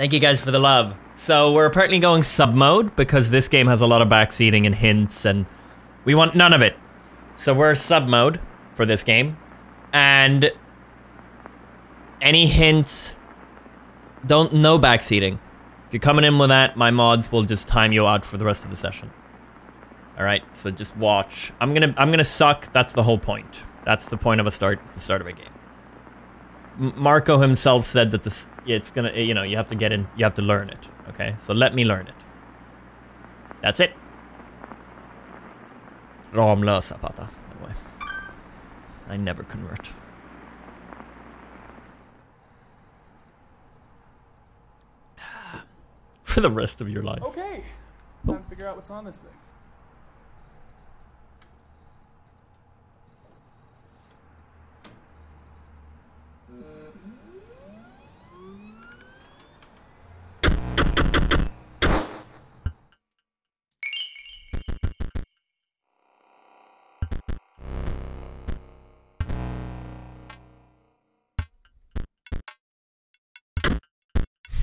Thank you guys for the love. So we're apparently going sub mode because this game has a lot of backseating and hints and we want none of it. So we're sub mode for this game. And any hints, don't, no backseating. If you're coming in with that, my mods will just time you out for the rest of the session. All right, so just watch. I'm gonna, I'm gonna suck. That's the whole point. That's the point of a start, the start of a game. Marco himself said that this, it's gonna, eh, you know, you have to get in, you have to learn it. Okay, so let me learn it. That's it. Ramlösa Pata, by the way. I never convert. For the rest of your life. Okay. Oh. Time to figure out what's on this thing.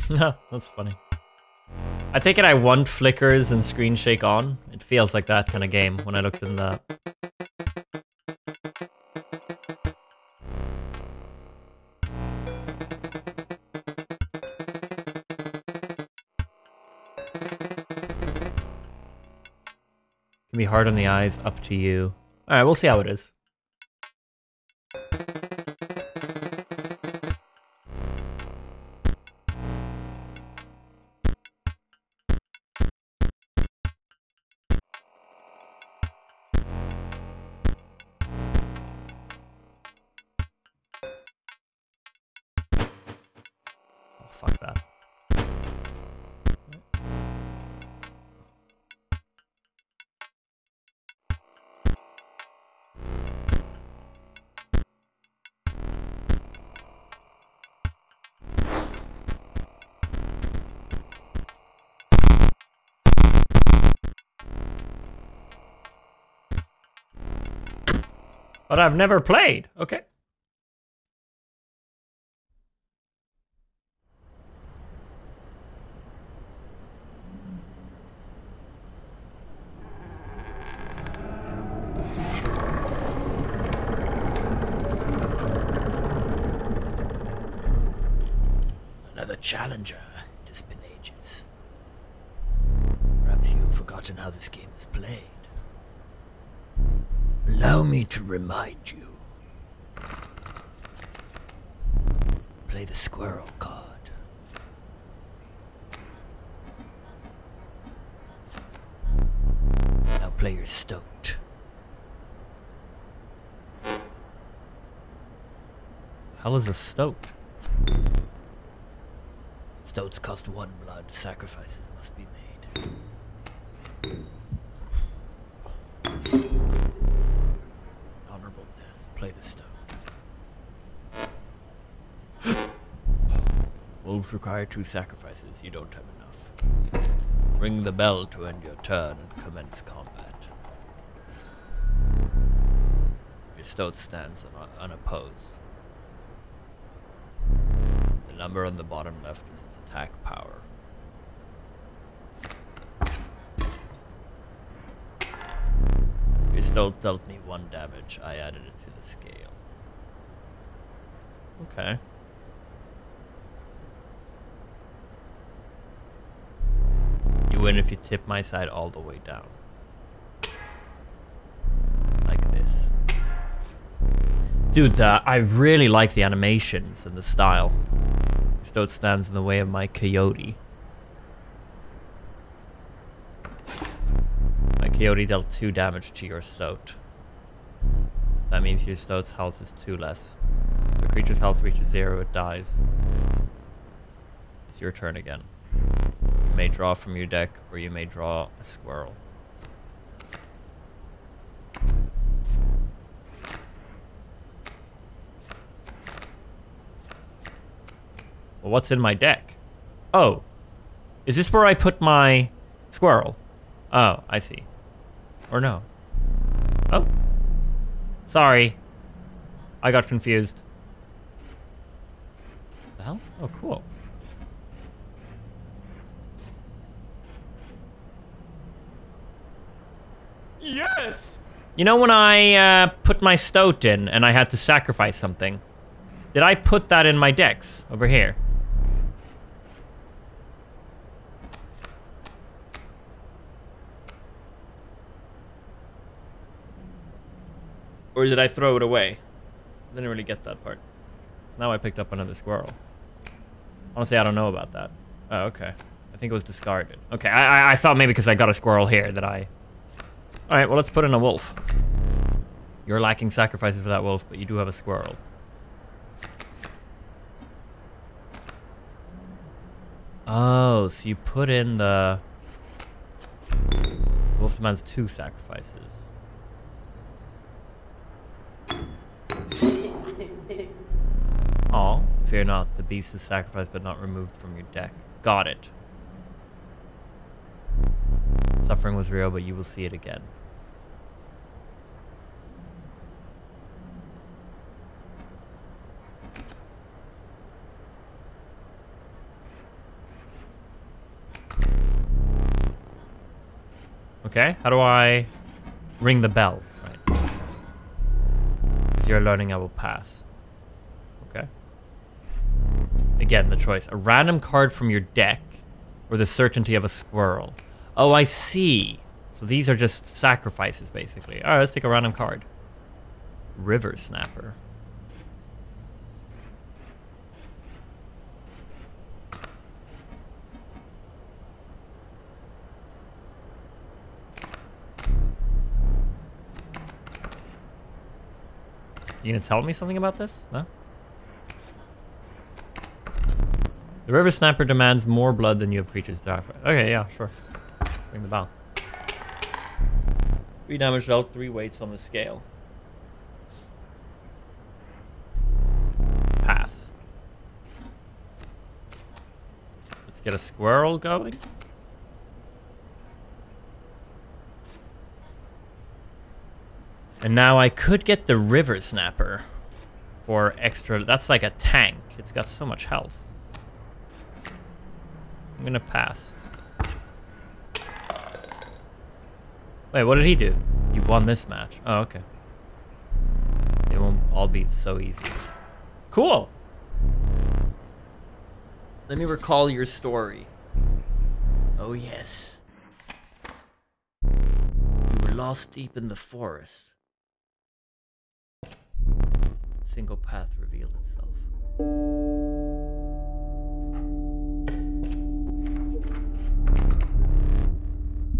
No, that's funny. I take it I want flickers and screen shake on. It feels like that kind of game when I looked in that. Can be hard on the eyes, up to you. Alright, we'll see how it is. Never played. Okay. Is a stoat? Stoats cost one blood. Sacrifices must be made. Honorable death. Play the stoat. Wolves require two sacrifices. You don't have enough. Ring the bell to end your turn and commence combat. Your stoat stands un- unopposed. Number on the bottom left is its attack power. Your still dealt me one damage. I added it to the scale. Okay. You win if you tip my side all the way down. Like this. Dude, uh, I really like the animations and the style. Stoat stands in the way of my coyote. My coyote dealt 2 damage to your stoat. That means your stoat's health is 2 less. If a creature's health reaches 0, it dies. It's your turn again. You may draw from your deck, or you may draw a squirrel. what's in my deck. Oh, is this where I put my squirrel? Oh, I see. Or no. Oh. Sorry. I got confused. The hell? Oh, cool. Yes! You know when I uh, put my stoat in and I had to sacrifice something? Did I put that in my decks over here? Or did I throw it away? I didn't really get that part. So now I picked up another squirrel. Honestly, I don't know about that. Oh, okay. I think it was discarded. Okay, I, I, I thought maybe because I got a squirrel here that I... Alright, well let's put in a wolf. You're lacking sacrifices for that wolf, but you do have a squirrel. Oh, so you put in the... Wolf demands two sacrifices. Oh, fear not. The beast is sacrificed but not removed from your deck. Got it. Suffering was real, but you will see it again. Okay, how do I ring the bell? You're learning, I will pass. Okay. Again, the choice. A random card from your deck or the certainty of a squirrel. Oh, I see. So these are just sacrifices, basically. All right, let's take a random card. River Snapper. You gonna tell me something about this? No? The River Snapper demands more blood than you have creatures to offer. Okay, yeah, sure. Ring the bell. Three damage dealt, three weights on the scale. Pass. Let's get a squirrel going. And now I could get the River Snapper for extra. That's like a tank. It's got so much health. I'm gonna pass. Wait, what did he do? You've won this match. Oh, okay. It won't all be so easy. Cool. Let me recall your story. Oh, yes. You were lost deep in the forest. Single path revealed itself.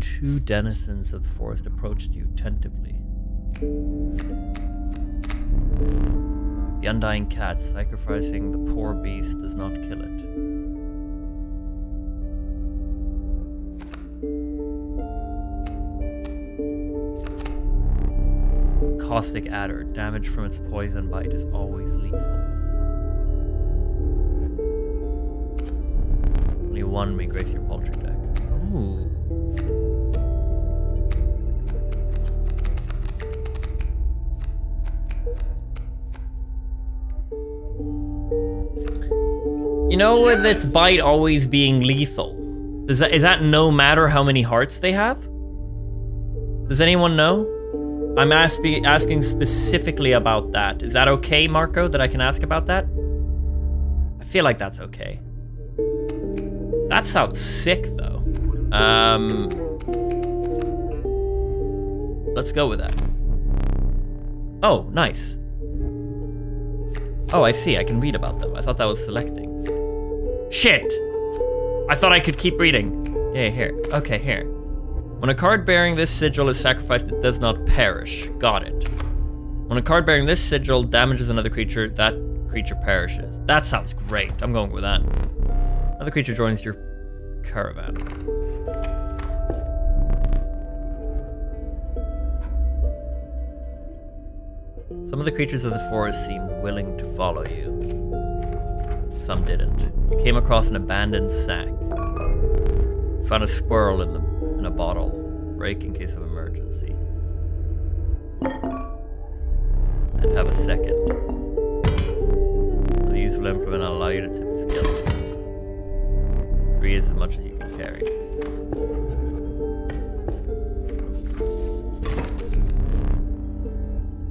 Two denizens of the forest approached you tentatively. The undying cat sacrificing the poor beast does not kill it. Caustic adder, damage from its poison bite is always lethal. Only one may grace your poultry deck. Ooh. You know, with its bite always being lethal, does that, is that no matter how many hearts they have? Does anyone know? I'm asking asking specifically about that. Is that okay, Marco, that I can ask about that? I feel like that's okay. That sounds sick, though. Um, let's go with that. Oh, nice. Oh, I see. I can read about them. I thought that was selecting. Shit! I thought I could keep reading. Yeah, here. Okay, here. When a card bearing this sigil is sacrificed, it does not perish. Got it. When a card bearing this sigil damages another creature, that creature perishes. That sounds great. I'm going with that. Another creature joins your caravan. Some of the creatures of the forest seemed willing to follow you. Some didn't. You came across an abandoned sack. Found a squirrel in the and a bottle. Break in case of emergency. And have a second. The useful implement will allow you to tip the scales. Three is as much as you can carry.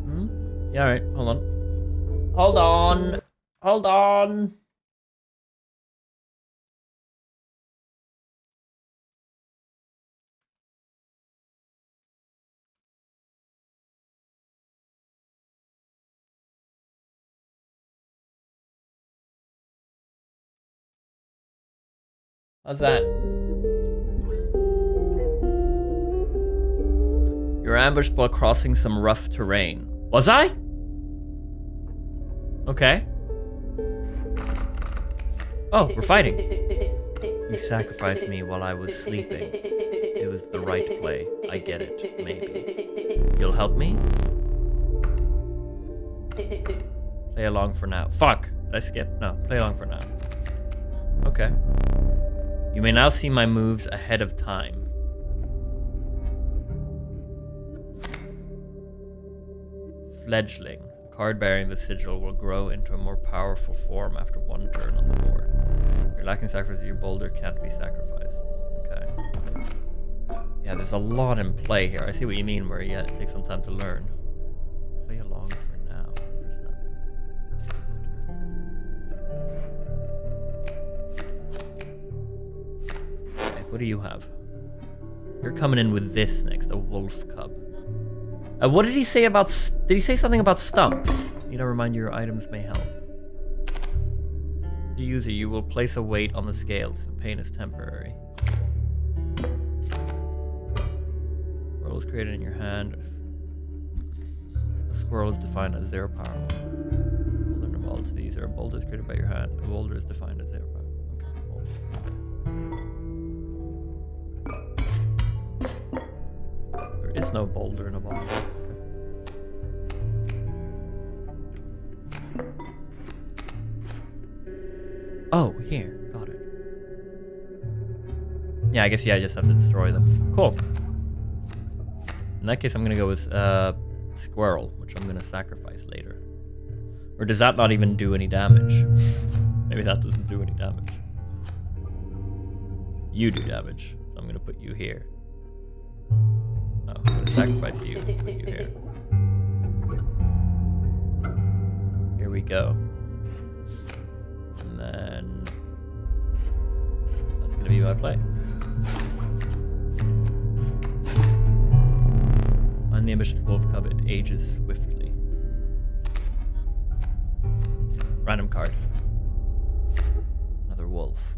Hmm? Yeah, alright, hold on. Hold on! Hold on! How's that? You were ambushed while crossing some rough terrain. Was I? Okay. Oh, we're fighting. You sacrificed me while I was sleeping. It was the right play. I get it, maybe. You'll help me? Play along for now. Fuck! Did I skip? No, play along for now. Okay. You may now see my moves ahead of time. Fledgling. A card bearing the sigil will grow into a more powerful form after one turn on the board. You're lacking sacrifice, your boulder can't be sacrificed. Okay. Yeah, there's a lot in play here. I see what you mean where, yeah, it takes some time to learn. Play along what do you have? You're coming in with this next, a wolf cub. Uh, what did he say about? Did he say something about stumps? Need to remind you your items may help. The user, you will place a weight on the scales. The pain is temporary. Roll is created in your hand. A squirrel is defined as zero power. Boulder a user. A boulder is created by your hand. A boulder is defined as zero is no boulder in a ball. Okay. Oh, here. Got it. Yeah, I guess, yeah, I just have to destroy them. Cool. In that case, I'm gonna go with uh, Squirrel, which I'm gonna sacrifice later. Or does that not even do any damage? Maybe that doesn't do any damage. You do damage, so I'm gonna put you here. I'm gonna sacrifice you, you here. Here we go. And then that's gonna be my play. Find the ambitious wolf cub, it ages swiftly. Random card. Another wolf.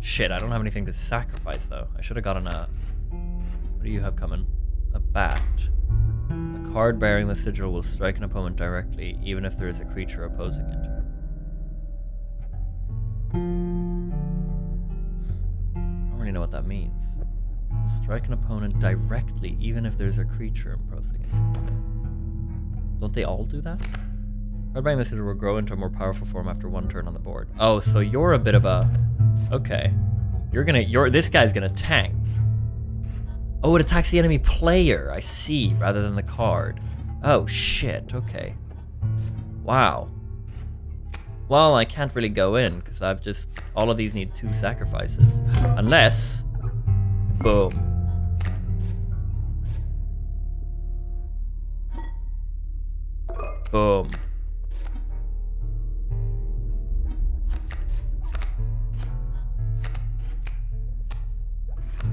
Shit, I don't have anything to sacrifice though. I should have gotten a. What do you have coming? A bat. A card bearing the sigil will strike an opponent directly, even if there is a creature opposing it. I don't really know what that means. Strike an opponent directly, even if there's a creature opposing it. Don't they all do that? Card bearing the sigil will grow into a more powerful form after one turn on the board. Oh, so you're a bit of a. Okay. You're gonna. You're. This guy's gonna tank. Oh, it attacks the enemy player. I see, rather than the card. Oh shit. Okay. Wow. Well, I can't really go in because I've just all of these need two sacrifices, unless. Boom. Boom.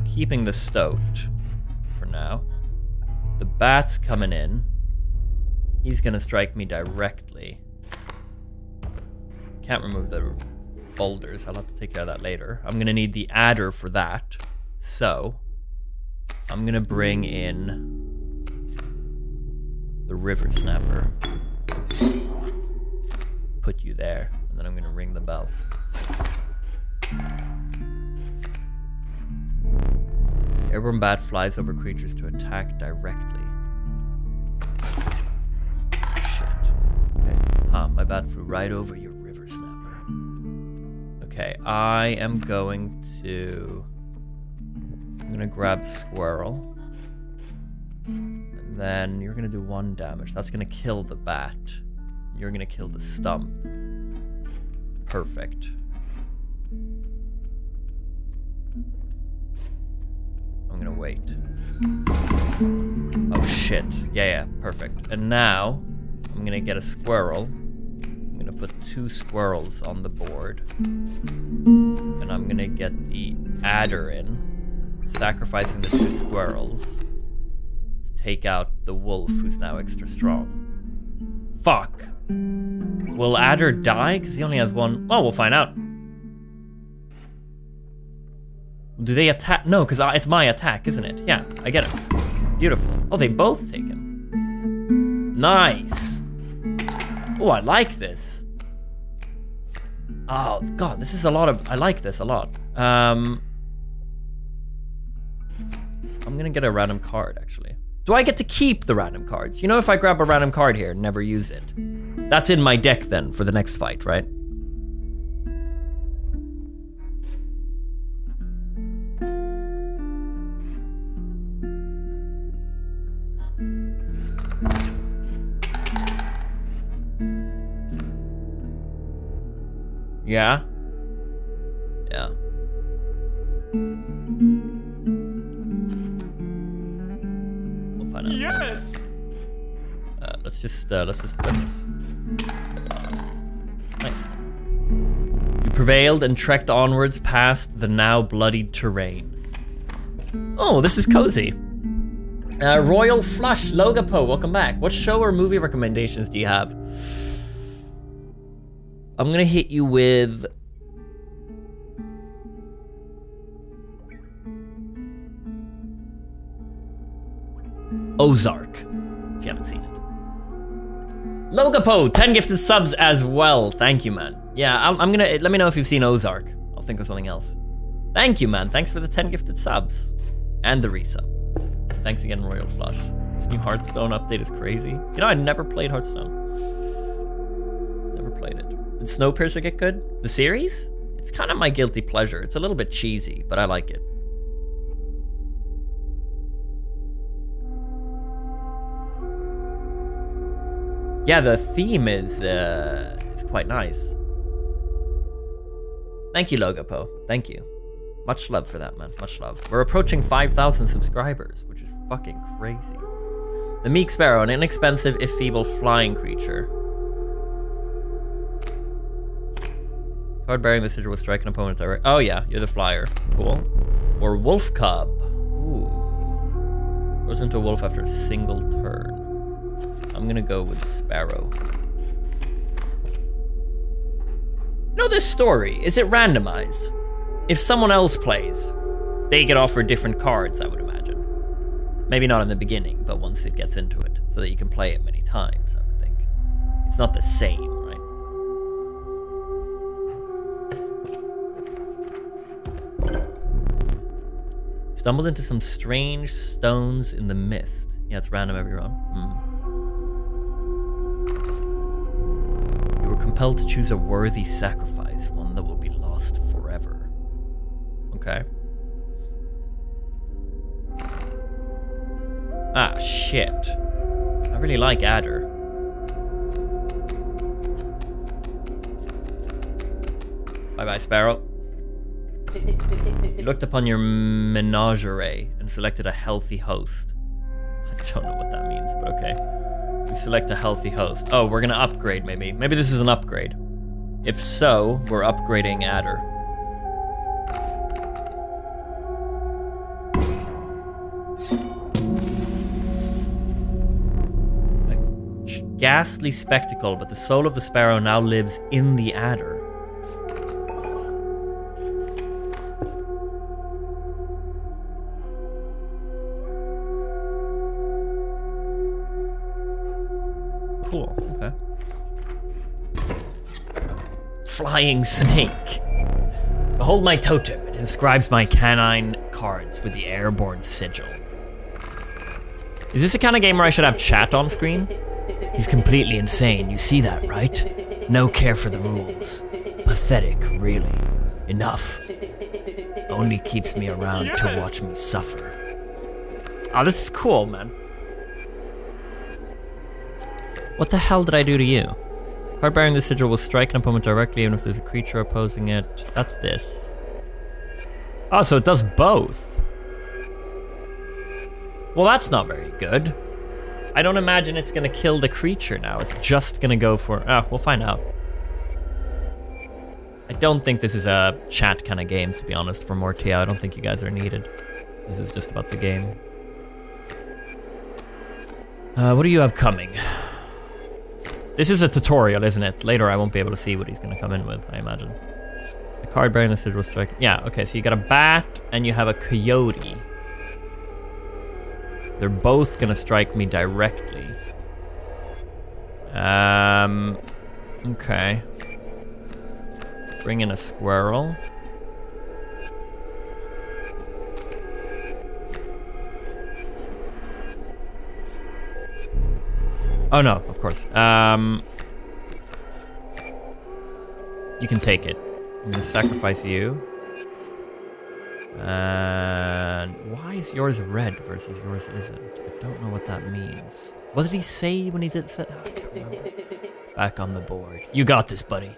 Keeping the stoat now. The bat's coming in. He's gonna strike me directly. Can't remove the boulders. I'll have to take care of that later. I'm gonna need the adder for that. So, I'm gonna bring in the river snapper. Put you there, and then I'm gonna ring the bell. Airborne bat flies over creatures to attack directly. Shit. Okay. Huh, my bat flew right over your river snapper. Okay, I am going to. I'm gonna grab squirrel. And then you're gonna do one damage. That's gonna kill the bat. You're gonna kill the stump. Perfect. I'm gonna wait. Oh shit. Yeah, yeah, perfect. And now I'm gonna get a squirrel. I'm gonna put two squirrels on the board. And I'm gonna get the adder in, sacrificing the two squirrels to take out the wolf who's now extra strong. Fuck. Will Adder die? Because he only has one. Oh, we'll find out. Do they attack? No, because it's my attack, isn't it? Yeah, I get it. Beautiful. Oh, they both take him. Nice. Oh, I like this. Oh, God, this is a lot of... I like this a lot. Um, I'm gonna get a random card, actually. Do I get to keep the random cards? You know, if I grab a random card here and never use it, that's in my deck then for the next fight, right? Yeah? Yeah. We'll find out. Yes! Uh, let's just uh, let's just spin this. Nice. You prevailed and trekked onwards past the now bloodied terrain. Oh, this is cozy. Uh, Royal Flush, Logapo, welcome back. What show or movie recommendations do you have? I'm gonna hit you with. Ozark, if you haven't seen it. Logapo, 10 gifted subs as well. Thank you, man. Yeah, I'm, I'm gonna, let me know if you've seen Ozark. I'll think of something else. Thank you, man. Thanks for the 10 gifted subs. And the resub. Thanks again, Royal Flush. This new Hearthstone update is crazy. You know, I never played Hearthstone. Never played it. Did Snowpiercer get good? The series? It's kind of my guilty pleasure. It's a little bit cheesy, but I like it. Yeah, the theme is uh, is quite nice. Thank you, Logapo. Thank you. Much love for that, man. Much love. We're approaching 5,000 subscribers, which is fucking crazy. The Meek Sparrow, an inexpensive, if feeble, flying creature. Card bearing the sigil will strike an opponent direct. Oh yeah, you're the flyer. Cool. Or Wolf Cub. Ooh. Goes into a wolf after a single turn. I'm gonna go with Sparrow. Know this story? Is it randomized? If someone else plays, they get offered different cards, I would imagine. Maybe not in the beginning, but once it gets into it, so that you can play it many times, I would think. It's not the same, Stumbled into some strange stones in the mist. Yeah, it's random every. Hmm. You were compelled to choose a worthy sacrifice, one that will be lost forever. Okay. Ah, shit. I really like Adder. Bye-bye, Sparrow. You looked upon your menagerie and selected a healthy host. I don't know what that means, but okay. You select a healthy host. Oh, we're gonna upgrade maybe. Maybe this is an upgrade. If so, we're upgrading Adder. A ghastly spectacle, but the soul of the sparrow now lives in the adder. Flying snake. Behold my totem. It inscribes my canine cards with the airborne sigil. Is this the kind of game where I should have chat on screen? He's completely insane, you see that, right? No care for the rules. Pathetic, really. Enough. Only keeps me around to watch me suffer. Oh, this is cool, man. What the hell did I do to you? Card bearing the sigil will strike an opponent directly even if there's a creature opposing it. That's this. Oh, so it does both. Well, that's not very good. I don't imagine it's gonna kill the creature now. It's just gonna go for. Ah, we'll find out. I don't think this is a chat kind of game, to be honest, for Mortia. I don't think you guys are needed. This is just about the game. Uh, what do you have coming? This is a tutorial, isn't it? Later I won't be able to see what he's gonna come in with, I imagine. A card bearing the sigil strike. Yeah, okay, so you got a bat and you have a coyote. They're both gonna strike me directly. Um, okay. Let's bring in a squirrel. Oh no, of course. Um, you can take it. I'm gonna sacrifice you. And why is yours red versus yours isn't? I don't know what that means. What did he say when he did set? I can't remember. Back on the board. You got this, buddy.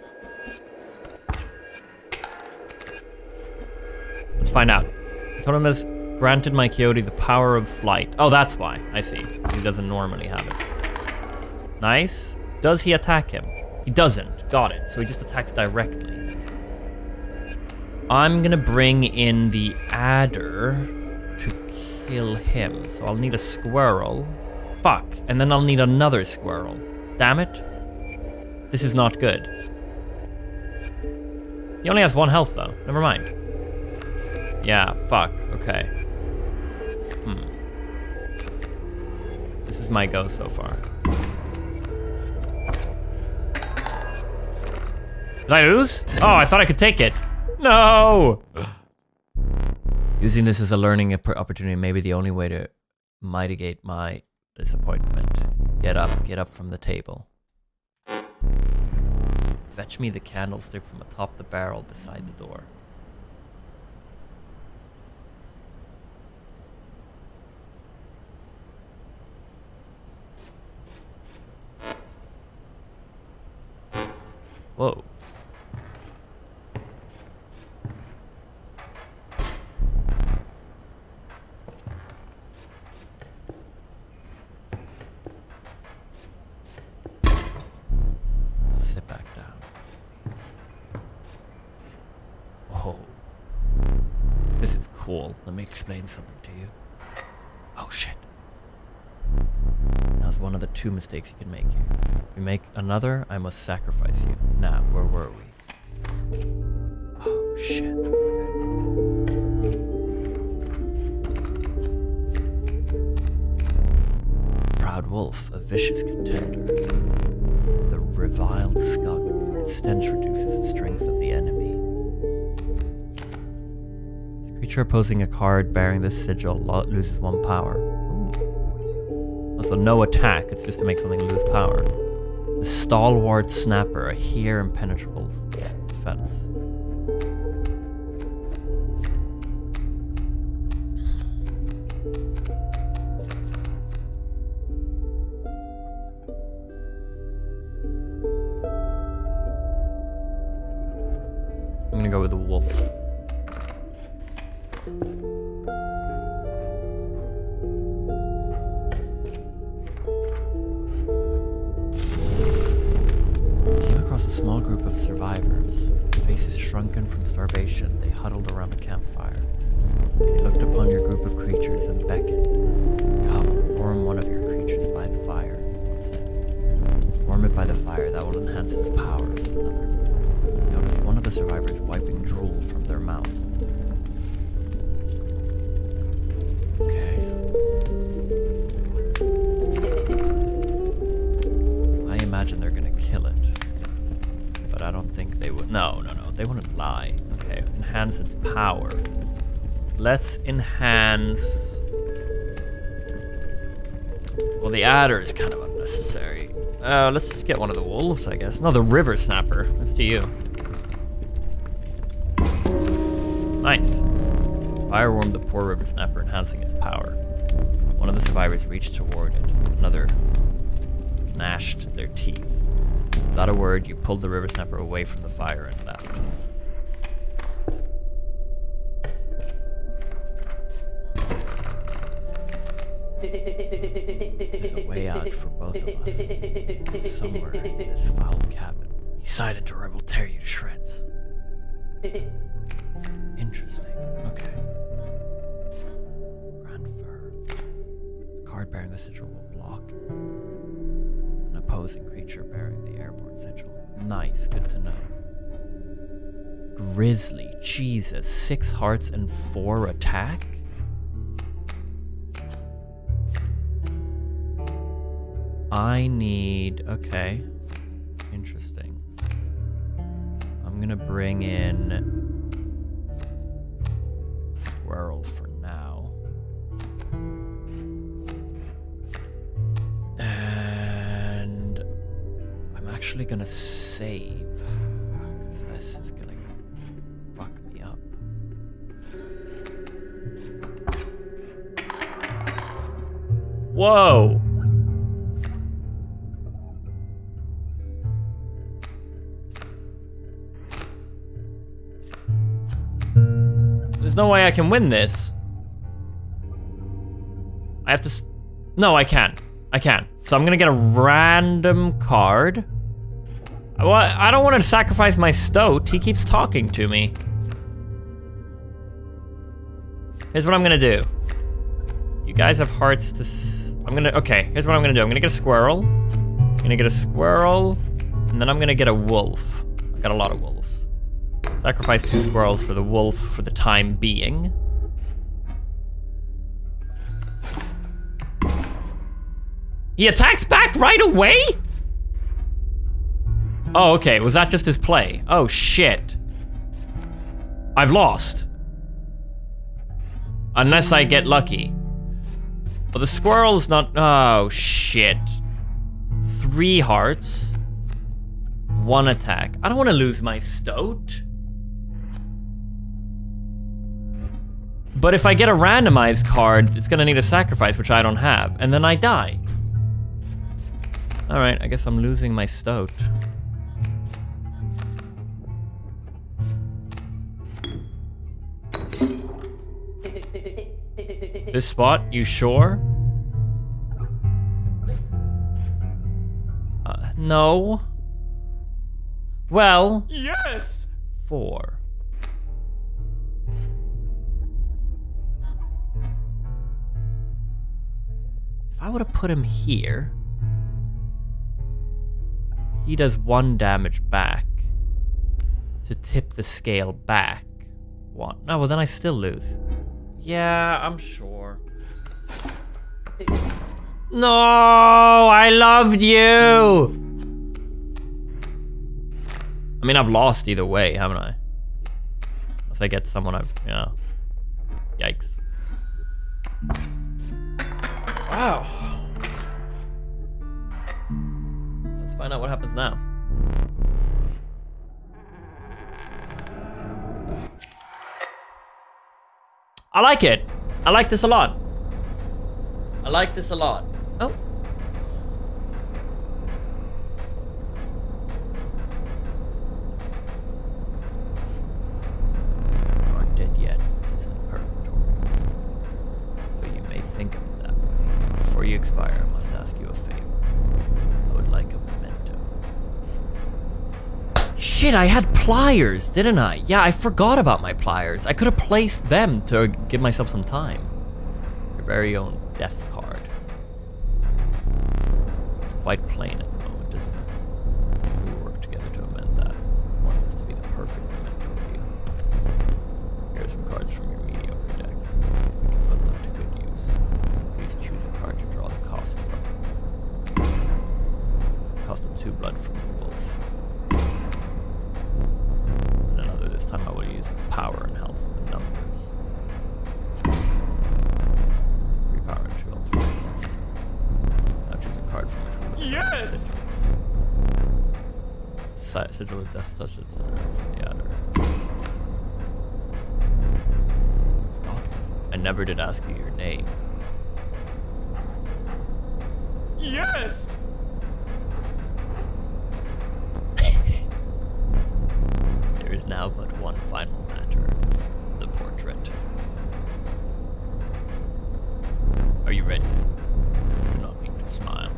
Let's find out. Has granted my coyote the power of flight. Oh, that's why. I see. He doesn't normally have it. Nice. Does he attack him? He doesn't. Got it. So he just attacks directly. I'm gonna bring in the adder to kill him. So I'll need a squirrel. Fuck. And then I'll need another squirrel. Damn it. This is not good. He only has one health though. Never mind. Yeah, fuck. Okay. Hmm. This is my go so far. Did I lose? Oh, I thought I could take it. No! Using this as a learning opportunity may be the only way to mitigate my disappointment. Get up, get up from the table. Fetch me the candlestick from atop the barrel beside the door. Whoa. Sit back down. Oh, This is cool. Let me explain something to you. Oh shit. That was one of the two mistakes you can make here. If you make another, I must sacrifice you. Now, where were we? Oh shit. Proud wolf, a vicious contender. Reviled skunk, its stench reduces the strength of the enemy. This creature opposing a card bearing this sigil lo- loses one power. Ooh. Also, no attack, it's just to make something lose power. The stalwart snapper, a here impenetrable defense. Wolf. Came across a small group of survivors, faces shrunken from starvation. They huddled around a campfire. Survivors wiping drool from their mouth. Okay. I imagine they're gonna kill it. But I don't think they would. No, no, no. They wouldn't lie. Okay. Enhance its power. Let's enhance. Well, the adder is kind of unnecessary. Uh, let's just get one of the wolves, I guess. No, the river snapper. Let's do you. Nice. Fire warmed the poor river snapper, enhancing its power. One of the survivors reached toward it. Another gnashed their teeth. Without a word, you pulled the river snapper away from the fire and left. There's a way out for both of us. Somewhere in this foul cabin. Be silent or I will tear you to shreds. Interesting. Okay. Grand Fir. A card bearing the sigil will block. An opposing creature bearing the airborne sigil. Nice, good to know. Grizzly, Jesus, six hearts and four attack? I need. Okay. Interesting. I'm gonna bring in. Squirrel for now. And. I'm actually gonna save. Because this is gonna fuck me up. Whoa! There's no way I can win this. I have to. No, I can. I can. So I'm gonna get a random card. Well, I don't want to sacrifice my stoat. He keeps talking to me. Here's what I'm gonna do. You guys have hearts to. S I'm gonna. Okay. Here's what I'm gonna do. I'm gonna get a squirrel. I'm gonna get a squirrel, and then I'm gonna get a wolf. I got a lot of wolves. Sacrifice two squirrels for the wolf for the time being. He attacks back right away? Oh, okay. Was that just his play? Oh, shit. I've lost. Unless I get lucky. But the squirrel's not. Oh, shit. Three hearts. One attack. I don't want to lose my stoat. But if I get a randomized card, it's gonna need a sacrifice, which I don't have, and then I die. Alright, I guess I'm losing my stoat. This spot, you sure? Uh, no. Well, Yes! four. I would have put him here, he does one damage back to tip the scale back. One. No, well then I still lose. Yeah, I'm sure. No, I loved you. I mean, I've lost either way, haven't I? Unless I get someone I've, yeah. Yikes. Wow. Let's find out what happens now. I like it. I like this a lot. I like this a lot. Oh. Aren't dead yet. This isn't purgatory. Though you may think of it that way. Before you expire, I must ask you a favor. I would like a memento. Shit, I had pliers, didn't I? Yeah, I forgot about my pliers. I could have placed them to give myself some time. Your very own death card. It's quite plain at the moment, isn't it? We work together to amend that. I want this to be the perfect memento of you. Here are some cards from your mediocre deck. We can put them to good use. Please choose a card to draw the cost from. Cost of two blood from the wolf. And another this time I will use its power and health and numbers. Three power and two health. Now choose a card from which we will Yes! Si- Sigil of Death touches and from the adder. God. I never did ask you your name. Yes! There is now but one final matter the portrait. Are you ready? Do not need to smile.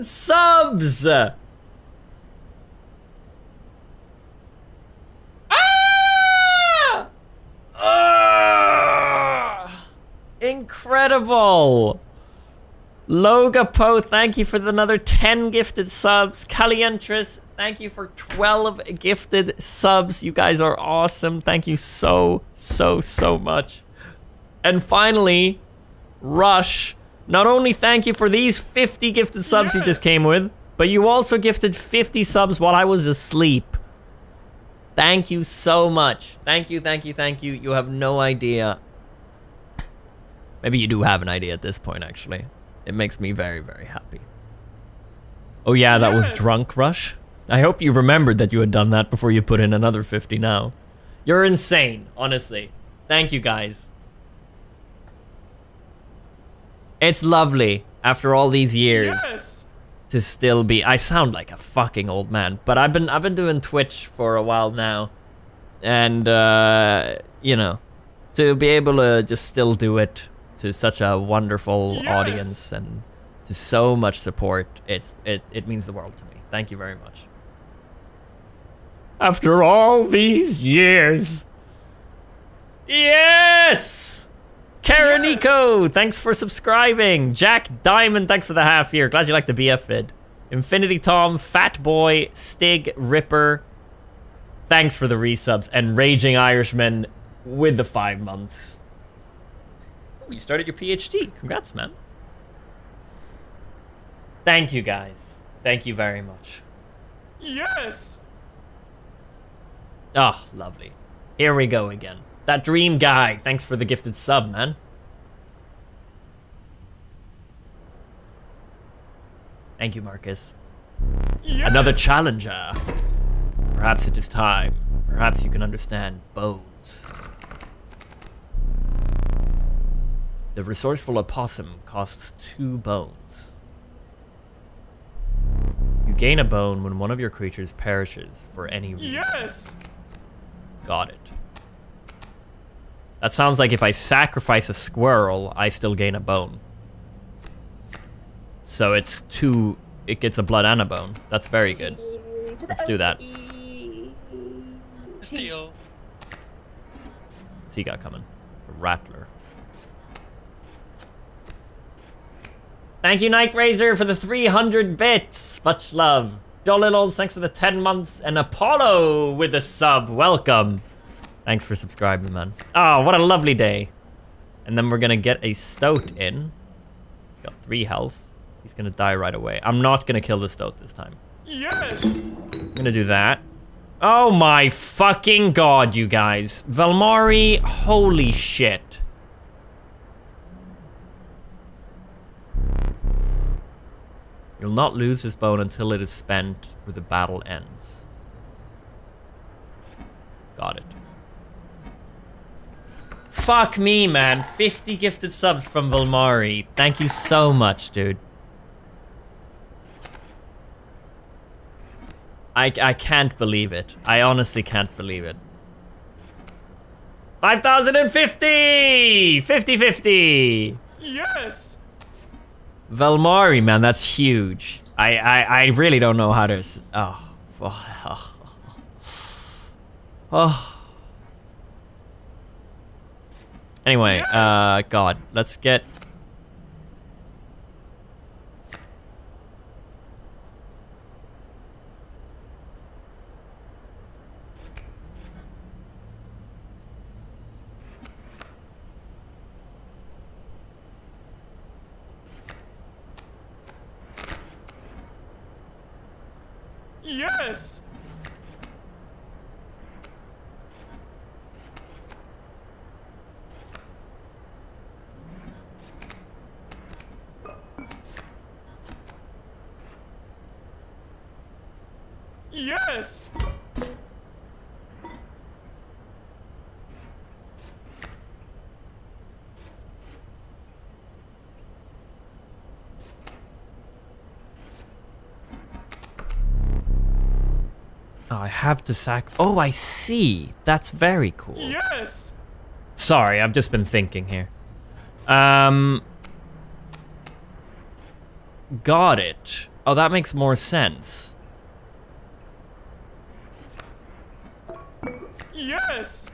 5,000 subs! Ah! Ah! Incredible! Logapo, thank you for another 10 gifted subs. Calientris, thank you for 12 gifted subs. You guys are awesome. Thank you so, so, so much. And finally, Rush, not only thank you for these 50 gifted subs you just came with, but you also gifted 50 subs while I was asleep. Thank you so much. Thank you, thank you, thank you. You have no idea. Maybe you do have an idea at this point, actually. It makes me very, very happy. Oh yeah, that was Drunk Rush? I hope you remembered that you had done that before you put in another 50 now. You're insane, honestly. Thank you, guys. It's lovely, after all these years, Yes! to still be... I sound like a fucking old man, but I've been, I've been doing Twitch for a while now. And, uh, you know, to be able to just still do it to such a wonderful Yes. audience and to so much support, it's it, it means the world to me. Thank you very much. After all these years. Yes! Karaniko, thanks for subscribing. Jack Diamond, thanks for the half year. Glad you like the BF vid. Infinity Tom, Fat Boy, Stig, Ripper, thanks for the resubs. And Raging Irishman with the five months. Ooh, you started your PhD. Congrats, man. Thank you, guys. Thank you very much. Yes! Oh, lovely. Here we go again. That dream guy. Thanks for the gifted sub, man. Thank you, Marcus. Yes! Another challenger. Perhaps it is time. Perhaps you can understand bones. The resourceful opossum costs two bones. You gain a bone when one of your creatures perishes for any reason. Yes! Got it. That sounds like if I sacrifice a squirrel, I still gain a bone. So it's two, it gets a blood and a bone. That's very good. Let's do that. Steal. What's he got coming? A rattler. Thank you, Night Razor, for the 300 bits. Much love. Dolilols, thanks for the 10 months. And Apollo with a sub. Welcome. Thanks for subscribing, man. Oh, what a lovely day. And then we're gonna get a Stoat in. He's got three health. He's gonna die right away. I'm not gonna kill the Stoat this time. Yes! I'm gonna do that. Oh my fucking god, you guys. Valmari, holy shit. You'll not lose this bone until it is spent or the battle ends. Got it. Fuck me, man. 50 gifted subs from Valmari. Thank you so much, dude. I, I can't believe it. I honestly can't believe it. 5,050! 50-50! Yes! Valmari, man, that's huge. I, I, I really don't know how to... s- Oh. Oh. oh. Anyway, Yes! uh, God, let's get... Yes! Yes! Oh, I have to sack. Oh, I see. That's very cool. Yes! Sorry, I've just been thinking here. Um... Got it. Oh, that makes more sense. Yes!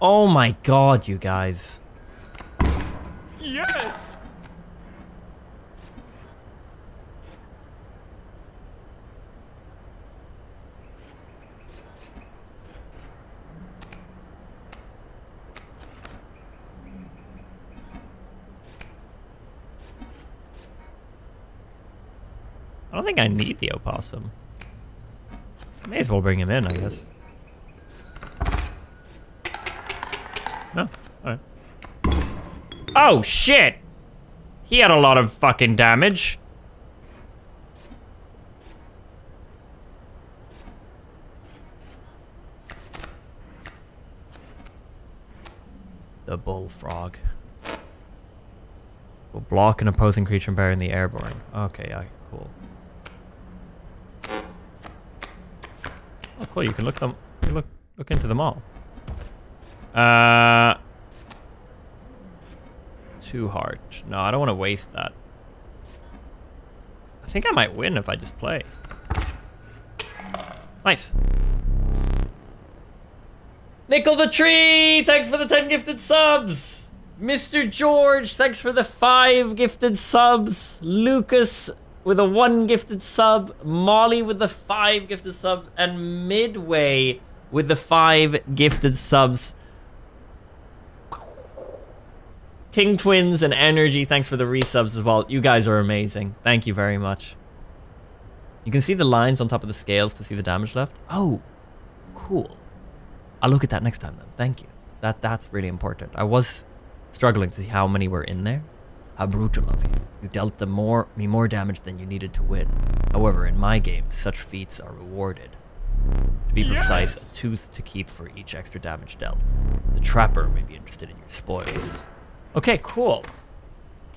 Oh my god, you guys. Yes! I don't think I need the opossum. May as well bring him in, I guess. No? Alright. Oh, shit! He had a lot of fucking damage. The bullfrog. Will block an opposing creature and in the airborne. Okay, yeah, cool. Oh, cool. You can look them. Look look into them all. Uh, two heart. No, I don't want to waste that. I think I might win if I just play. Nice. Nickel the Tree, thanks for the 10 gifted subs. Mr. George, thanks for the 5 gifted subs. Lucas with a 1 gifted sub. Molly with the 5 gifted subs. And Midway with the 5 gifted subs. King Twins and Energy, thanks for the resubs as well. You guys are amazing. Thank you very much. You can see the lines on top of the scales to see the damage left. Oh, cool. I'll look at that next time then. Thank you. That That's really important. I was struggling to see how many were in there. How brutal of you. You dealt them more, me more damage than you needed to win. However, in my game, such feats are rewarded. To be precise, Yes! a tooth to keep for each extra damage dealt. The trapper may be interested in your spoils. Okay, cool.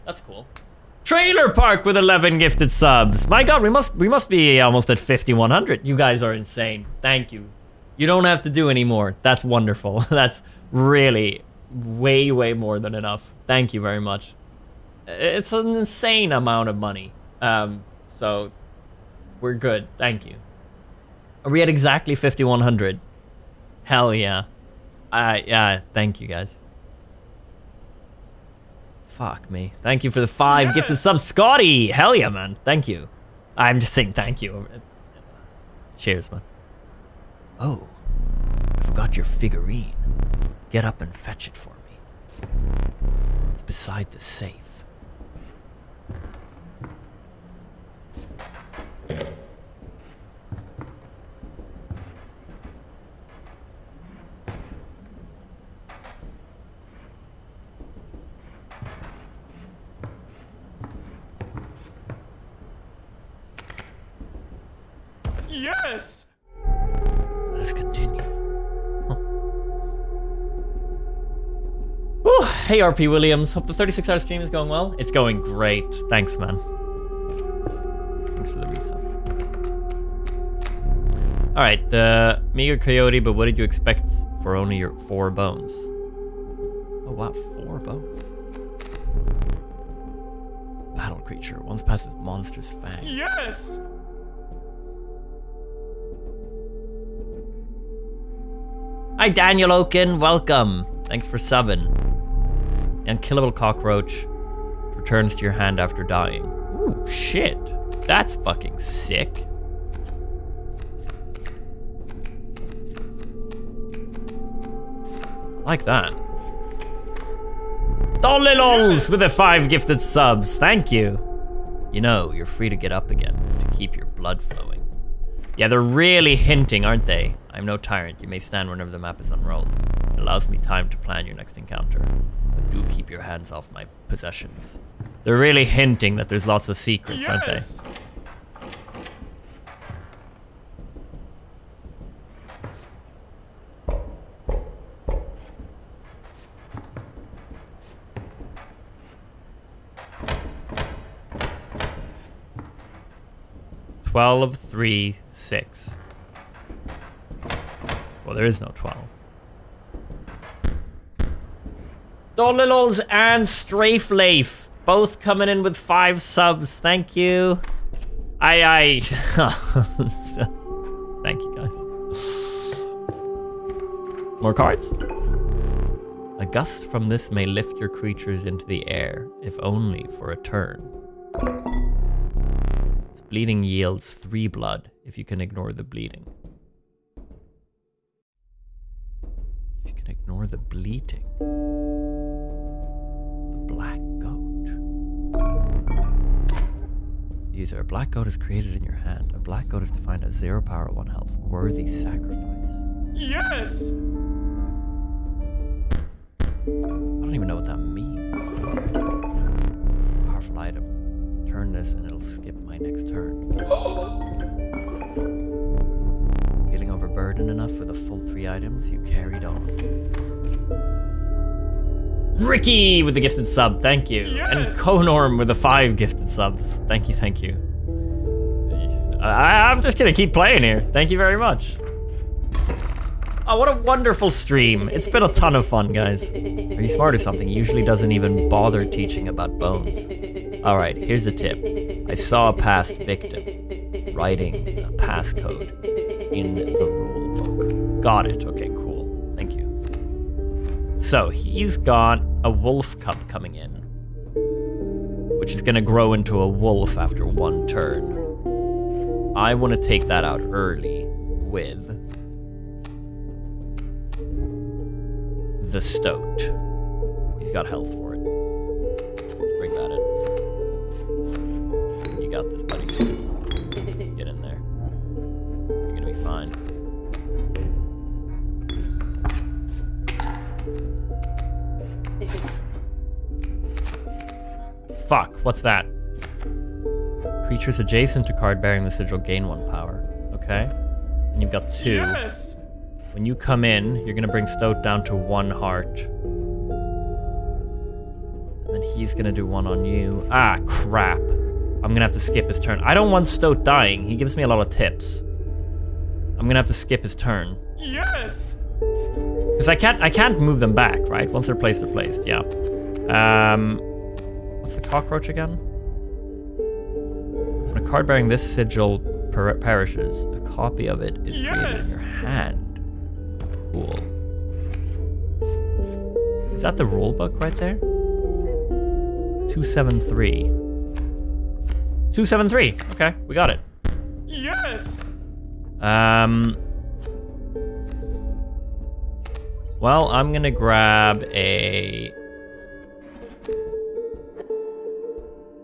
That's cool. Trailer Park with 11 gifted subs. My god, we must we must be almost at 5100. You guys are insane. Thank you. You don't have to do any more. That's wonderful. That's really way way more than enough. Thank you very much. It's an insane amount of money. Um so we're good. Thank you. Are we at exactly 5100? Hell yeah. Uh yeah, thank you guys. Fuck me. Thank you for the five gifted Yes! subs. Scotty! Hell yeah, man. Thank you. I'm just saying thank you. Cheers, man. Oh, I forgot your figurine. Get up and fetch it for me. It's beside the safe. Hey, RP Williams. Hope the 36 hour stream is going well. It's going great. Thanks, man. Thanks for the resub. All right, the meager coyote, but what did you expect for only your four bones? Oh wow, four bones. Battle creature. Once passes monster's fang. Yes! Hi, Daniel Oaken. Welcome. Thanks for subbing. Unkillable cockroach returns to your hand after dying. Ooh, shit. That's fucking sick. Like that. Dollilols Yes! with the five gifted subs. Thank you. You know, you're free to get up again to keep your blood flowing. Yeah, they're really hinting, aren't they? I'm no tyrant. You may stand whenever the map is unrolled. It allows me time to plan your next encounter do keep your hands off my possessions. They're really hinting that there's lots of secrets, yes! aren't they? Twelve, three, six. Well, there is no twelve. Dollilols and Strafeleif both coming in with five subs. Thank you. I, I. Thank you, guys. More cards? A gust from this may lift your creatures into the air, if only for a turn. Bleeding yields three blood if you can ignore the bleeding. If you can ignore the bleeding. Black goat. User, a black goat is created in your hand. A black goat is defined as zero power, one health. Worthy sacrifice. Yes! I don't even know what that means. Okay. Powerful item. Turn this and it'll skip my next turn. Feeling overburdened enough for the full three items, you carried on. Ricky with the gifted sub, thank you. Yes. And! Conorm with the five gifted subs. Thank you, thank you. I, I'm just gonna keep playing here. Thank you very much. Oh, what a wonderful stream. It's been a ton of fun, guys. Are you smart or something? He usually doesn't even bother teaching about bones. Alright, here's a tip. I saw a past victim writing a passcode in the rule book. Got it. Okay, cool. Thank you. So, he's got a wolf cub coming in, which is gonna grow into a wolf after one turn. I want to take that out early with the stoat. He's got health for it. Let's bring that in. You got this, buddy. Get in there. You're gonna be fine. Fuck, what's that? Creatures adjacent to card bearing the sigil gain one power. Okay. And you've got two. Yes! When you come in, you're gonna bring Stoat down to one heart. And then he's gonna do one on you. Ah, crap. I'm gonna have to skip his turn. I don't want Stoat dying. He gives me a lot of tips. I'm gonna have to skip his turn. Yes! Because I can't I can't move them back, right? Once they're placed, they're placed, yeah. Um what's the cockroach again? When a card bearing this sigil per- perishes, a copy of it is created in your hand. Cool. Is that the rule book right there? 273. 273. Okay, we got it. Yes! Um. Well, I'm gonna grab a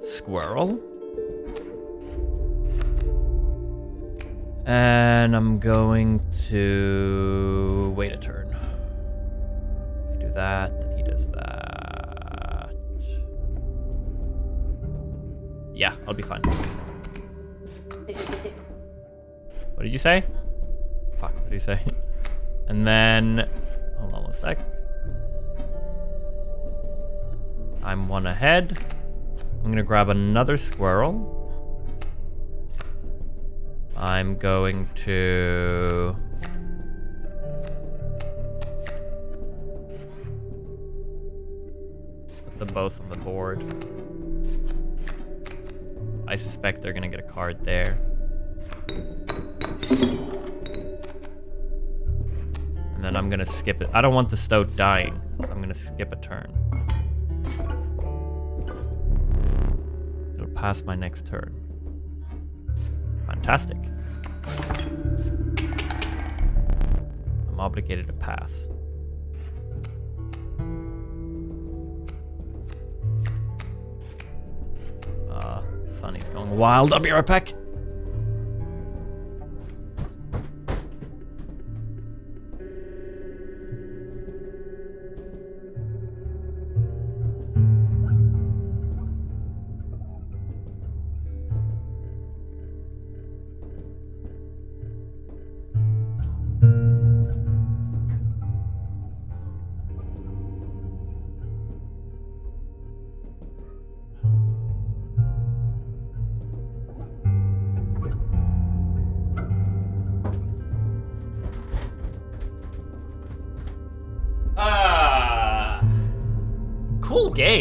squirrel. And I'm going to wait a turn. I do that, then he does that. Yeah, I'll be fine. What did you say? Fuck, what did he say? And then, hold on one sec. I'm one ahead. I'm gonna grab another squirrel. I'm going to. Put them both on the board. I suspect they're gonna get a card there. And then I'm gonna skip it. I don't want the Stoat dying, so I'm gonna skip a turn. Pass my next turn. Fantastic. I'm obligated to pass. Uh, Sunny's going wild. Be right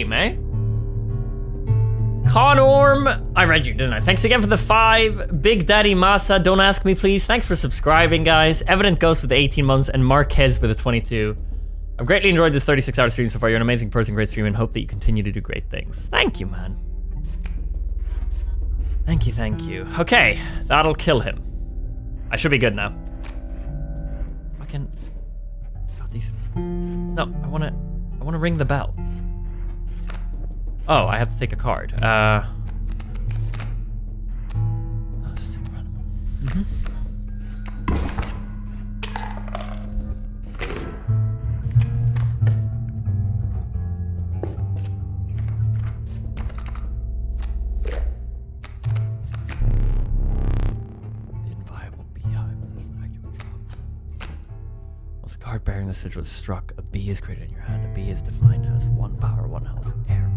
game, eh? Conorm, I read you, didn't I? Thanks again for the five. Big Daddy Masa, don't ask me, please. Thanks for subscribing, guys. Evident Ghost with the 18 months, and Marquez with the 22. I've greatly enjoyed this 36 hour stream so far. You're an amazing person, great streamer, and hope that you continue to do great things. Thank you, man. Thank you, thank you. Okay, that'll kill him. I should be good now. Fucking. God, these. No, I wanna. I wanna ring the bell. Oh, I have to take a card. Uh. random one. The sigil is struck, a bee is created in your hand. A bee is defined as one power, one health, airborne.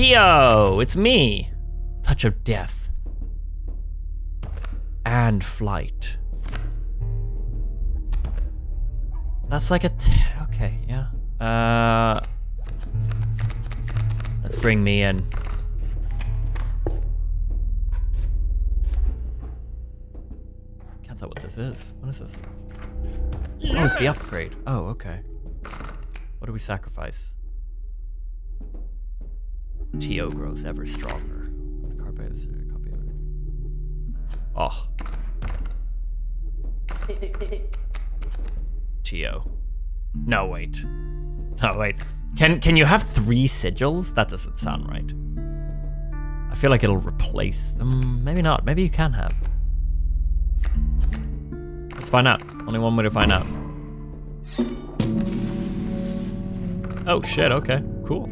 Tio, it's me. Touch of death. And flight. That's like a. T- okay, yeah. Uh. Let's bring me in. Can't tell what this is. What is this? Oh, it's the upgrade. Oh, okay. What do we sacrifice? Tio grows ever stronger. Carpe is a copy of it. Ah. Oh. Tio. No, wait. No, wait. Can can you have three sigils? That doesn't sound right. I feel like it'll replace them. Maybe not. Maybe you can have. Let's find out. Only one way to find out. Oh shit, okay. Cool.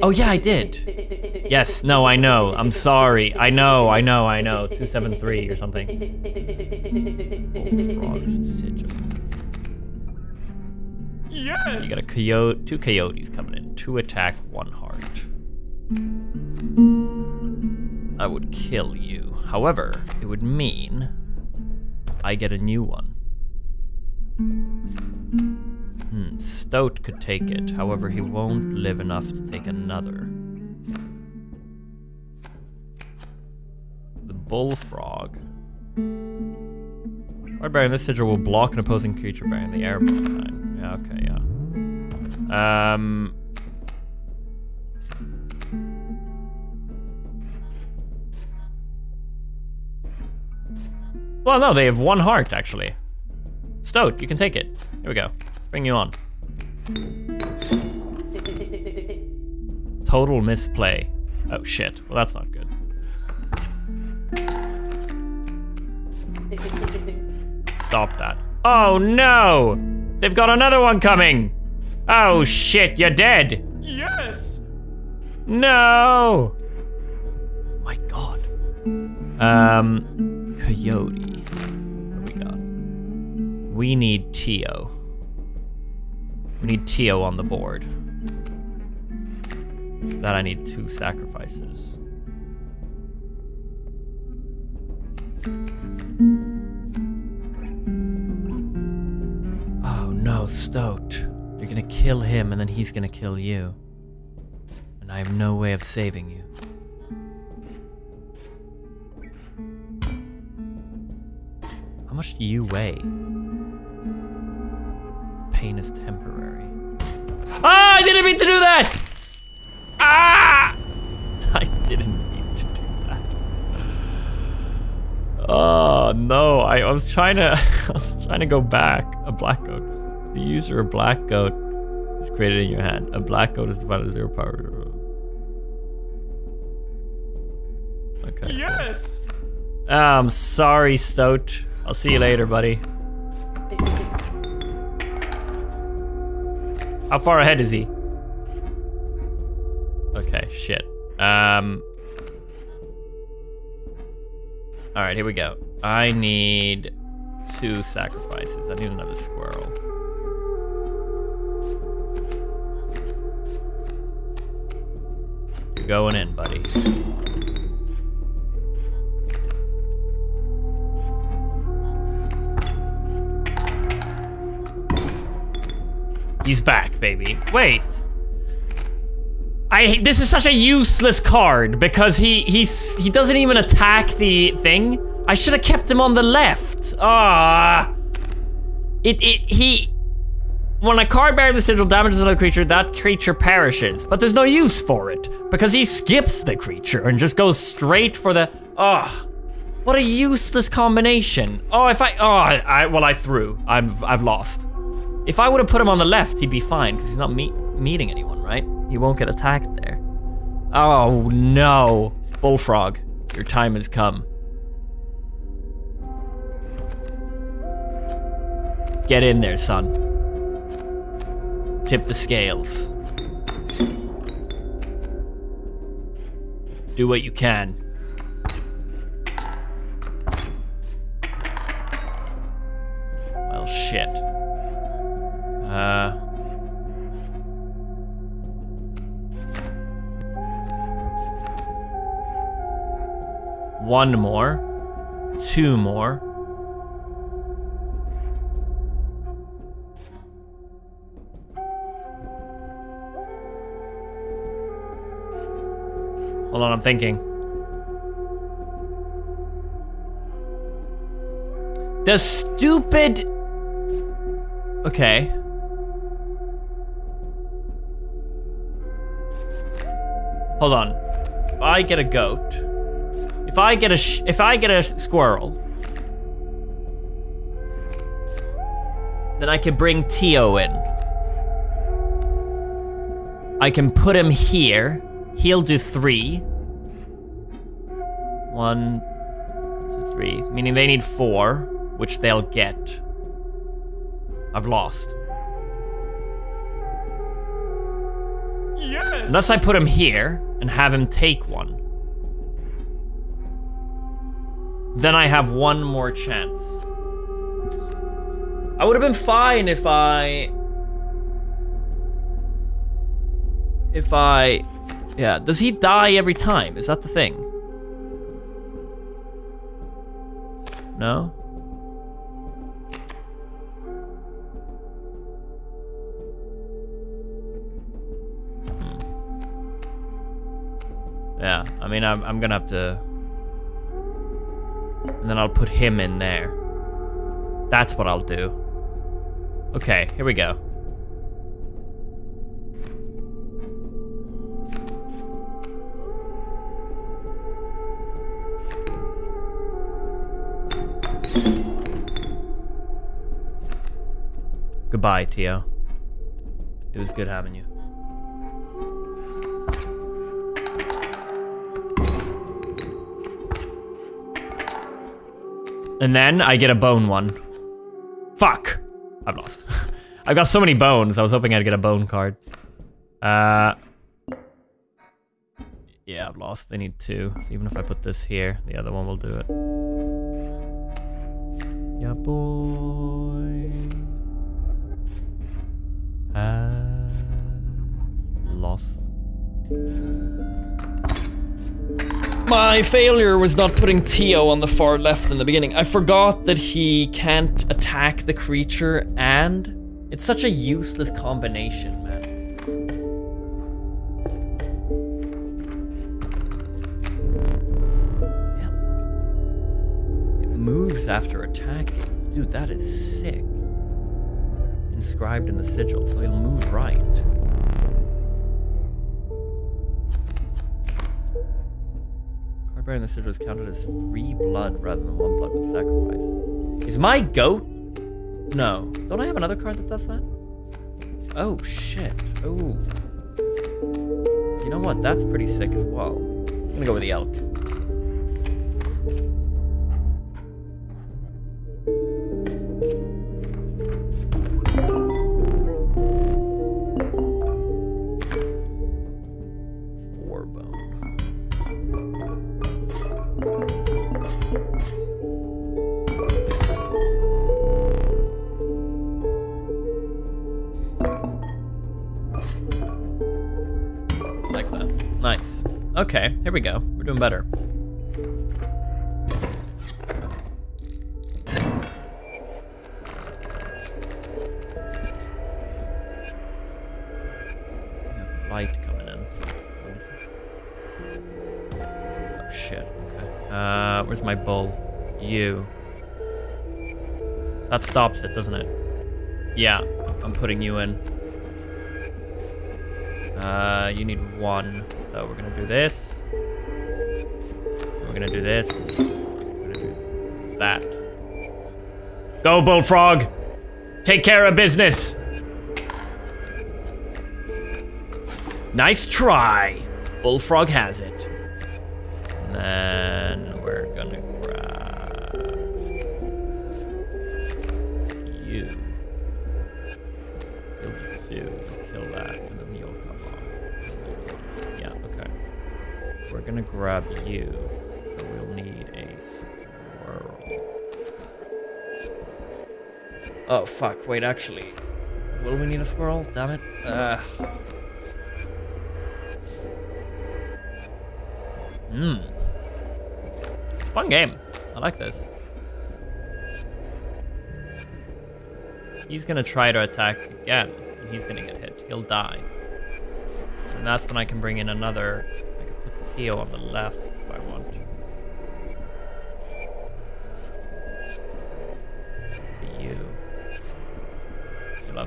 Oh yeah, I did. Yes, no, I know. I'm sorry. I know, I know, I know. 273 or something. Bullfrog's sigil. Yes! You got a coyote, two coyotes coming in. Two attack, one heart. I would kill you. However, it would mean I get a new one. Hmm, Stoat could take it. However, he won't live enough to take another. The bullfrog. Card bearing this sigil will block an opposing creature bearing the airborne sign. Yeah, okay, yeah. Um. Well, no, they have one heart, actually. Stoat, you can take it. Here we go. Bring you on. Total misplay. Oh, shit. Well, that's not good. Stop that. Oh, no! They've got another one coming! Oh, shit, you're dead! Yes! No! My god. Um, Coyote. What we got? We need Tio. We need Tio on the board. That I need two sacrifices. Oh no, Stoat. You're gonna kill him and then he's gonna kill you. And I have no way of saving you. How much do you weigh? Pain is temporary. Ah! I didn't mean to do that! Ah! I didn't mean to do that. Oh no! I, I was trying to. I was trying to go back. A black goat. The user of black goat is created in your hand. A black goat is divided zero power. Okay. Yes! I'm sorry, Stoat. I'll see you later, buddy. How far ahead is he? Okay, shit. Um. All right, here we go. I need two sacrifices. I need another squirrel. You're going in, buddy. He's back, baby. Wait. I this is such a useless card because he he's he doesn't even attack the thing. I should have kept him on the left. Ah. It it he when a card bearing the sigil damages another creature, that creature perishes. But there's no use for it because he skips the creature and just goes straight for the ah. What a useless combination. Oh, if I oh I well I threw. I've I've lost. If I would have put him on the left, he'd be fine because he's not meet, meeting anyone, right? He won't get attacked there. Oh no. Bullfrog, your time has come. Get in there, son. Tip the scales. Do what you can. Uh... One more. Two more. Hold on, I'm thinking. The stupid... Okay. Hold on. If I get a goat, if I get a sh if I get a squirrel, then I can bring Tio in. I can put him here. He'll do three. One, two, three. Meaning they need four, which they'll get. I've lost. Yes! Unless I put him here and have him take one. Then I have one more chance. I would have been fine if I... If I... Yeah, does he die every time? Is that the thing? No? I mean, I'm, I'm gonna have to... And then I'll put him in there. That's what I'll do. Okay, here we go. Goodbye, Tio. It was good having you. And then I get a bone one. Fuck! I've lost. I've got so many bones, I was hoping I'd get a bone card. Uh... Yeah, I've lost. I need two. So even if I put this here, the other one will do it. Yeah, boy. Has lost. My failure was not putting Tio on the far left in the beginning. I forgot that he can't attack the creature and it's such a useless combination, man. It moves after attacking. Dude, that is sick. Inscribed in the sigil, so it'll move right. Bearing the sigil is counted as free blood rather than one blood with sacrifice. Is my goat? No. Don't I have another card that does that? Oh, shit. Oh. You know what? That's pretty sick as well. I'm gonna go with the elk. Stops it, doesn't it? Yeah, I'm putting you in. Uh, you need one. So we're gonna do this. We're gonna do this. We're gonna do that. Go, Bullfrog! Take care of business! Nice try! Bullfrog has it. And then you. Kill you too. You kill that, and then you'll come on. Yeah, okay. We're gonna grab you, so we'll need a squirrel. Oh fuck! Wait, actually, will we need a squirrel? Damn it! Uh. Hmm. It's a fun game. I like this. He's gonna try to attack again, and he's gonna get hit. He'll die. And that's when I can bring in another. I can put Theo on the left if I want. You. You'll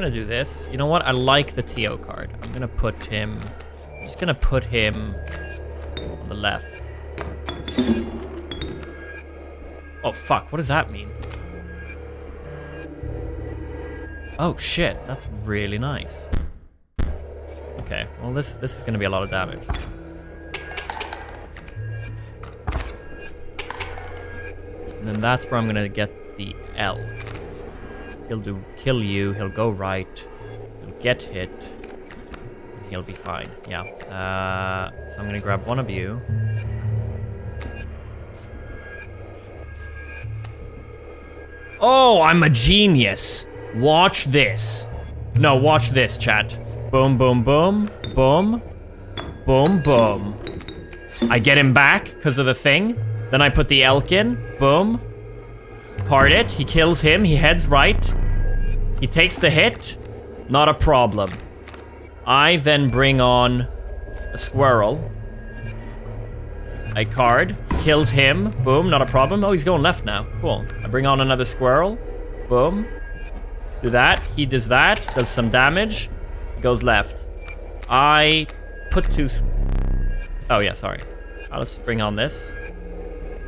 gonna do this. You know what? I like the Tio card. I'm gonna put him. I'm just gonna put him on the left. Oh fuck! What does that mean? Oh shit! That's really nice. Okay. Well, this this is gonna be a lot of damage. And then that's where I'm gonna get the elk. He'll do kill you, he'll go right, he'll get hit, and he'll be fine. Yeah. Uh, so I'm gonna grab one of you. Oh, I'm a genius. Watch this. No, watch this, chat. Boom, boom, boom, boom, boom, boom. I get him back because of the thing. Then I put the elk in. Boom. Card it. He kills him. He heads right. He takes the hit. Not a problem. I then bring on a squirrel. A card. Kills him. Boom. Not a problem. Oh, he's going left now. Cool. I bring on another squirrel. Boom. Do that. He does that. Does some damage. Goes left. I put two... Oh, yeah, sorry. Uh, I'll just bring on this.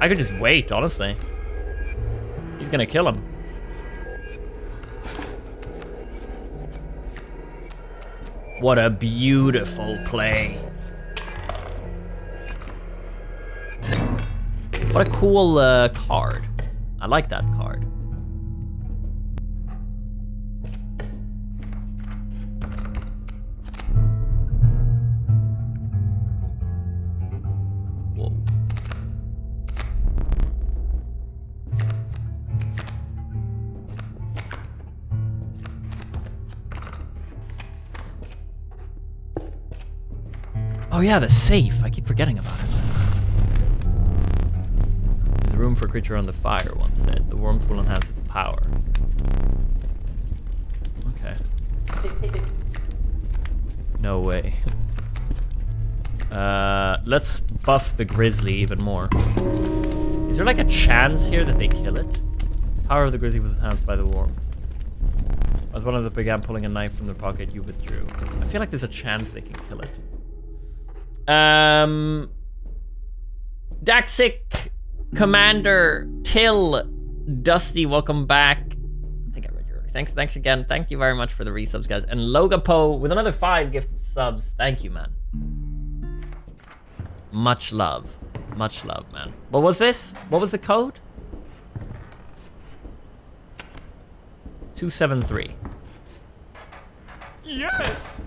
I could just wait, honestly. He's gonna kill him. What a beautiful play. What a cool uh, card. I like that card. Yeah, the safe. I keep forgetting about it. There's room for a creature on the fire, one said. The warmth will enhance its power. Okay. No way. Uh, let's buff the grizzly even more. Is there like a chance here that they kill it? Power of the grizzly was enhanced by the warmth. As one of them began pulling a knife from their pocket, you withdrew. I feel like there's a chance they can kill it. Um, Daxic, Commander, Till, Dusty, welcome back. I think I read you earlier. Thanks, thanks again. Thank you very much for the resubs, guys. And Logapo with another five gifted subs. Thank you, man. Much love. Much love, man. What was this? What was the code? 273. Yes!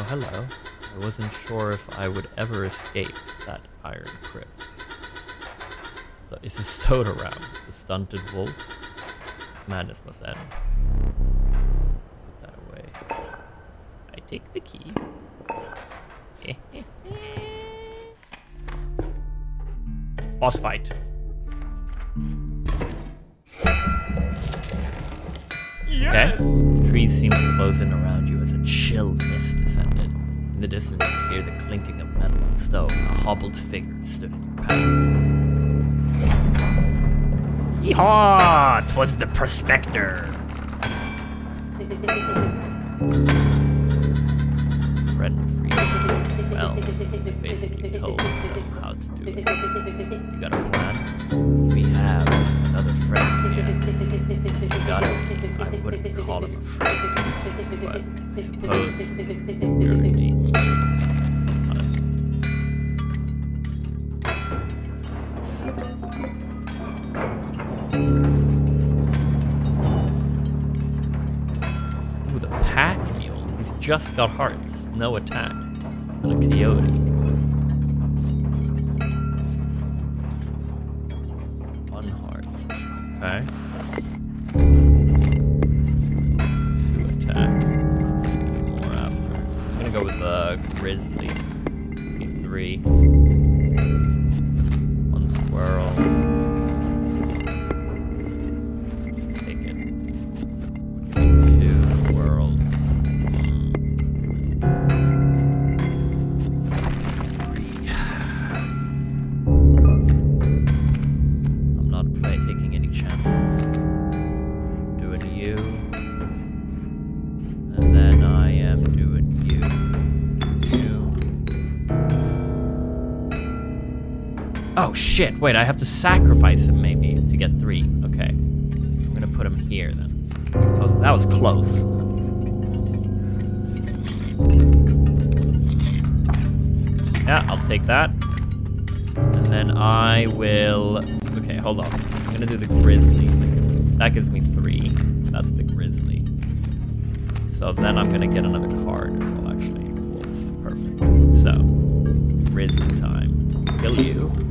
Oh, hello. I wasn't sure if I would ever escape that iron crypt. Is this Stoat around? The stunted wolf? This madness must end. Put that away. I take the key. Boss fight. Yes! Trees seemed to close in around you as a chill mist descended. In the distance, you could hear the clinking of metal and stone. A hobbled figure stood in your path. Yeehaw! 'Twas the prospector! Friend freedom. Well, basically told them how to do it. You got a plan? We have another friend here. You got it. I wouldn't call him a friend, but I suppose you're a demon. This time. Ooh, the pack mule. He's just got hearts, no attack. And a coyote. Grizzly. Three. Shit, wait, I have to sacrifice him maybe to get three. Okay. I'm gonna put him here then. That was, that was close. Yeah, I'll take that. And then I will. Okay, hold on. I'm gonna do the grizzly. That gives, that gives me three. That's the grizzly. So then I'm gonna get another card as well, actually. Wolf. Perfect. So, grizzly time. Kill you.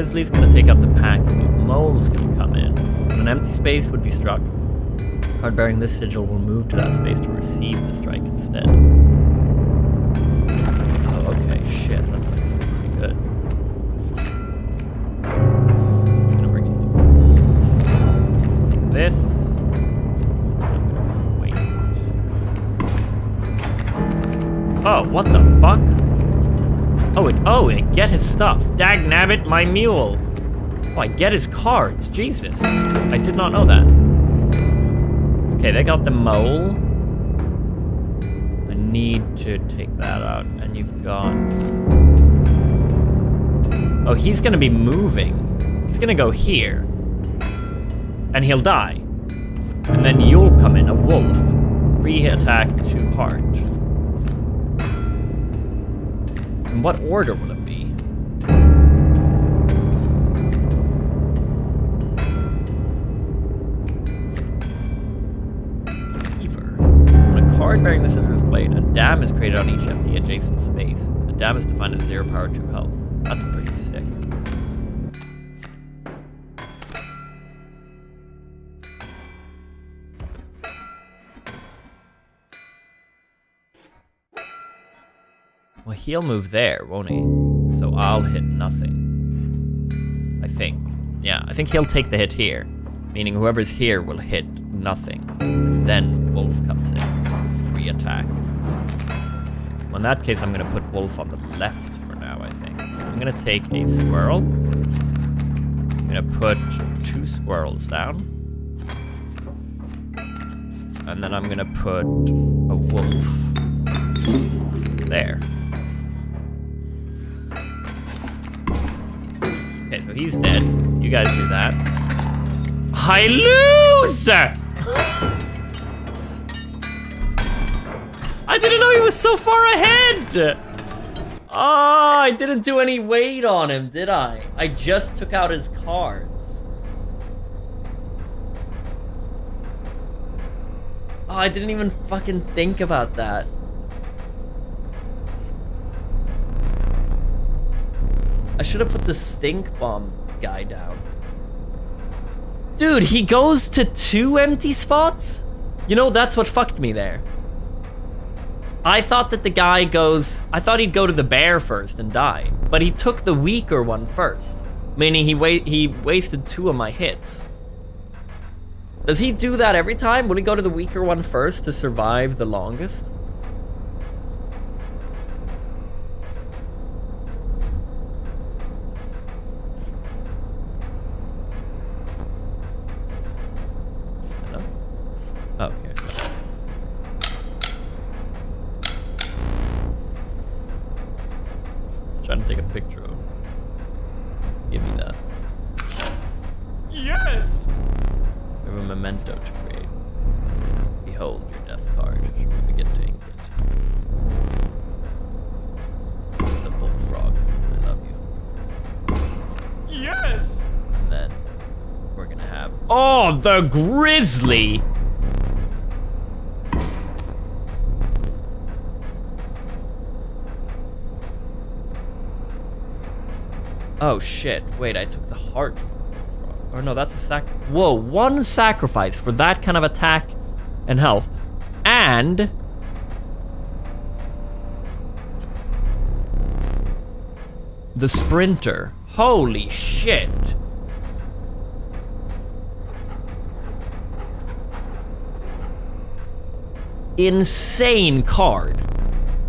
Grizzly's gonna take out the pack. The mole's gonna come in. An empty space would be struck. Card bearing this sigil will move to that space to receive the strike instead. Oh, okay, shit, that's his stuff. Dag nabbit, my mule. Oh, I get his cards. Jesus. I did not know that. Okay, they got the mole. I need to take that out. And you've got... Oh, he's gonna be moving. He's gonna go here. And he'll die. And then you'll come in, a wolf. Three attack, two heart. In what order card bearing the is played, a dam is created on each empty adjacent space. A dam is defined as zero power, two health. That's pretty sick. Well, he'll move there, won't he? So I'll hit nothing. I think. Yeah, I think he'll take the hit here. Meaning whoever's here will hit nothing. Then Wolf comes in. Attack. Well, in that case, I'm gonna put Wolf on the left for now, I think. I'm gonna take a squirrel. I'm gonna put two squirrels down. And then I'm gonna put a wolf there. Okay, so he's dead. You guys do that. I lose! didn't know he was so far ahead! Oh, I didn't do any weight on him, did I? I just took out his cards. Oh, I didn't even fucking think about that. I should have put the stink bomb guy down. Dude, he goes to two empty spots? You know, that's what fucked me there. I thought that the guy goes, I thought he'd go to the bear first and die, but he took the weaker one first, meaning he wa he wasted two of my hits. Does he do that every time? Will he go to the weaker one first to survive the longest? Oh, the grizzly! Oh shit! Wait, I took the heart from the. Or oh, no, that's a sac. Whoa, one sacrifice for that kind of attack and health, and the sprinter. Holy shit! Insane card.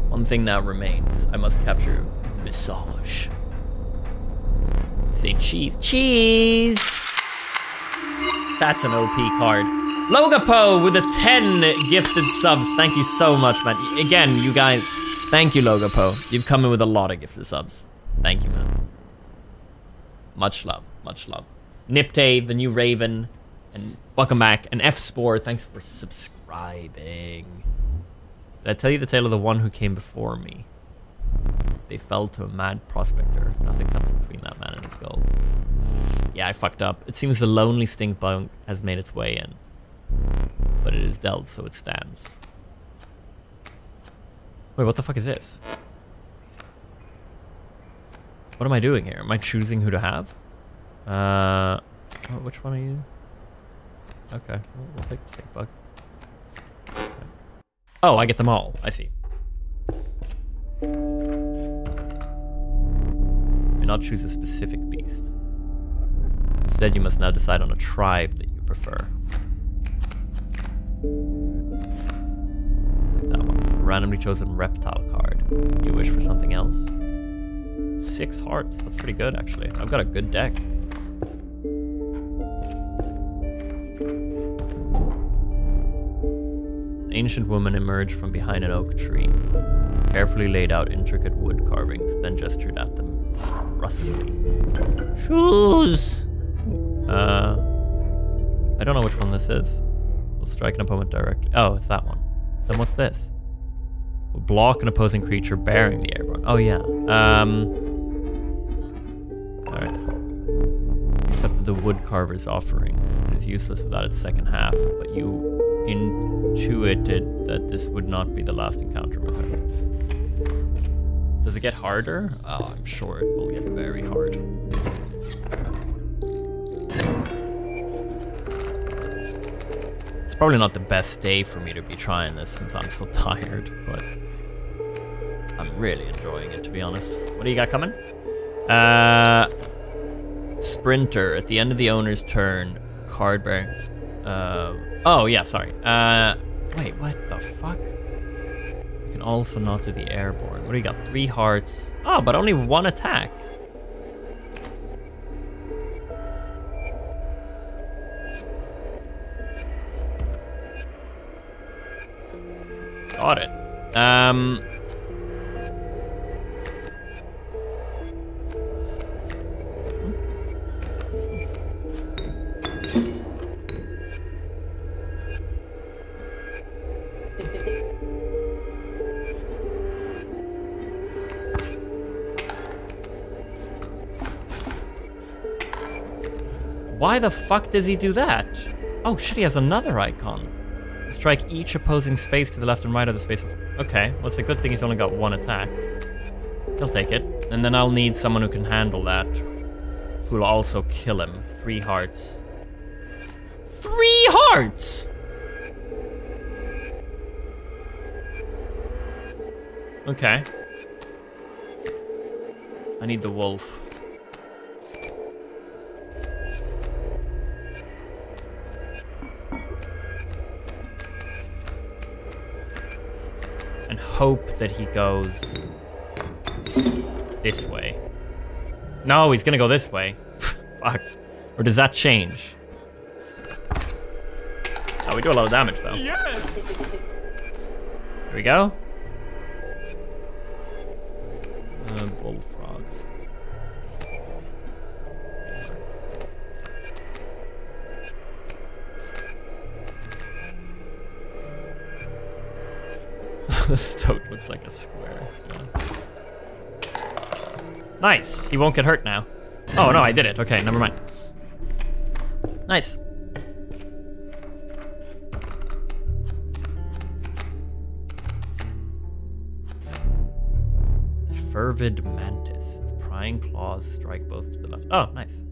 One thing now remains. I must capture Visage. Say cheese. Cheese! That's an OP card. Logapo with a 10 gifted subs. Thank you so much, man. Again, you guys, thank you, Logapo. You've come in with a lot of gifted subs. Thank you, man. Much love, much love. Nipte, the new Raven, and welcome back. And F Spore, thanks for subscribing. Did I tell you the tale of the one who came before me? They fell to a mad prospector. Nothing comes between that man and his gold. Yeah, I fucked up. It seems the lonely stink bug has made its way in. But it is dealt, so it stands. Wait, what the fuck is this? What am I doing here? Am I choosing who to have? Uh, oh, which one are you? Okay, we'll, we'll take the stink bug. Oh, I get them all. I see. And I'll choose a specific beast. Instead, you must now decide on a tribe that you prefer. That one. Randomly chosen reptile card. You wish for something else? Six hearts. That's pretty good, actually. I've got a good deck. An ancient woman emerged from behind an oak tree. She carefully laid out intricate wood carvings, then gestured at them brusquely. Shoes! Uh, I don't know which one this is. We'll strike an opponent directly. Oh, it's that one. Then what's this? We'll block an opposing creature bearing the airborne. Oh yeah. Um. All right. Accepted the wood carver's offering. It is useless without its second half, but you intuited that this would not be the last encounter with her. Does it get harder? Oh, I'm sure it will get very hard. It's probably not the best day for me to be trying this since I'm so tired, but I'm really enjoying it to be honest. What do you got coming? Uh, Sprinter. At the end of the owner's turn, card bearing. Uh, oh yeah, sorry. Uh, wait, what the fuck? You can also not do the airborne. What do you got? Three hearts. Oh, but only one attack. Got it. Um. Why the fuck does he do that? Oh shit, he has another icon. Strike each opposing space to the left and right of the space. Of... Okay, well it's a good thing he's only got one attack. He'll take it. And then I'll need someone who can handle that. Who'll also kill him. Three hearts. Three hearts! Okay. I need the wolf. Hope that he goes this way. No, he's gonna go this way. Fuck. Or does that change? Oh, we do a lot of damage though. Yes! Here we go. The stoat looks like a square. Yeah. Nice. He won't get hurt now. Oh, no, I did it. Okay, never mind. Nice. The Fervid mantis. Its prying claws strike both to the left. Oh, nice.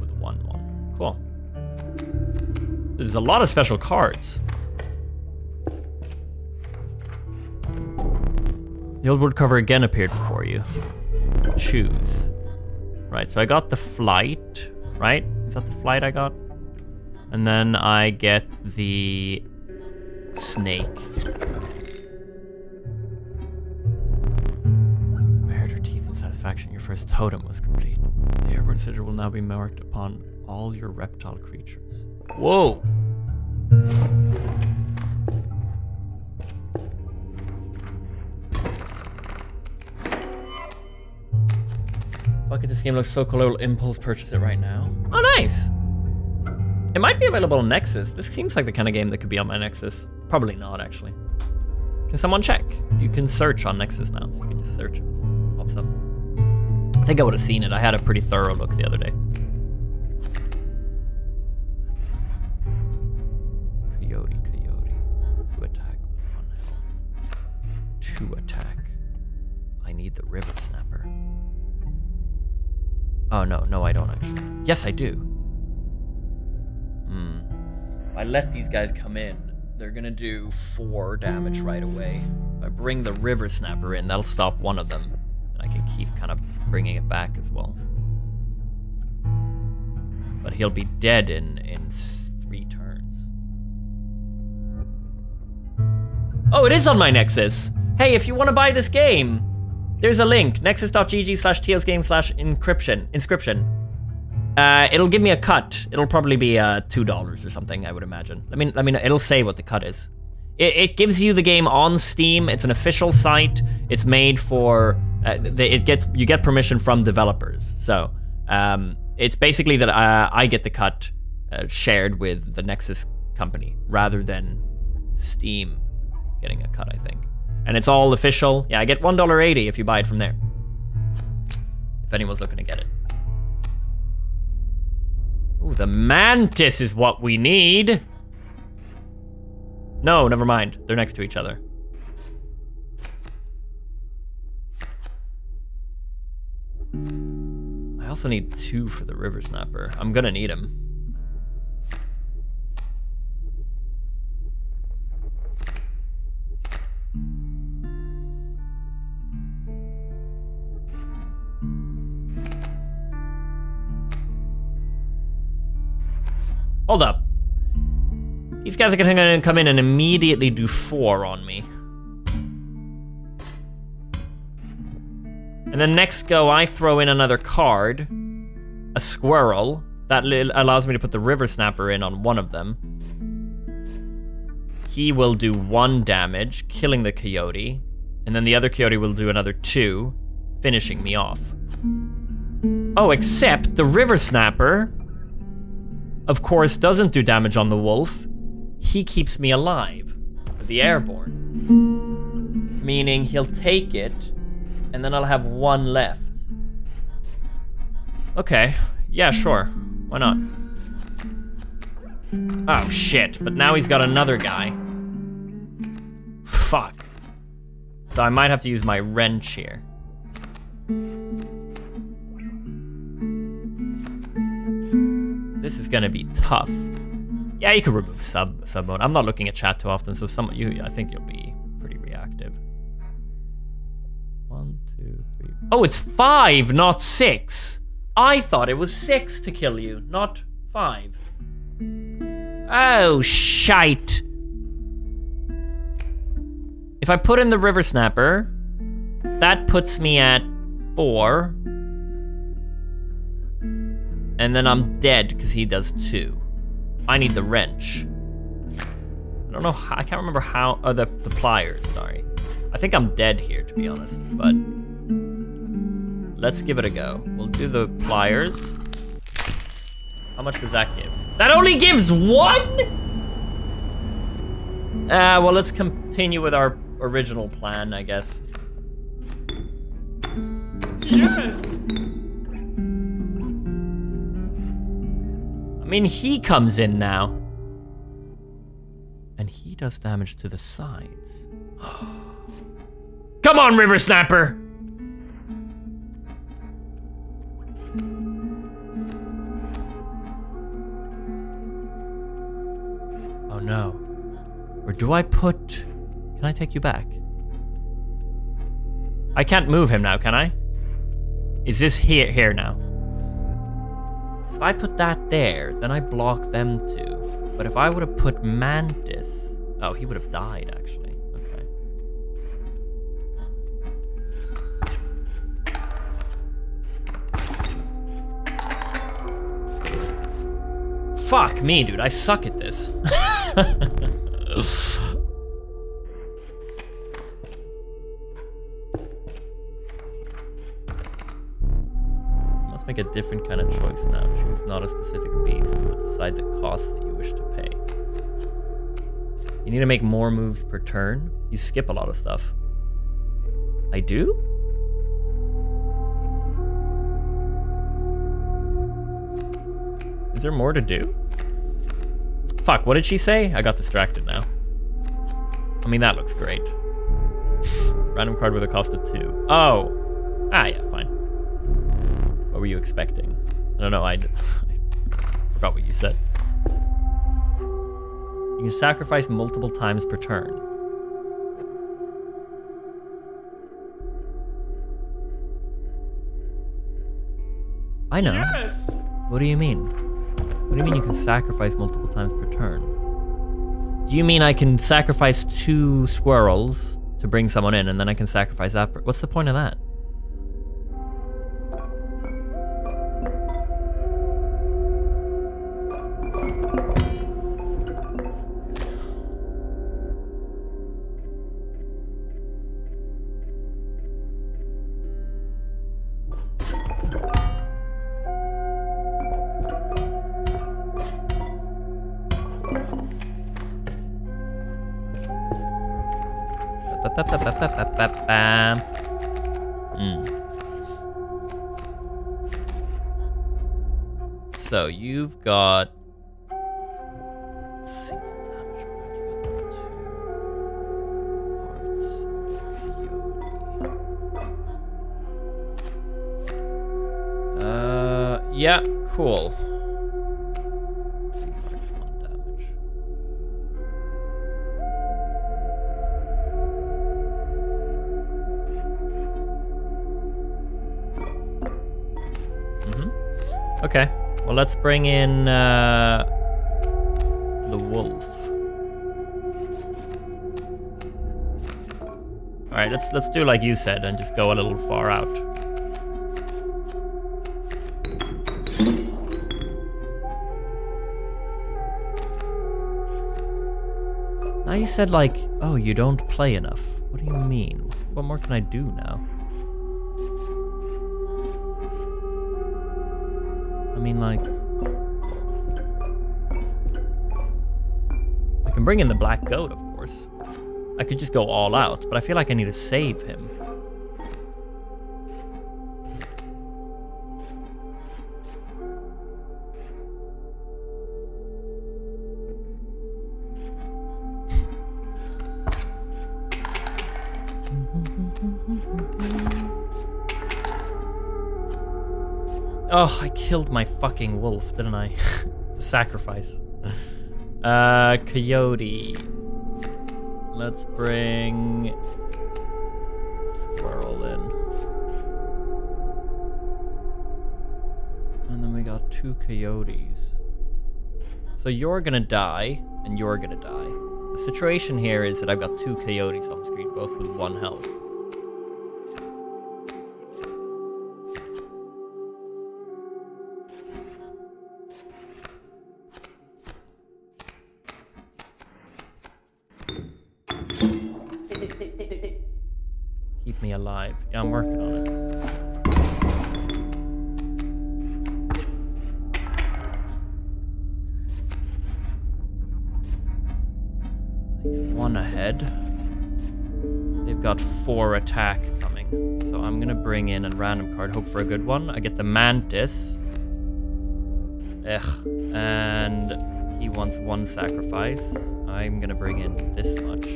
With one one. Cool. There's a lot of special cards. The old wood carver again appeared before you. Choose. Right, so I got the flight, right? Is that the flight I got? And then I get the snake. Bared her teeth in satisfaction, your first totem was complete. The airborne sigil will now be marked upon all your reptile creatures. Whoa! This game looks so cool, I'll impulse purchase it right now. Oh, nice! It might be available on Nexus. This seems like the kind of game that could be on my Nexus. Probably not, actually. Can someone check? You can search on Nexus now, so you can just search pops up. I think I would have seen it. I had a pretty thorough look the other day. Coyote, coyote. To attack, one health. Attack. I need the river snapper. Oh, no, no, I don't actually. Yes, I do. Hmm. If I let these guys come in, they're gonna do four damage right away. If I bring the river snapper in, that'll stop one of them. And I can keep kind of bringing it back as well. But he'll be dead in, in three turns. Oh, it is on my Nexus. Hey, if you want to buy this game, there's a link, nexus.gg slash teosgame slash encryption, Inscryption. Uh, it'll give me a cut. It'll probably be uh, $2 or something, I would imagine. Let me, let me know. It'll say what the cut is. It, it gives you the game on Steam. It's an official site. It's made for, uh, it gets, you get permission from developers. So, um, it's basically that uh, I get the cut uh, shared with the Nexus company rather than Steam getting a cut, I think. And it's all official. Yeah, I get $1.80 if you buy it from there. If anyone's looking to get it. Ooh, the mantis is what we need. No, never mind. They're next to each other. I also need two for the river snapper. I'm gonna need him. Hold up. These guys are gonna come in and immediately do four on me. And then next go, I throw in another card, a squirrel. That allows me to put the river snapper in on one of them. He will do one damage, killing the coyote. And then the other coyote will do another two, finishing me off. Oh, except the river snapper of course, doesn't do damage on the wolf. He keeps me alive. The airborne. Meaning he'll take it, and then I'll have one left. Okay, yeah, sure. Why not? Oh, shit. But now he's got another guy. Fuck. So I might have to use my wrench here. This is gonna be tough. Yeah, you can remove sub sub mode. I'm not looking at chat too often, so some you I think you'll be pretty reactive. One, two, three. Oh, it's five, not six. I thought it was six to kill you, not five. Oh, shite. If I put in the river snapper, that puts me at four. And then I'm dead because he does two. I need the wrench. I don't know, how, I can't remember how, oh, the, the pliers, sorry. I think I'm dead here, to be honest, but let's give it a go. We'll do the pliers. How much does that give? That only gives one? Ah, uh, well, let's continue with our original plan, I guess. Yes! Mean, he comes in now. And he does damage to the sides. Come on, River Snapper! Oh no. Or do I put... Can I take you back? I can't move him now, can I? Is this here, here now? If I put that there, then I block them too. But if I would have put Mantis... Oh, he would have died, actually. Okay. Fuck me, dude. I suck at this. make a different kind of choice now. Choose not a specific beast, but decide the cost that you wish to pay. You need to make more moves per turn. You skip a lot of stuff. I do? Is there more to do? Fuck, what did she say? I got distracted now. I mean, that looks great. Random card with a cost of two. Oh. Ah, yeah, fine. What were you expecting? I don't know, I, I forgot what you said. You can sacrifice multiple times per turn. I know. Yes! What do you mean? What do you mean you can sacrifice multiple times per turn? Do you mean I can sacrifice two squirrels to bring someone in and then I can sacrifice that? What's the point of that? Let's bring in uh, the wolf. All right, let's let's do like you said and just go a little far out. Now you said like, oh, you don't play enough. What do you mean? What more can I do now? Mean, like... I can bring in the black goat, of course. I could just go all out, but I feel like I need to save him. Oh, I killed my fucking wolf, didn't I? The sacrifice. Uh, coyote. Let's bring squirrel in. And then we got two coyotes. So you're gonna die, and you're gonna die. The situation here is that I've got two coyotes on the screen, both with one health. Four attack coming. So I'm gonna bring in a random card, hope for a good one. I get the Mantis. Ugh. And he wants one sacrifice. I'm gonna bring in this much.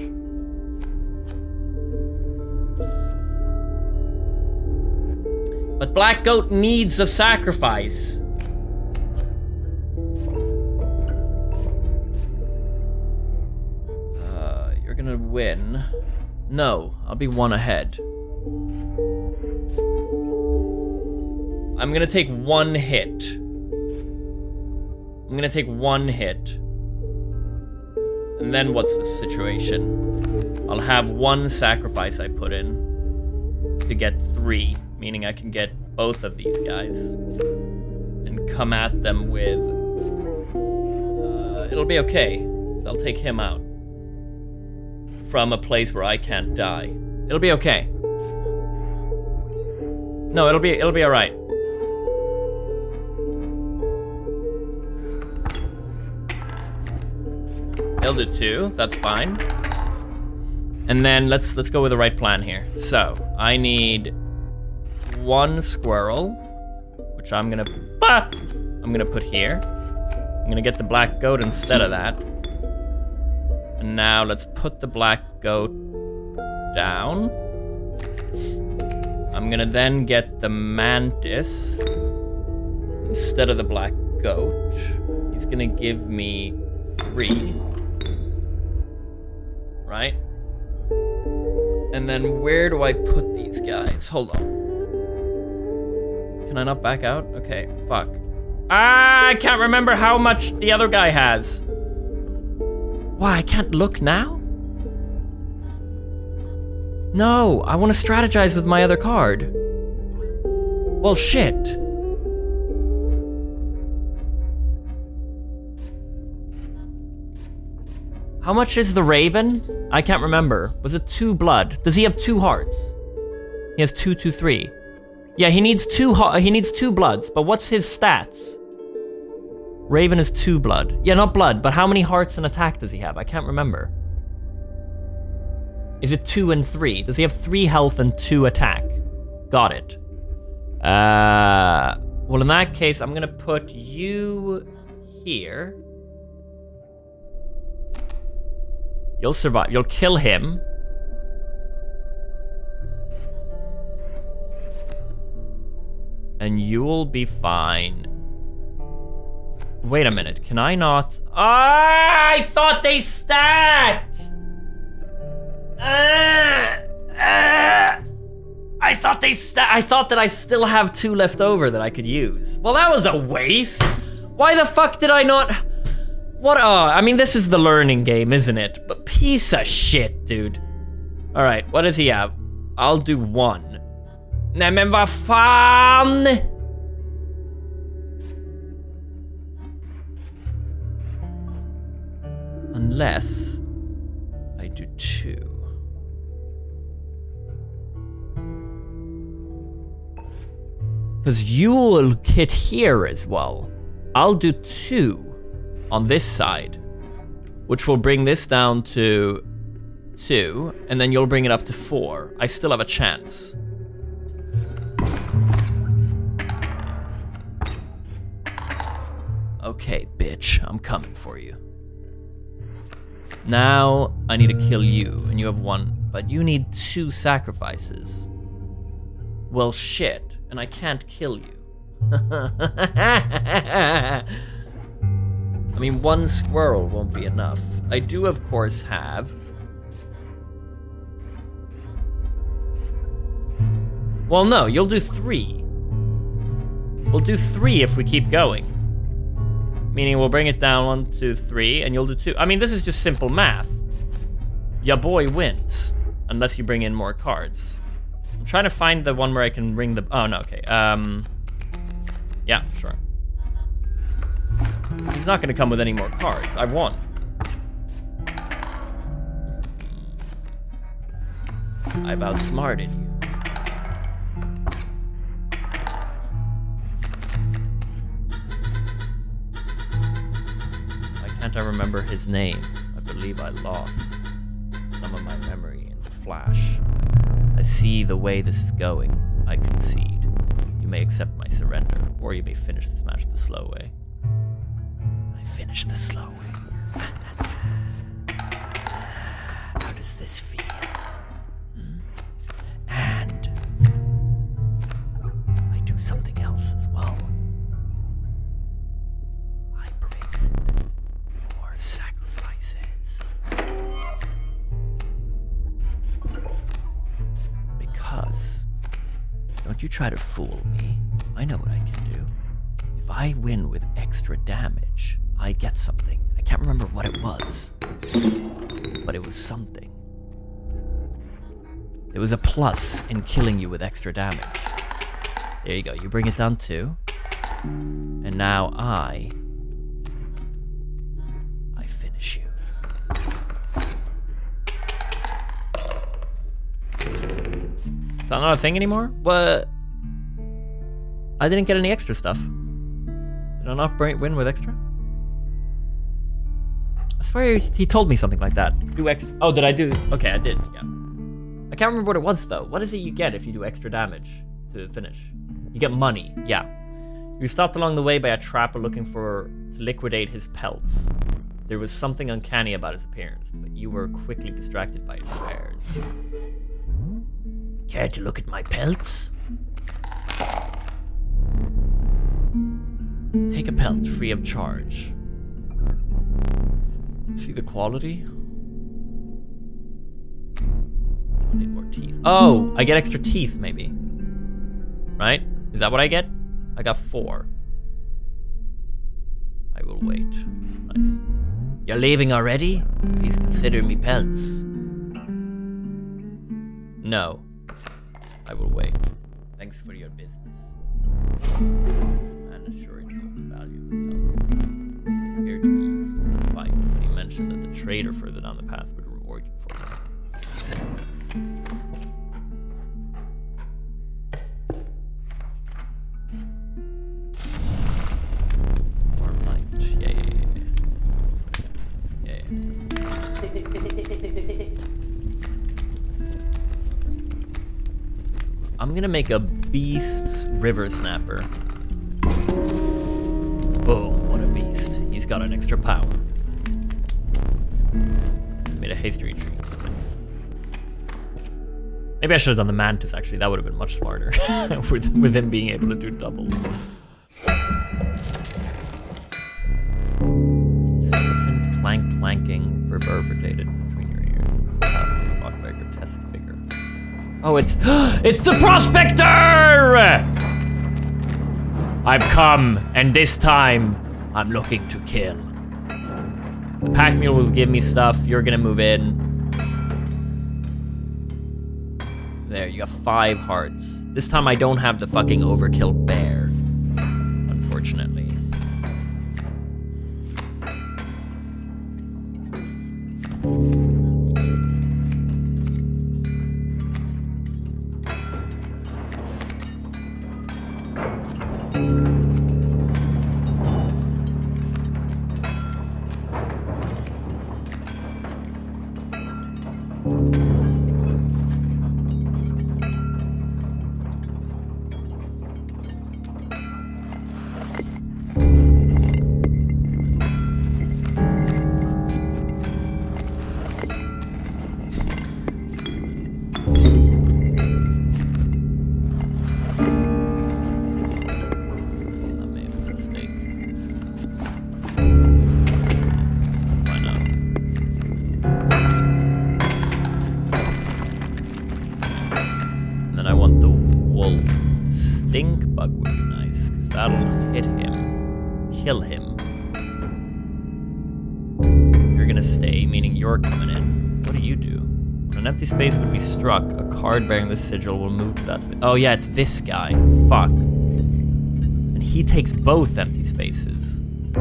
But Black Goat needs a sacrifice. Uh, you're gonna win. No, I'll be one ahead. I'm gonna take one hit. I'm gonna take one hit. And then what's the situation? I'll have one sacrifice I put in to get three, meaning I can get both of these guys and come at them with. Uh, it'll be okay. I'll take him out from a place where I can't die. It'll be okay. No, it'll be it'll be all right. He'll do two. That's fine. And then let's let's go with the right plan here. So I need one squirrel, which I'm gonna bah, I'm gonna put here. I'm gonna get the black goat instead of that. Now let's put the black goat down. I'm gonna then get the mantis instead of the black goat. He's gonna give me three. Right? And then where do I put these guys? Hold on. Can I not back out? Okay, fuck. Ah, I can't remember how much the other guy has. Why, I can't look now? No, I want to strategize with my other card. Well, shit. How much is the Raven? I can't remember. Was it two blood? Does he have two hearts? He has two, two, three. Yeah, he needs two. He needs two bloods. But what's his stats? Raven is two blood. Yeah, not blood, but how many hearts and attack does he have? I can't remember. Is it two and three? Does he have three health and two attack? Got it. Uh, well, in that case, I'm gonna put you here. You'll survive. You'll kill him. And you'll be fine. Wait a minute. Can I not? Ah, I thought they stack. Ah, ah. I thought they sta- I thought that I still have two left over that I could use. Well, that was a waste. Why the fuck did I not? What? Oh, I mean, this is the learning game, isn't it? But piece of shit, dude. All right, what does he have? I'll do one. Nej men Unless I do two. Because you'll hit here as well. I'll do two on this side, which will bring this down to two, and then you'll bring it up to four. I still have a chance. Okay, bitch, I'm coming for you. Now, I need to kill you, and you have one, but you need two sacrifices. Well, shit, and I can't kill you. I mean, one squirrel won't be enough. I do, of course, have. Well, no, you'll do three. We'll do three if we keep going. Meaning we'll bring it down one, two, three, and you'll do two. I mean, this is just simple math. Ya boy wins, unless you bring in more cards. I'm trying to find the one where I can ring the, oh no, okay. Um, yeah, sure. He's not gonna come with any more cards. I've won. I've outsmarted you. Can't I remember his name? I believe I lost some of my memory in the flash. I see the way this is going. I concede. You may accept my surrender, or you may finish this match the slow way. I finish the slow way. How does this feel? Hmm? And I do something else as well. Because don't you try to fool me. I know what I can do. If I win with extra damage, I get something. I can't remember what it was, but it was something. There was a plus in killing you with extra damage. There you go. You bring it down too. And now I. I finish you. Is that not a thing anymore? What? I didn't get any extra stuff. Did I not win with extra? I swear he told me something like that. Do X. Oh, did I do? Okay, I did. Yeah. I can't remember what it was though. What is it you get if you do extra damage to finish? You get money. Yeah. You stopped along the way by a trapper looking for to liquidate his pelts. There was something uncanny about his appearance, but you were quickly distracted by his wares. Care to look at my pelts? Take a pelt free of charge. See the quality? I need more teeth. Oh, I get extra teeth, maybe. Right? Is that what I get? I got four. I will wait. Nice. You're leaving already? Please consider me pelts. No. I will wait. Thanks for your business. And assured you of the value of the pelts. They appear to be useless in a fight, but he mentioned that the trader further down the path would reward you for light. Yeah, yeah, yeah, yeah. Yeah, I'm gonna make a beast's river snapper. Boom, what a beast. He's got an extra power. Made a hasty retreat. Maybe I should have done the mantis actually. That would have been much smarter with, with him being able to do double. Incessant clank clanking reverberated between your ears. Path this by grotesque figure. Oh, it's it's the prospector! I've come, and this time I'm looking to kill. The pack mule will give me stuff. You're gonna move in. There, you got five hearts. This time I don't have the fucking overkill bear. Card bearing the sigil will move to that space. Oh yeah, it's this guy. Fuck. And he takes both empty spaces. I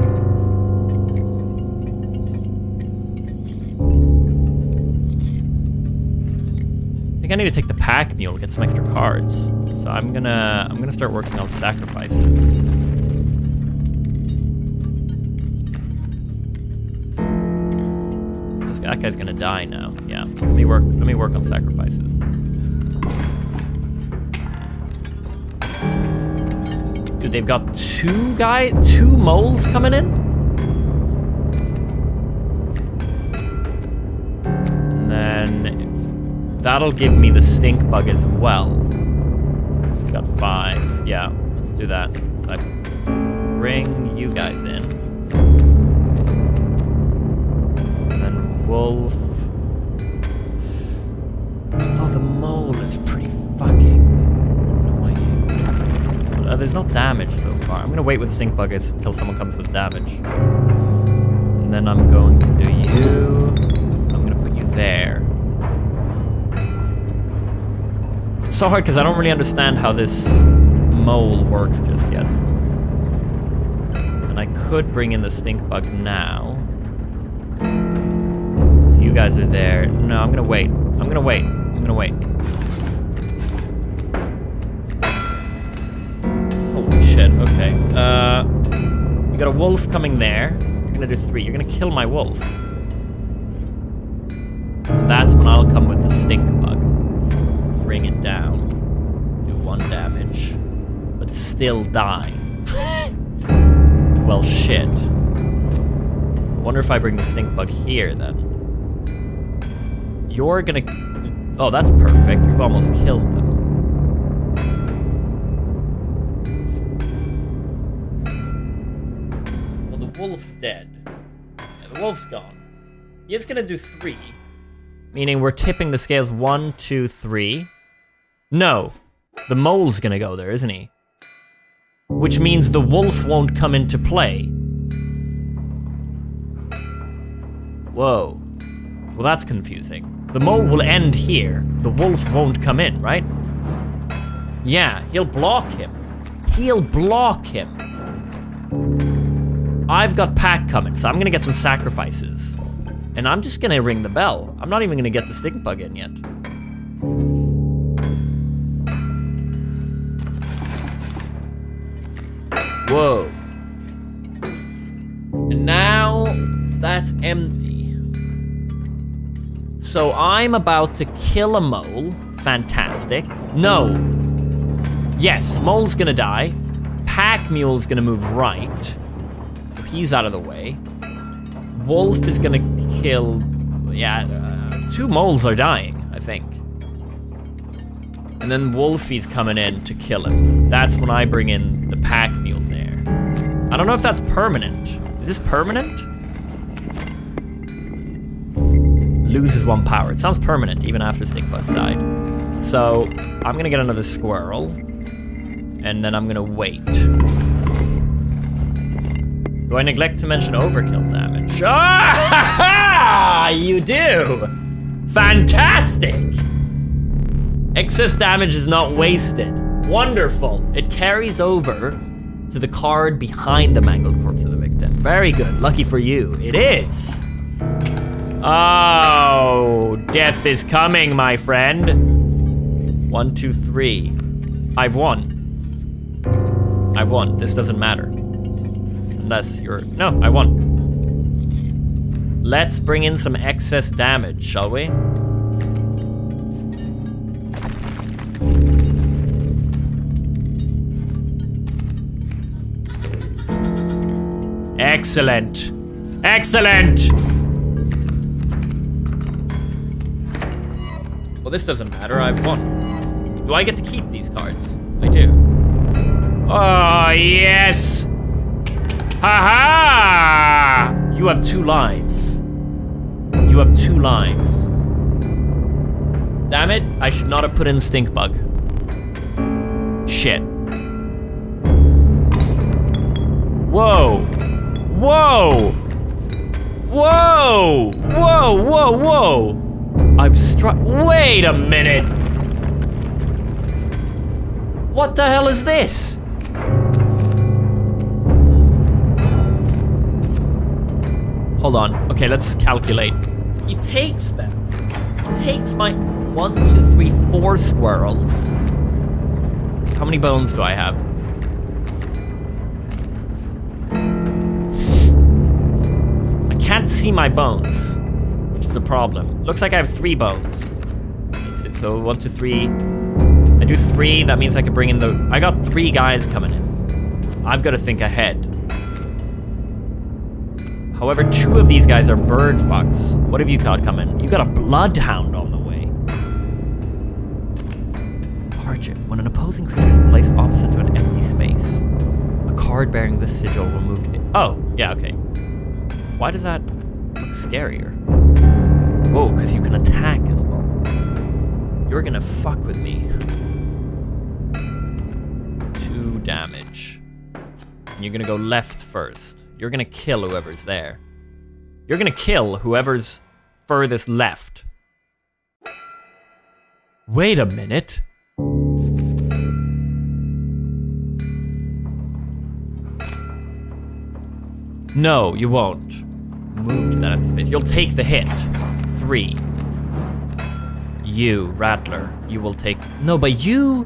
think I need to take the pack mule, to get some extra cards. So I'm gonna I'm gonna start working on sacrifices. That guy's gonna die now. Yeah. Let me work let me work on sacrifices. They've got two guy two moles coming in? And then that'll give me the stink bug as well. He's got five. Yeah, let's do that. So I bring you guys in. And then Wolf. There's no damage so far. I'm gonna wait with stink buckets until someone comes with damage. And then I'm going to do you. I'm gonna put you there. It's so hard because I don't really understand how this mole works just yet. And I could bring in the stink bug now. So you guys are there. No, I'm gonna wait. I'm gonna wait. I'm gonna wait. Got a wolf coming there. You're gonna do three. You're gonna kill my wolf. That's when I'll come with the stink bug. Bring it down. Do one damage. But still die. well, shit. I wonder if I bring the stink bug here then. You're gonna. Oh, that's perfect. You've almost killed them. Wolf's gone. He is gonna do three. Meaning we're tipping the scales one, two, three. No, the mole's gonna go there, isn't he? Which means the wolf won't come into play. Whoa. Well, that's confusing. The mole will end here. The wolf won't come in, right? Yeah, he'll block him. He'll block him. I've got pack coming, so I'm gonna get some sacrifices. And I'm just gonna ring the bell. I'm not even gonna get the stink bug in yet. Whoa. And now that's empty. So I'm about to kill a mole. Fantastic. No. Yes, mole's gonna die. Pack mule's gonna move right. So he's out of the way. Wolf is gonna kill. Yeah, uh, two moles are dying, I think. And then Wolfie's coming in to kill him. That's when I bring in the pack mule there. I don't know if that's permanent. Is this permanent? Loses one power. It sounds permanent even after Stinkbugs died. So I'm gonna get another squirrel. And then I'm gonna wait. Do I neglect to mention overkill damage? Ah, you do! Fantastic! Excess damage is not wasted. Wonderful. It carries over to the card behind the mangled corpse of the victim. Very good. Lucky for you. It is. Oh, death is coming, my friend. One, two, three. I've won. I've won. This doesn't matter. Unless you're... No, I won. Let's bring in some excess damage, shall we? Excellent. Excellent! Well, this doesn't matter. I've won. Do I get to keep these cards? I do. Oh, yes! Ha ha! You have two lives. You have two lives. Damn it, I should not have put in the stink bug. Shit. Whoa. Whoa! Whoa! Whoa, whoa, whoa! I've struck- Wait a minute! What the hell is this? Hold on. Okay, let's calculate. He takes them. He takes my one, two, three, four squirrels. How many bones do I have? I can't see my bones, which is a problem. Looks like I have three bones. So one, two, three. I do three, that means I can bring in the... I got three guys coming in. I've got to think ahead. However, two of these guys are bird fucks. What have you got coming? You got a bloodhound on the way. Hardship. When an opposing creature is placed opposite to an empty space, a card bearing this sigil will move to the... Oh, yeah, okay. Why does that look scarier? Whoa, because you can attack as well. You're gonna fuck with me. Two damage. And you're gonna go left first. You're gonna kill whoever's there. You're gonna kill whoever's furthest left. Wait a minute. No, you won't. Move to that space. You'll take the hit. Three. You, Rattler, you will take. No, but you.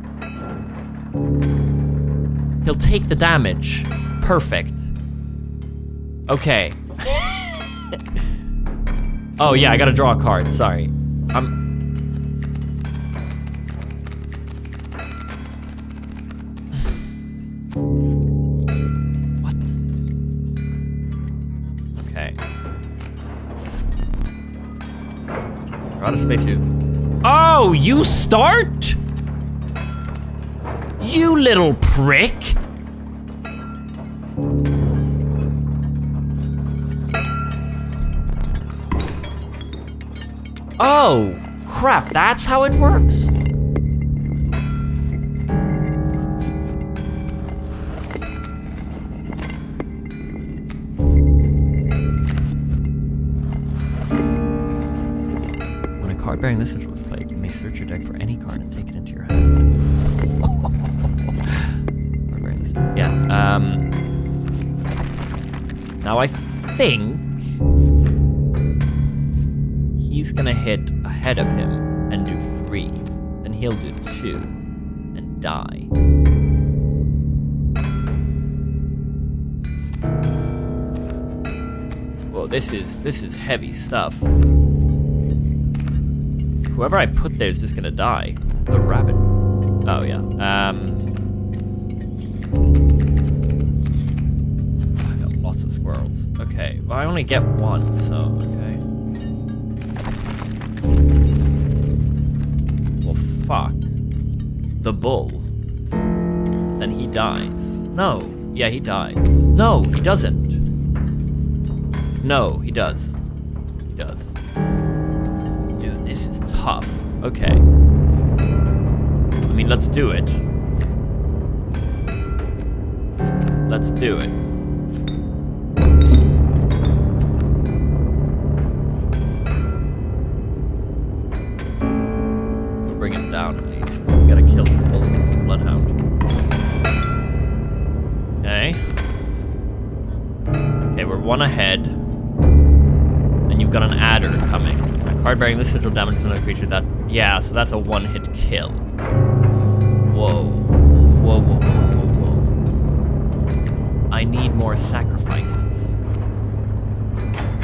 He'll take the damage. Perfect. Okay. oh, yeah, I gotta draw a card. Sorry. I'm. what? Okay. We're out of space here. Oh, you start? You little prick! Oh, crap, that's how it works? When a card bearing this sigil is played, you may search your deck for any card and take it into your hand. Yeah, um... Now I think... He's gonna hit ahead of him and do three. Then he'll do two and die. Well, this is this is heavy stuff. Whoever I put there is just gonna die. The rabbit. Oh yeah. Um. I got lots of squirrels. Okay. Well, I only get one, so okay. The bull. Then he dies. No. Yeah, he dies. No, he doesn't. No, he does. He does. Dude, this is tough. Okay. I mean, let's do it. Let's do it. We gotta kill this bloodhound. Okay. Okay, we're one ahead. And you've got an adder coming. A card bearing this central damage to another creature that. Yeah, so that's a one hit kill. Whoa. Whoa, whoa, whoa, whoa, whoa. I need more sacrifices.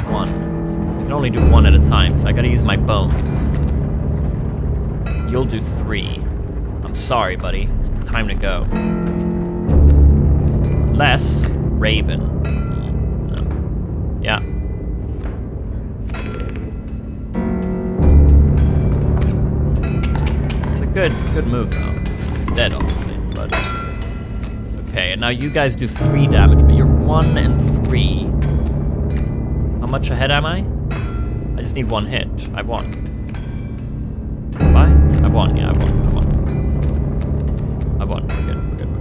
One. I can only do one at a time, so I gotta use my bones. You'll do three. I'm sorry, buddy. It's time to go. Less Raven. Yeah. It's a good, good move though. He's dead, obviously, but okay. And now you guys do three damage, but you're one and three. How much ahead am I? I just need one hit. I've won. I've won. Yeah, I've won. I've won. I've won. We're good. We're good. We're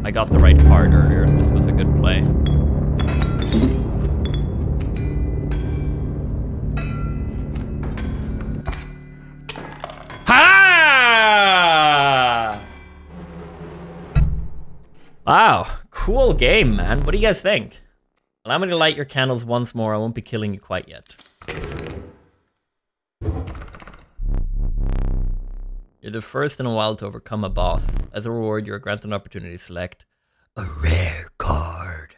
good. I got the right card earlier. This was a good play. Ha! Wow, cool game, man. What do you guys think? Allow me to light your candles once more. I won't be killing you quite yet. You're the first in a while to overcome a boss. As a reward, you're granted an opportunity to select a rare card.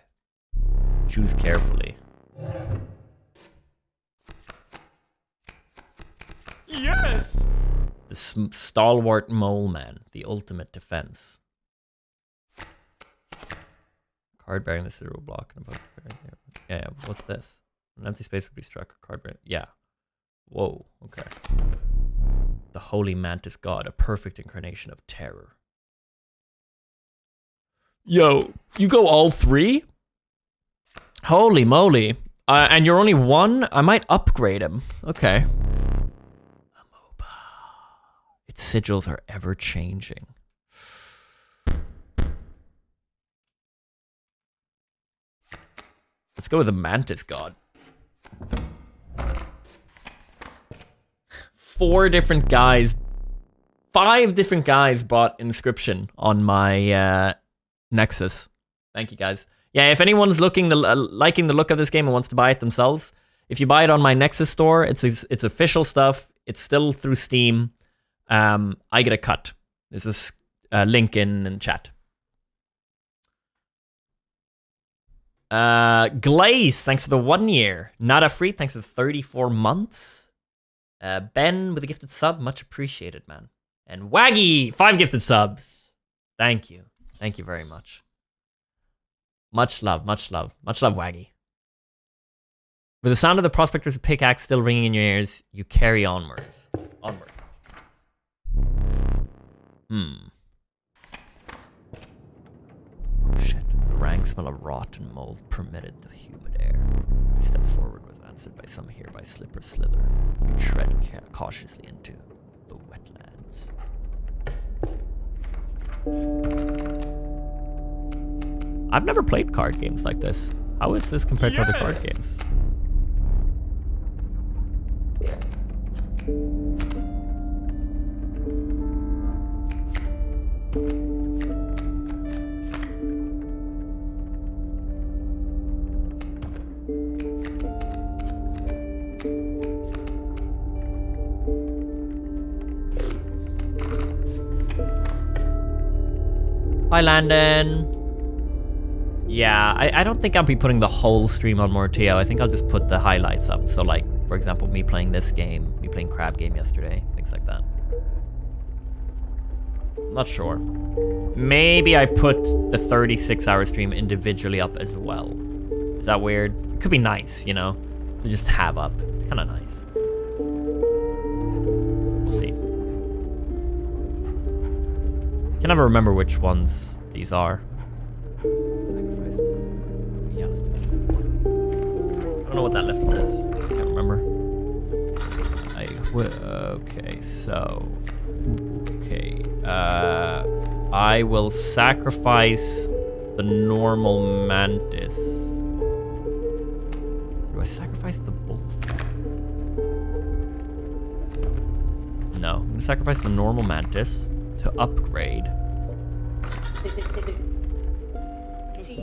Choose carefully. Yes! The stalwart mole man, the ultimate defense. Card bearing the zero block and above. Yeah, yeah, what's this? An empty space would be struck. Card bearing. Yeah. Whoa. Okay. The holy mantis god, a perfect incarnation of terror. Yo, you go all three? Holy moly. Uh, and you're only one? I might upgrade him. Okay. Its sigils are ever changing. Let's go with the mantis god. Four different guys, five different guys bought Inscryption on my uh, Nexus. Thank you guys. Yeah, if anyone's looking the uh, liking the look of this game and wants to buy it themselves, if you buy it on my Nexus store, it's it's official stuff. It's still through Steam. Um, I get a cut. There's a s- uh, link in, in chat. Uh, Glaze, thanks for the one year. Nada Free, thanks for the 34 months. Uh, Ben with a gifted sub, much appreciated, man. And Waggy, five gifted subs. Thank you. Thank you very much. Much love, much love, much love, Waggy. With the sound of the prospector's pickaxe still ringing in your ears, you carry onwards. Onwards. Hmm. Oh shit. The rank smell of rot and mold permitted the humid air. Step forward with was answered by some hereby slip or slither. You tread cautiously into the wetlands. I've never played card games like this. How is this compared to other card Yes! games? Hi, Landon. Yeah, I, I don't think I'll be putting the whole stream on More Teo. I think I'll just put the highlights up. So, like, for example, me playing this game, me playing Crab Game yesterday, things like that. Not sure. Maybe I put the 36 hour stream individually up as well. Is that weird? It could be nice, you know, to just have up. It's kind of nice. Can never remember which ones these are. Sacrifice. Yeah, let's do this. I don't know what that left one is. I can't remember. I okay, so okay. Uh, I will sacrifice the normal mantis. Do I sacrifice the bullfrog? No, I'm gonna sacrifice the normal mantis to upgrade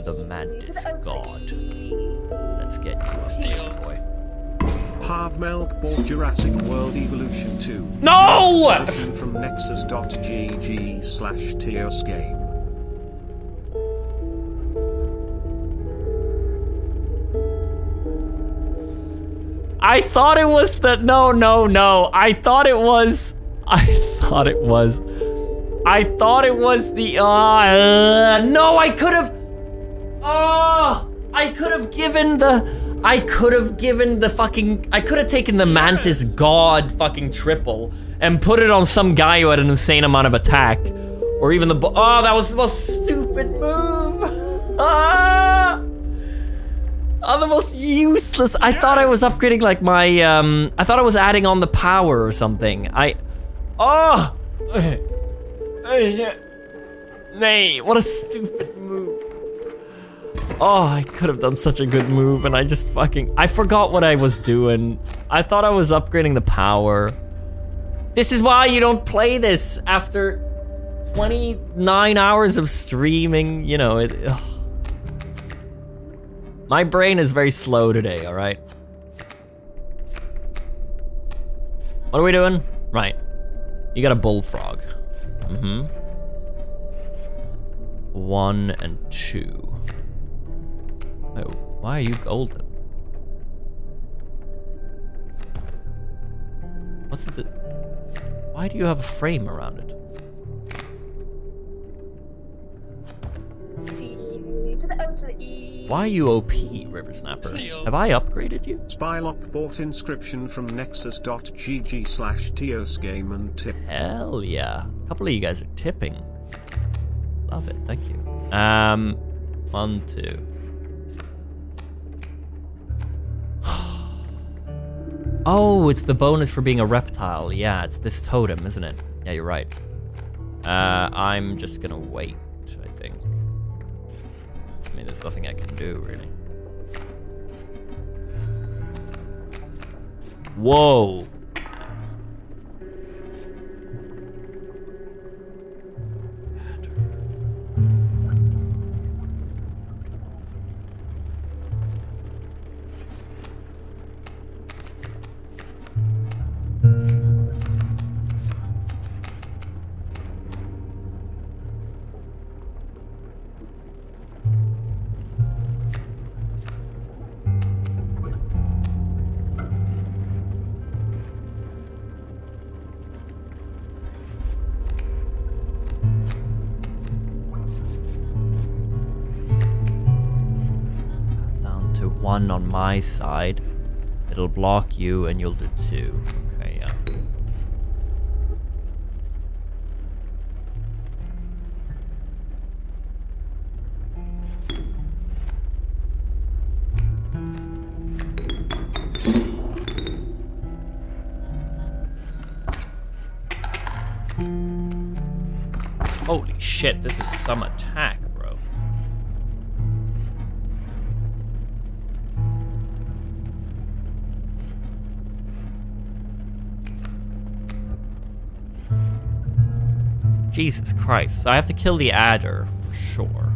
the mantis god. Let's get you up there, boy. Harv Melk bought Jurassic World Evolution 2. No! Edition from nexus.gg slash teosgame. I thought it was the no no no. I thought it was I thought it was I thought it was the uh, uh no I could have Oh I could have given the I could have given the fucking I could have taken the Mantis God fucking triple and put it on some guy who had an insane amount of attack. Or even the Oh that was the most stupid move. ah! Oh, the most useless. I thought I was upgrading like my um I thought I was adding on the power or something. I Oh! Nay, what a stupid move. Oh, I could have done such a good move and I just fucking... I forgot what I was doing. I thought I was upgrading the power. This is why you don't play this after 29 hours of streaming. You know, it... ugh. My brain is very slow today, alright? What are we doing? Right. You got a bullfrog. Mm-hmm. One and two. Oh, why are you golden? What's the... Why do you have a frame around it? Why are you OP, River Snapper? Have I upgraded you? Spylock bought Inscryption from nexus.gg slash teosgame and tip. Hell yeah. A couple of you guys are tipping. Love it, thank you. Um, one, two. oh, it's the bonus for being a reptile. Yeah, it's this totem, isn't it? Yeah, you're right. Uh, I'm just gonna wait, there's nothing I can do, really. Whoa. My side. It'll block you and you'll do two. Okay, yeah. Holy shit, this is some attack, Jesus Christ. So I have to kill the adder for sure.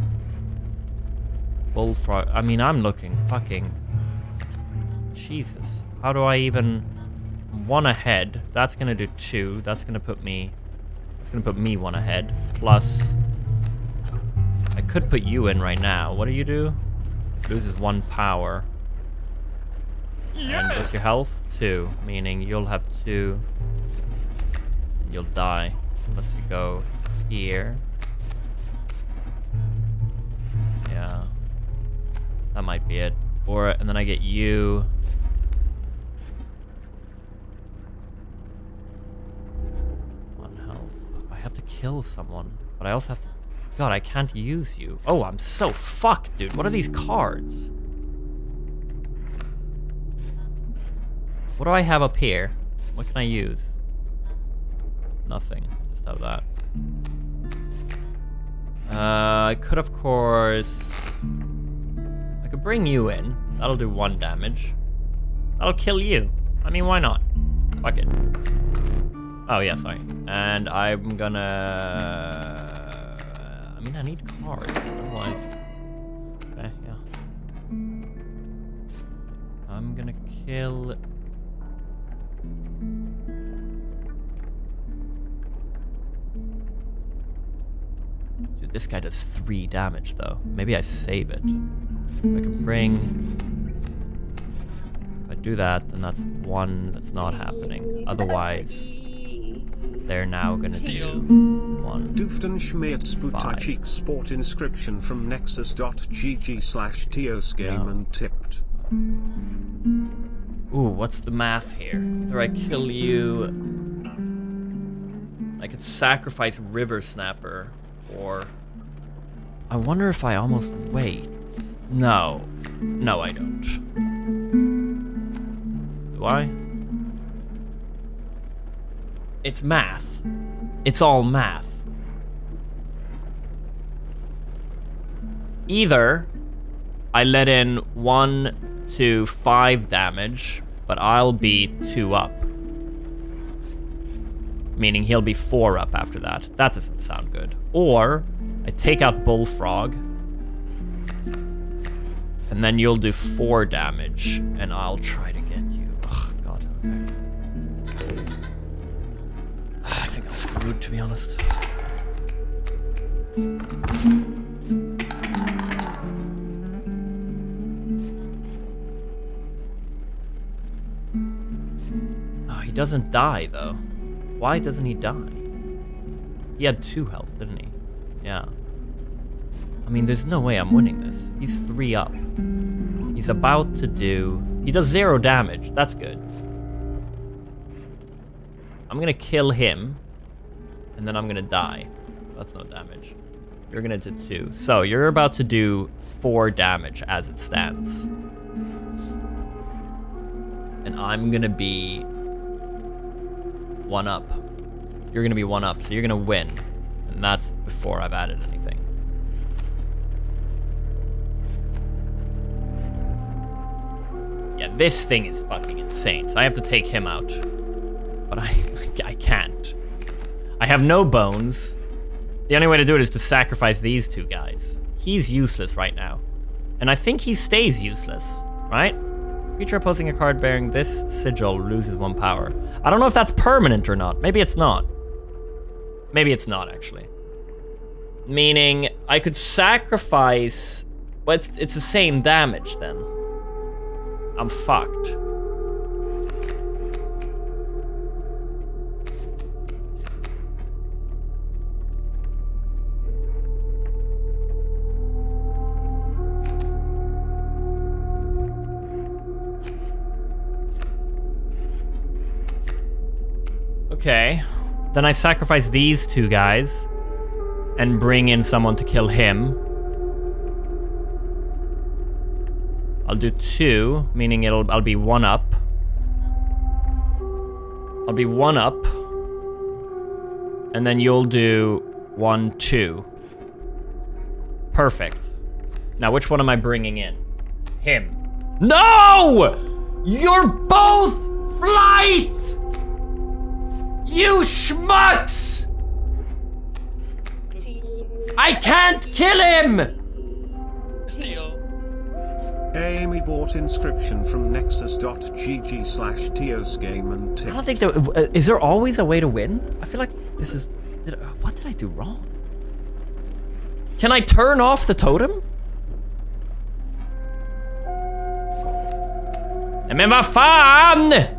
Bullfrog. I mean, I'm looking fucking. Jesus. How do I even. One ahead. That's gonna do two. That's gonna put me. That's gonna put me one ahead. Plus. I could put you in right now. What do you do? Loses one power. And what's your health? Two. Meaning you'll have two. And you'll die. You go here. Yeah. That might be it. Or, and then I get you. One health. I have to kill someone. But I also have to... God, I can't use you. Oh, I'm so fucked, dude. What are these cards? What do I have up here? What can I use? Nothing. Have that. Uh, I could, of course... I could bring you in. That'll do one damage. That'll kill you. I mean, why not? Fuck it. Oh, yeah, sorry. And I'm gonna... I mean, I need cards, otherwise... Okay, yeah. I'm gonna kill... Dude, this guy does three damage, though. Maybe I save it. I can bring... If I do that, then that's one that's not happening. Otherwise, they're now gonna do one. Duften Schmiert Five. Sputachik Sport Inscryption from nexus.gg slash teosgame No. and tipped. Ooh, what's the math here? Either I kill you... I could sacrifice River Snapper, or... I wonder if I almost wait. No. No, I don't. Do I? It's math. It's all math. Either I let in one to five damage, but I'll be two up. Meaning he'll be four up after that. That doesn't sound good. Or I take out Bullfrog. And then you'll do four damage, and I'll try to get you. Oh, God, okay. I think I'm screwed, to be honest. Oh, he doesn't die, though. Why doesn't he die? He had two health, didn't he? Yeah. I mean, there's no way I'm winning this. He's three up. He's about to do... He does zero damage. That's good. I'm gonna kill him. And then I'm gonna die. That's no damage. You're gonna do two. So, you're about to do four damage as it stands. And I'm gonna be one up. You're gonna be one up, so you're gonna win. And that's before I've added anything. Yeah, this thing is fucking insane. So I have to take him out. But I, I can't. I have no bones. The only way to do it is to sacrifice these two guys. He's useless right now. And I think he stays useless, right? Creature opposing a card bearing this sigil loses one power. I don't know if that's permanent or not. Maybe it's not. Maybe it's not, actually. Meaning, I could sacrifice... Well, it's, it's the same damage, then. I'm fucked. Okay. Then I sacrifice these two guys and bring in someone to kill him. I'll do two, meaning it'll I'll be one up. I'll be one up. And then you'll do one, two. Perfect. Now, which one am I bringing in? Him. No! You're both flight! You schmucks! I can't kill him! Amy bought Inscryption from nexus.gg slash teosgame and I don't think there uh, there always a way to win. I feel like this is. Did, uh, what did I do wrong? Can I turn off the totem? Nej, Men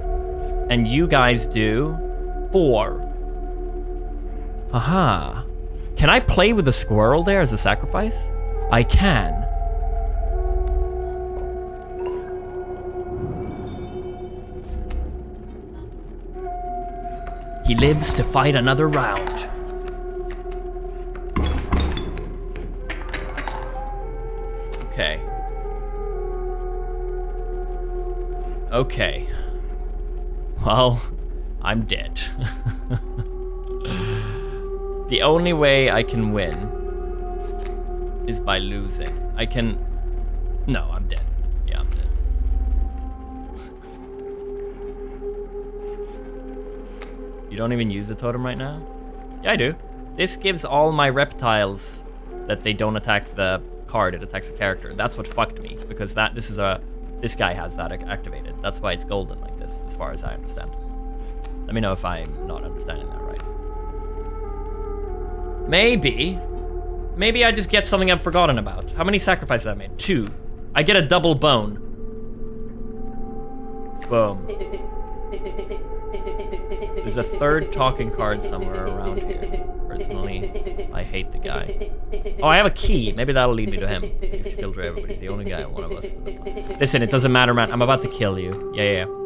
And you guys do four. Aha. Can I play with the squirrel there as a sacrifice? I can. He lives to fight another round. Okay. Okay. Well, I'm dead. the only way I can win is by losing. I can... No, I'm dead. Yeah, I'm dead. you don't even use the totem right now? Yeah, I do. This gives all my reptiles that they don't attack the card, it attacks the character. That's what fucked me, because that this is a... This guy has that activated. That's why it's golden like this, as far as I understand. Let me know if I'm not understanding that right. Maybe. Maybe I just get something I've forgotten about. How many sacrifices I made? Two. I get a double bone. Boom. There's a third talking card somewhere around here. Personally, I hate the guy. Oh, I have a key. Maybe that'll lead me to him. He's killed everybody. He's the only guy, one of us. Listen, it doesn't matter, man. I'm about to kill you. Yeah, yeah.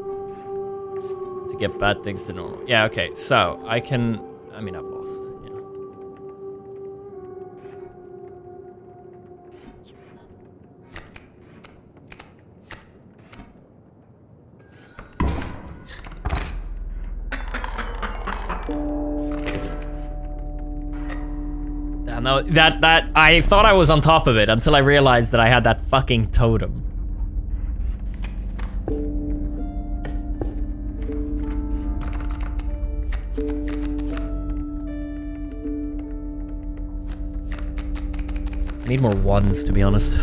To get bad things to normal. Yeah, okay. So, I can... I mean, I've lost. Yeah. No, that, that, I thought I was on top of it until I realized that I had that fucking totem. I need more ones, to be honest.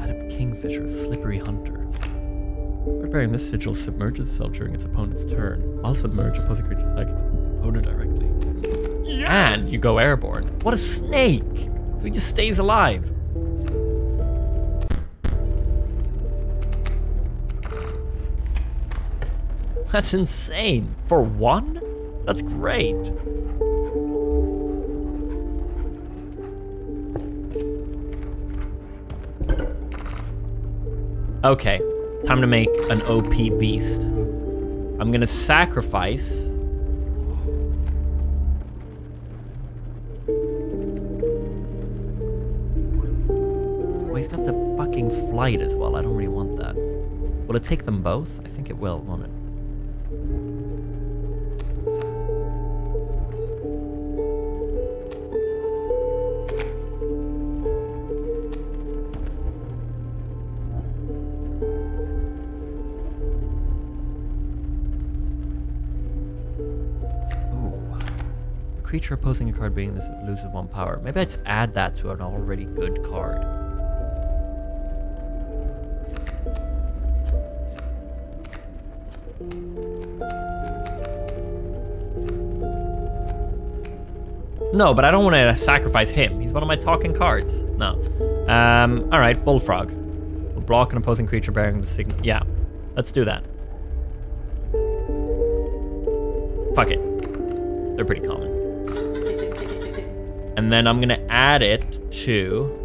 Adam Kingfisher, Slippery Hunter. Preparing this sigil submerges itself during its opponent's turn. I'll submerge opposing creature its opponent directly. Yes! And you go airborne. What a snake! So he just stays alive. That's insane. For one? That's great. Okay, time to make an OP beast. I'm gonna sacrifice Oh, he's got the fucking flight as well. I don't really want that. Will it take them both? I think it will, won't it? Creature opposing a card being this loses one power. Maybe I just add that to an already good card. No, but I don't want to sacrifice him. He's one of my talking cards. No. Um, all right, Bullfrog. Will block an opposing creature bearing the sigil. Yeah, let's do that. Fuck it. They're pretty common. And then I'm gonna add it to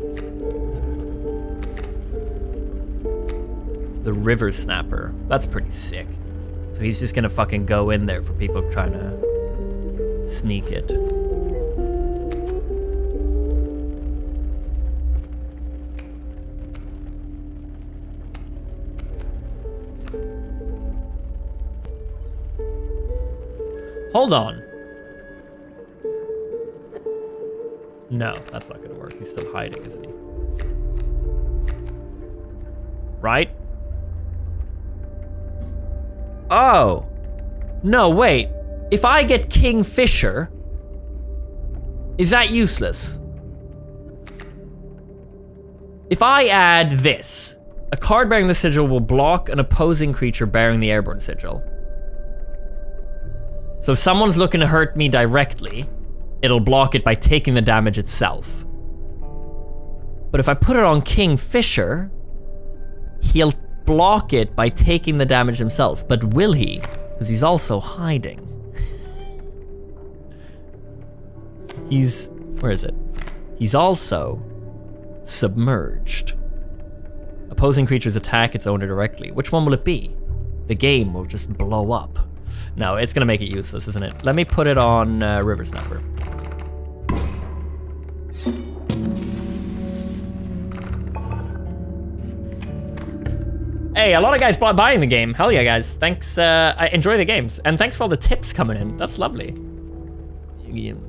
the River Snapper. That's pretty sick. So he's just gonna fucking go in there for people trying to sneak it. Hold on. No, that's not gonna work. He's still hiding, isn't he? Right? Oh. No, wait. If I get Kingfisher, is that useless? If I add this, a card bearing the sigil will block an opposing creature bearing the airborne sigil. So if someone's looking to hurt me directly, it'll block it by taking the damage itself. But if I put it on Kingfisher, he'll block it by taking the damage himself. But will he? Because he's also hiding. he's... where is it? He's also submerged. Opposing creatures attack its owner directly. Which one will it be? The game will just blow up. No, it's gonna make it useless, isn't it? Let me put it on uh, River Snapper. Hey, a lot of guys bought buying the game. Hell yeah, guys. Thanks. Uh, I enjoy the games, and thanks for all the tips coming in. That's lovely.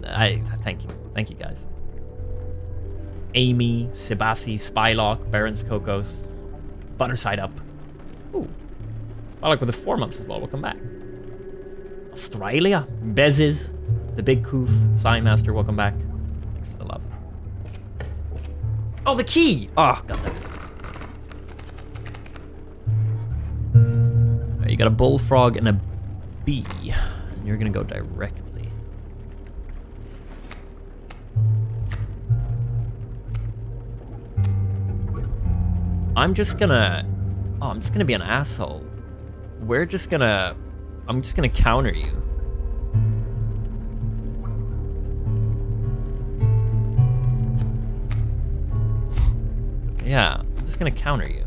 I thank you, thank you guys. Amy, Sebasi, Spylock, Barons Cocos, Butterside Up. Ooh, Spylock with the four months as well. Welcome back. Australia, Bezes, the Big Coof, Sign Master. Welcome back. Thanks for the love. Oh, the key! Oh, got that. Right, you got a bullfrog and a bee. And you're gonna go directly. I'm just gonna... Oh, I'm just gonna be an asshole. We're just gonna... I'm just gonna counter you. Yeah, I'm just gonna counter you.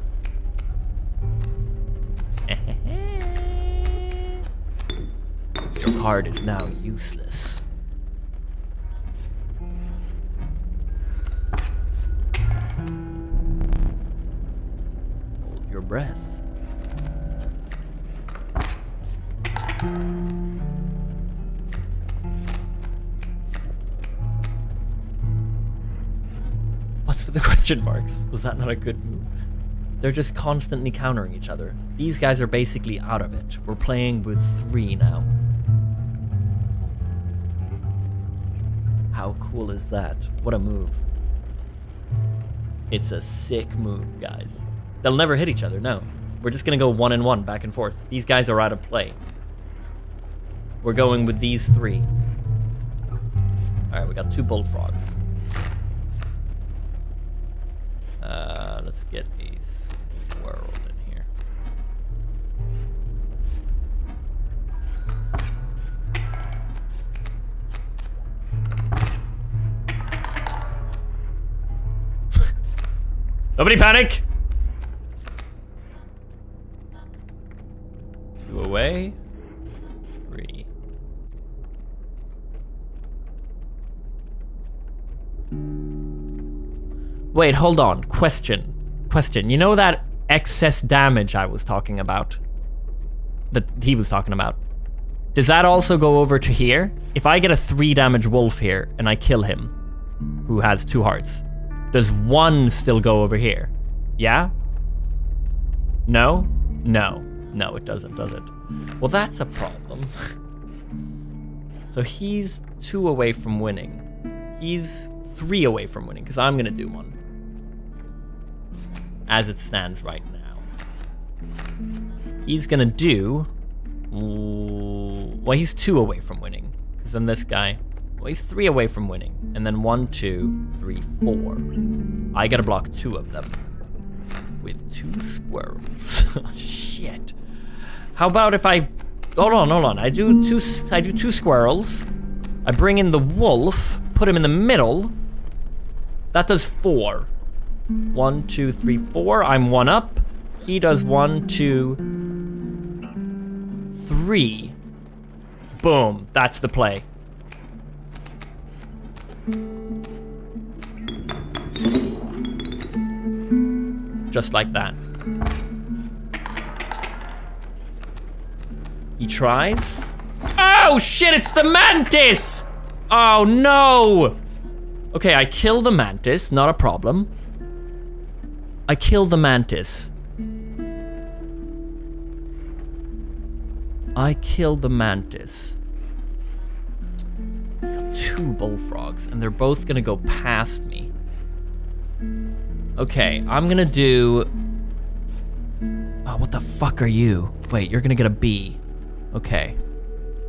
Your card is now useless. Hold your breath. What's with the question marks? Was that not a good move? They're just constantly countering each other. These guys are basically out of it. We're playing with three now. How cool is that? What a move. It's a sick move, guys. They'll never hit each other, no. We're just gonna go one and one, back and forth. These guys are out of play. We're going with these three. Alright, we got two bullfrogs. Uh, let's get a squirrel in here. Nobody panic! Two away. Wait, hold on. Question. Question. You know that excess damage I was talking about? That he was talking about. Does that also go over to here? If I get a three damage wolf here and I kill him, who has two hearts, does one still go over here? Yeah? No? No. No, it doesn't, does it? Well, that's a problem. so he's two away from winning. He's three away from winning, because I'm going to do one. As it stands right now. He's to do... Well, he's two away from winning. Because then this guy... Well, he's three away from winning. And then one, two, three, four. I gotta block two of them. With two squirrels. Oh, shit. How about if I... Hold on, hold on. I do two, I do two squirrels. I bring in the wolf, put him in the middle. That does four. One, two, three, four. I'm one up. He does one, two, three. Boom. That's the play. Just like that. He tries. Oh shit, it's the mantis! Oh no! Okay, I kill the mantis, not a problem. I kill the mantis. I kill the mantis. It's got two bullfrogs, and they're both gonna go past me. Okay, I'm gonna do... Oh, what the fuck are you? Wait, you're gonna get a bee. Okay.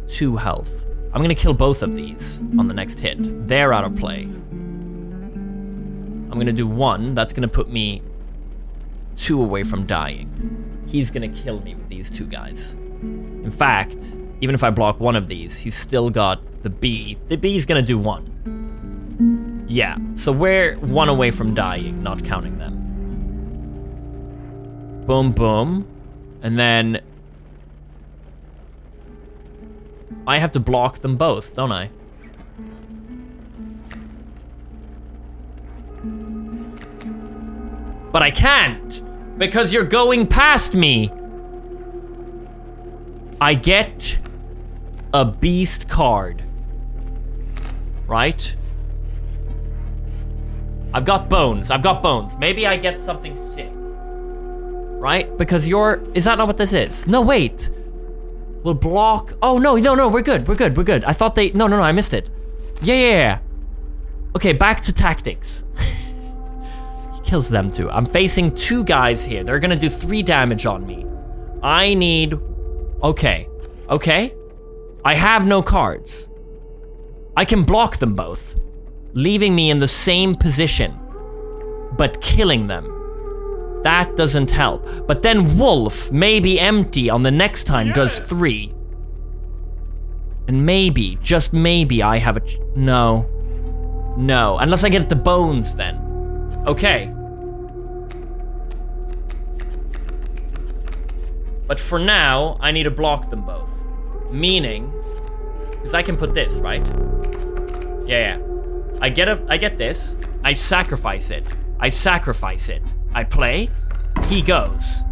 Two health. I'm gonna kill both of these on the next hit. They're out of play. I'm gonna do one. That's gonna put me two away from dying. He's gonna kill me with these two guys. In fact, even if I block one of these, he's still got the bee. The bee is gonna do one. Yeah, so we're one away from dying, not counting them. Boom, boom. And then... I have to block them both, don't I? But I can't! Because you're going past me! I get a beast card. Right? I've got bones. I've got bones. Maybe I get something sick. Right? Because you're... Is that not what this is? No, wait. We'll block... Oh, no, no, no. We're good. We're good. We're good. I thought they... No, no, no. I missed it. Yeah, yeah, yeah. Okay, back to tactics. kills them too. I'm facing two guys here. They're gonna do three damage on me. I need... Okay. Okay. I have no cards. I can block them both leaving me in the same position, but killing them. That doesn't help. But then Wolf, maybe empty on the next time, yes. does three. And maybe, just maybe, I have a no. No, unless I get the bones then. Okay. But for now, I need to block them both. Meaning, because I can put this, right? Yeah, yeah. I get a, I get this. I sacrifice it. I sacrifice it. I play. He goes.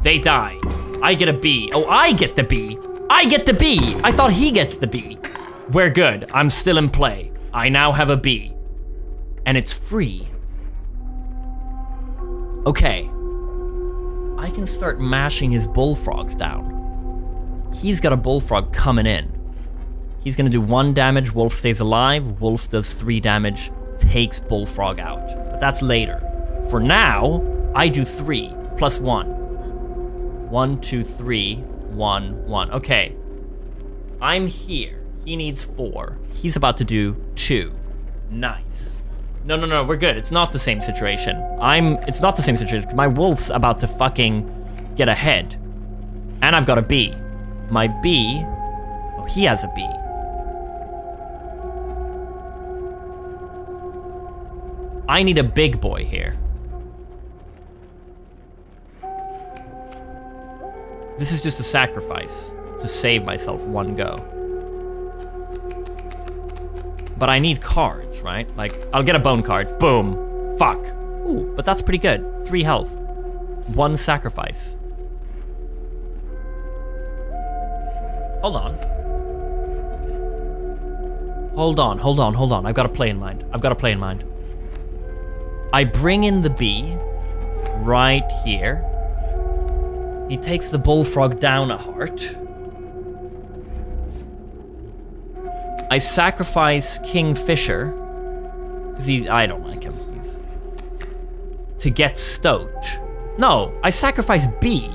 They die. I get a bee. Oh, I get the bee. I get the bee. I thought he gets the bee. We're good. I'm still in play. I now have a bee. And it's free. Okay. I can start mashing his bullfrogs down. He's got a bullfrog coming in. He's gonna do one damage, Wolf stays alive, Wolf does three damage, takes Bullfrog out. But that's later. For now, I do three, plus one. One, two, three, one, one. Okay. I'm here. He needs four. He's about to do two. Nice. No, no, no, we're good. It's not the same situation. I'm, it's not the same situation. My wolf's about to fucking get ahead. And I've got a bee. My bee, oh, he has a bee. I need a big boy here. This is just a sacrifice to save myself one go. But I need cards, right? Like, I'll get a bone card. Boom. Fuck. Ooh, but that's pretty good. Three health. One sacrifice. Hold on. Hold on, hold on, hold on. I've got a play in mind. I've got a play in mind. I bring in the bee right here. He takes the bullfrog down a heart. I sacrifice Kingfisher. Because he's. I don't like him. He's. To get Stoat. No, I sacrifice B.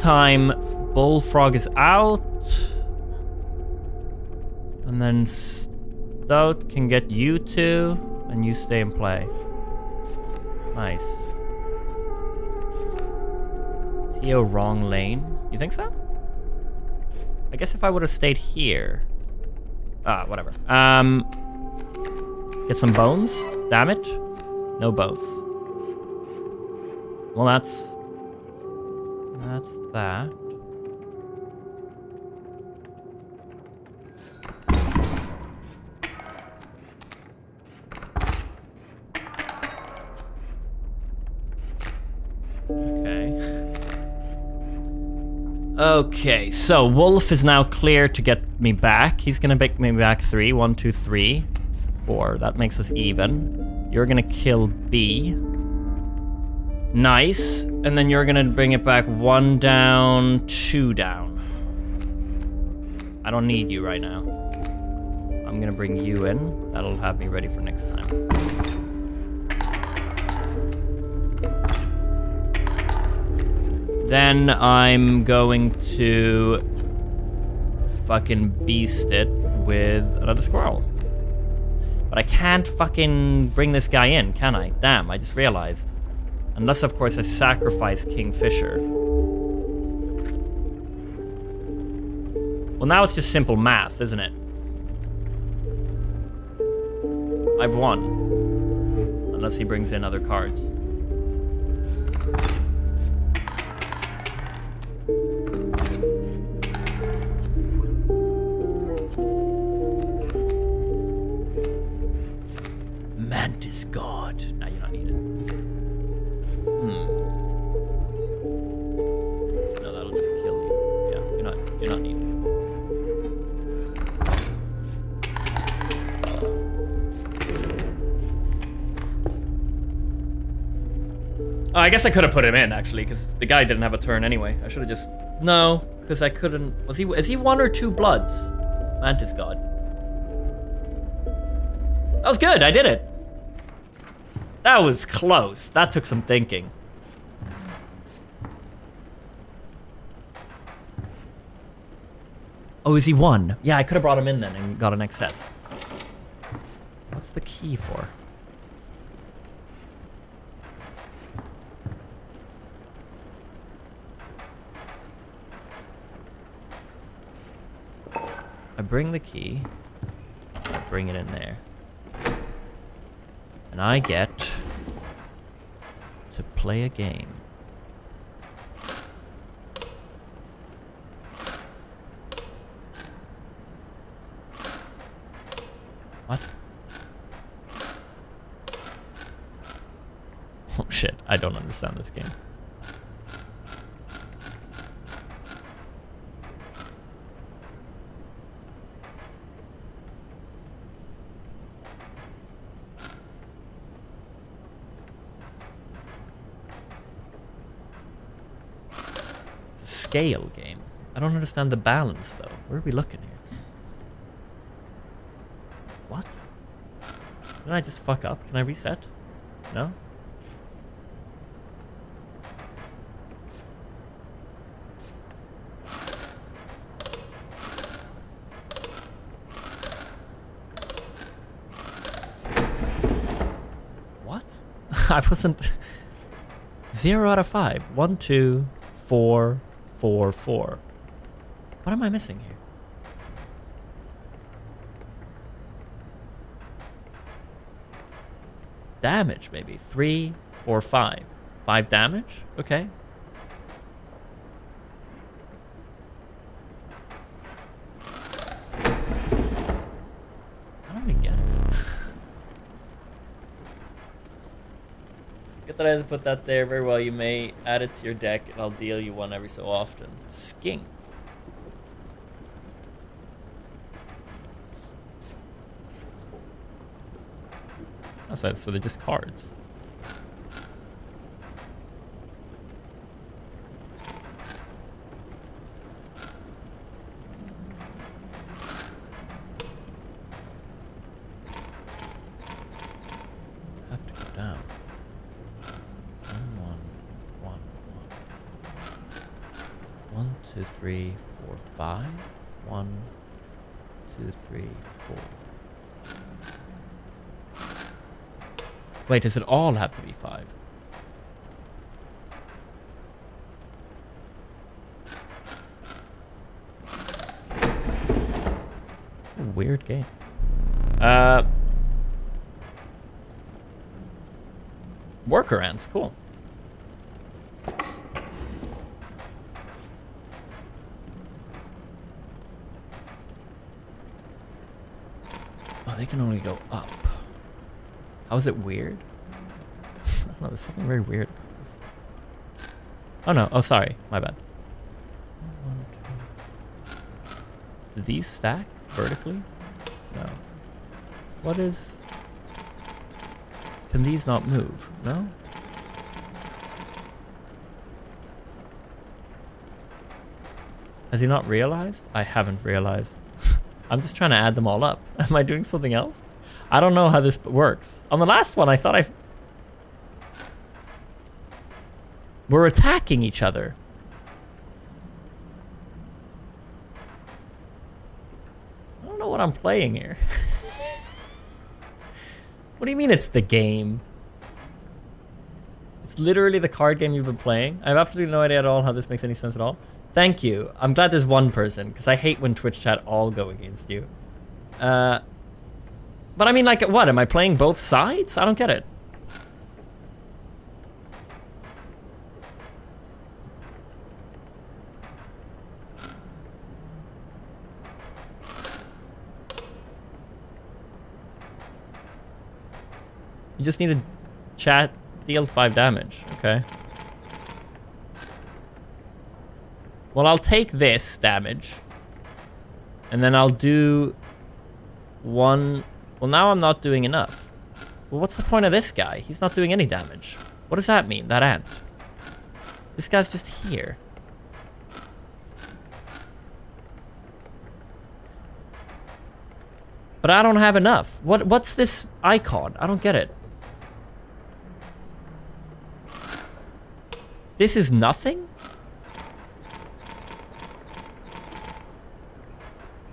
time, Bullfrog is out. And then Stoat can get you two, and you stay in play. Nice. Teo wrong lane. You think so? I guess if I would have stayed here. Ah, whatever. Um, get some bones. Damage. No bones. Well, that's that's that. Okay. Okay, so Wolf is now clear to get me back. He's gonna make me back three. One, two, three, four. That makes us even. You're gonna kill B. Nice. And then you're gonna bring it back one down, two down. I don't need you right now. I'm gonna bring you in. That'll have me ready for next time. Then I'm going to fucking beast it with another squirrel. But I can't fucking bring this guy in, can I? Damn, I just realized. Unless, of course, I sacrifice Kingfisher. Well, now it's just simple math, isn't it? I've won. Unless he brings in other cards. I guess I could have put him in actually, because the guy didn't have a turn anyway. I should have just no, because I couldn't. Was he? Is he one or two bloods? Mantis God. That was good, I did it. That was close. That took some thinking. Oh, is he one? Yeah, I could have brought him in then and got an excess. What's the key for? I bring the key. I bring it in there. And I get to play a game. What? Oh shit, I don't understand this game. Scale game. I don't understand the balance though. Where are we looking here? What? Did I just fuck up? Can I reset? No? What? I wasn't. Zero out of five. One, two, four, four, four. What am I missing here? Damage, maybe. Three, four, five. Five damage? Okay. I don't really get it. Get that I had to put that there very well. You may add it to your deck and I'll deal you one every so often. Skink. So they're just cards. Have to go down. One, one, one, one. One, two, three, four, five. One, two, three, four. Wait, does it all have to be five? Weird game. Uh, workarounds, cool. Oh, they can only go up. How is it weird? I don't know, there's something very weird about this. Oh no, oh sorry, my bad. Do these stack vertically? No. What is... Can these not move? No? Has he not realized? I haven't realized. I'm just trying to add them all up. Am I doing something else? I don't know how this works. On the last one, I thought I... We're attacking each other. I don't know what I'm playing here. what do you mean it's the game? It's literally the card game you've been playing. I have absolutely no idea at all how this makes any sense at all. Thank you. I'm glad there's one person, because I hate when Twitch chat all go against you. Uh, but I mean, like, what? Am I playing both sides? I don't get it. You just need to chat, deal five damage, okay? Well, I'll take this damage. And then I'll do one... Well, now I'm not doing enough. Well, what's the point of this guy? He's not doing any damage. What does that mean, that ant? This guy's just here. But I don't have enough. What what's this icon? I don't get it. This is nothing?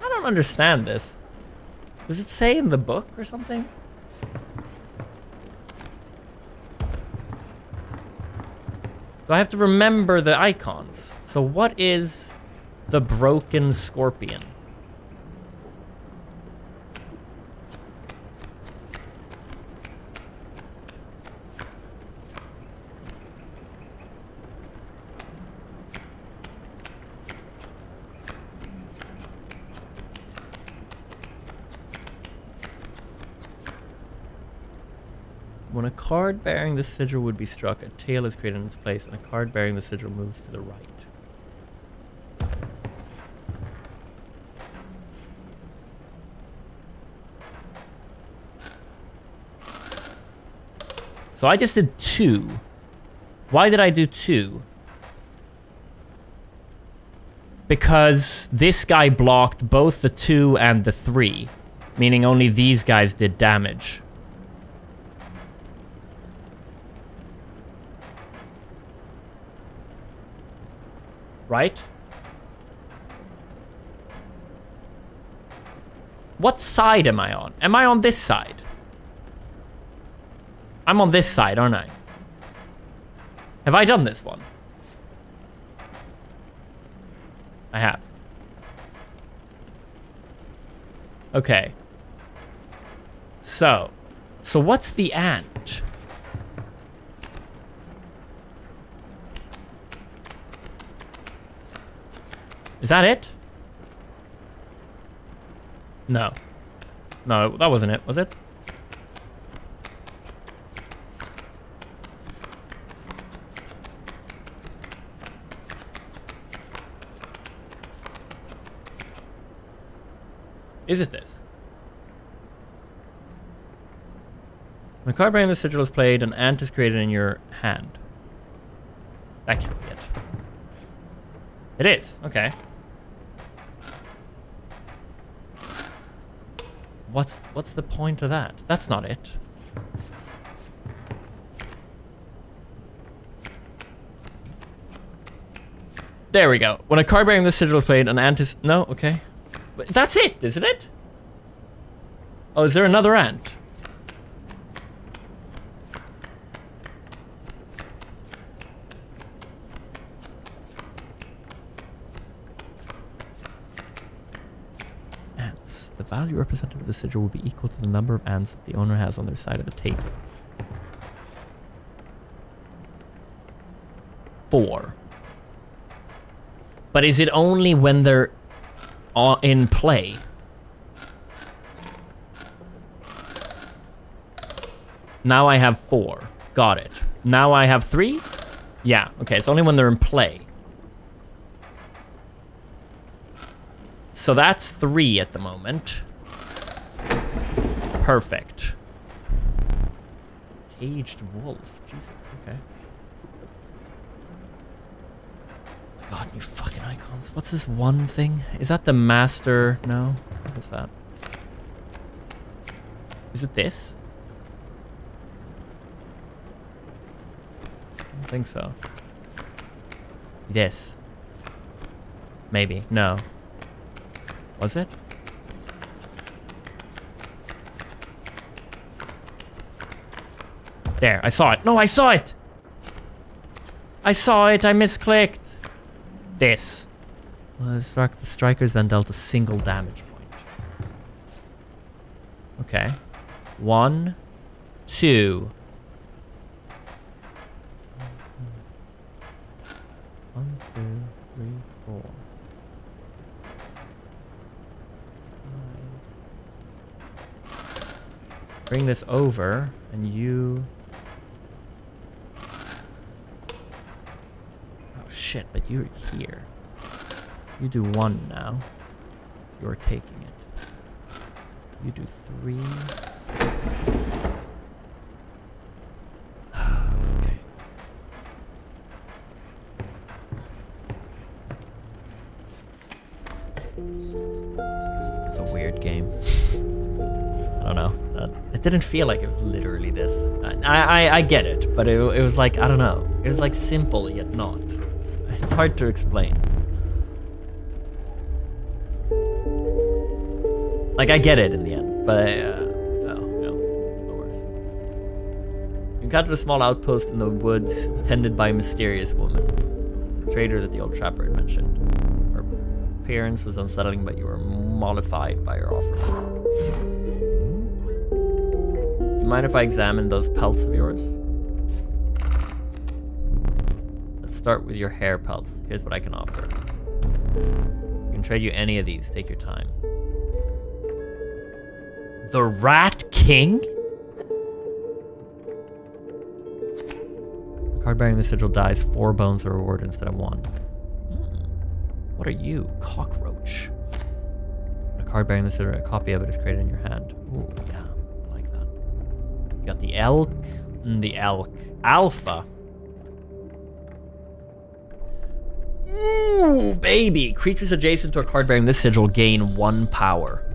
I don't understand this. Does it say in the book or something? Do I have to remember the icons? So what is the broken scorpion? When a card bearing the sigil would be struck, a tail is created in its place, and a card bearing the sigil moves to the right. So I just did two. Why did I do two? Because this guy blocked both the two and the three, meaning only these guys did damage. Right? What side am I on? Am I on this side? I'm on this side, aren't I? Have I done this one? I have. Okay. So, so what's the ant? Is that it? No. No, that wasn't it, was it? Is it this? When a card bearing the sigil is played, an ant is created in your hand. That can't be it. It is, okay. What's what's the point of that? That's not it. There we go. When a card bearing the sigil is played, an ant is... No? Okay. But that's it, isn't it? Oh, is there another ant? Ants. The value represented with the sigil will be equal to the number of ants that the owner has on their side of the table. Four. But is it only when they're in play? Now I have four. Got it. Now I have three? Yeah, okay, it's only when they're in play. So that's three at the moment. Perfect. Caged wolf. Jesus, okay. Oh my God, you fucking icons. What's this one thing? Is that the master? No? What is that? Is it this? I don't think so. This. Maybe. No. Was it? There, I saw it. No, I saw it! I saw it, I misclicked. This. Well, the strikers then dealt a single damage point. Okay. One, two. Bring this over, and you... Oh shit, but you're here. You do one now. You're taking it. You do three. It didn't feel like it was literally this. I, I, I get it, but it, it was like, I don't know. It was like simple yet not. It's hard to explain. Like, I get it in the end, but I, uh, encountered a small outpost in the woods tended by a mysterious woman. It was the trader that the old trapper had mentioned. Her appearance was unsettling, but you were mollified by her offerings. You mind if I examine those pelts of yours? Let's start with your hare pelts. Here's what I can offer. I can trade you any of these. Take your time. The Rat King? The card bearing the sigil dies four bones are reward instead of one. Hmm. What are you? Cockroach. A card bearing the sigil, a copy of it is created in your hand. Ooh, yeah. The elk. The elk. Alpha. Ooh, baby. Creatures adjacent to a card bearing this sigil gain one power.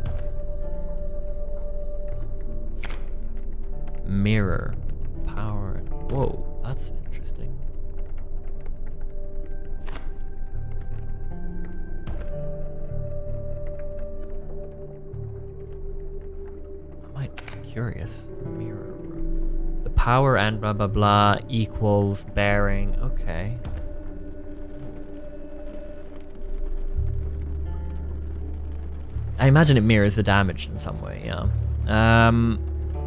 Power and blah blah blah equals bearing. Okay. I imagine it mirrors the damage in some way, yeah. Um,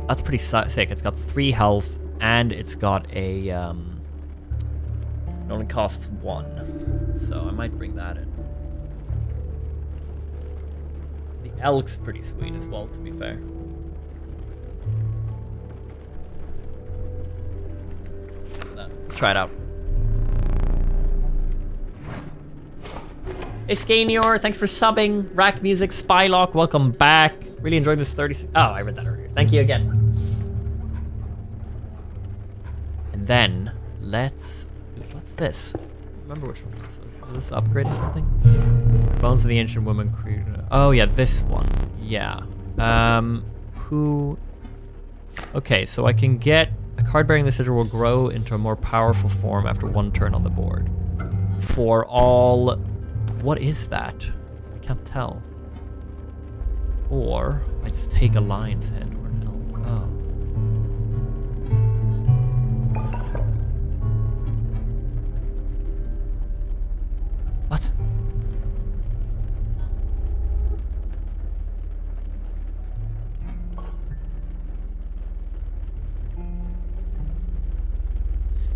that's pretty sick. It's got three health and it's got a, um, it only costs one. So I might bring that in. The elk's pretty sweet as well, to be fair. Let's try it out. Escanior, thanks for subbing. Rack Music, Spylock, welcome back. Really enjoyed this 30. Oh, I read that earlier. Thank you again. And then let's. What's this? Remember which one this is? Is this upgrade or something? Bones of the Ancient Woman created. Oh yeah, this one. Yeah. Um, who? Okay, so I can get a card bearing the sigil will grow into a more powerful form after one turn on the board. For all what is that? I can't tell. Or I just take a lion's head or an elk. Oh.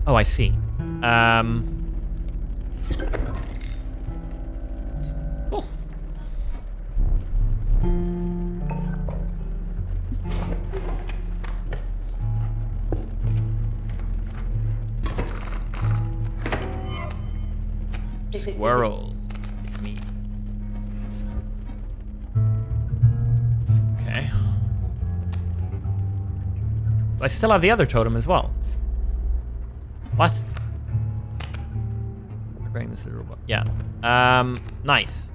Oh, I see. Um. Cool. Squirrel. It's me. Okay. I still have the other totem as well. What? I bring this the robot. Yeah. Um, nice.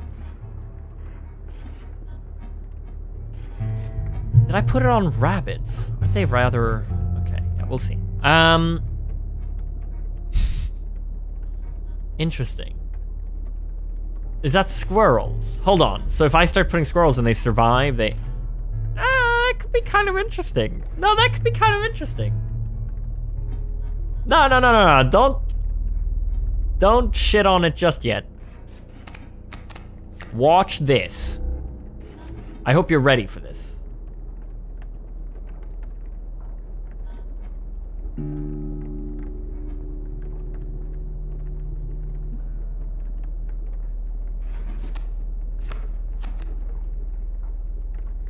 Did I put it on rabbits? Aren't they rather... Okay, yeah, we'll see. Um... Interesting. Is that squirrels? Hold on. So if I start putting squirrels and they survive, they... Ah, that could be kind of interesting. No, that could be kind of interesting. No, no, no, no, no. Don't... Don't shit on it just yet. Watch this. I hope you're ready for this.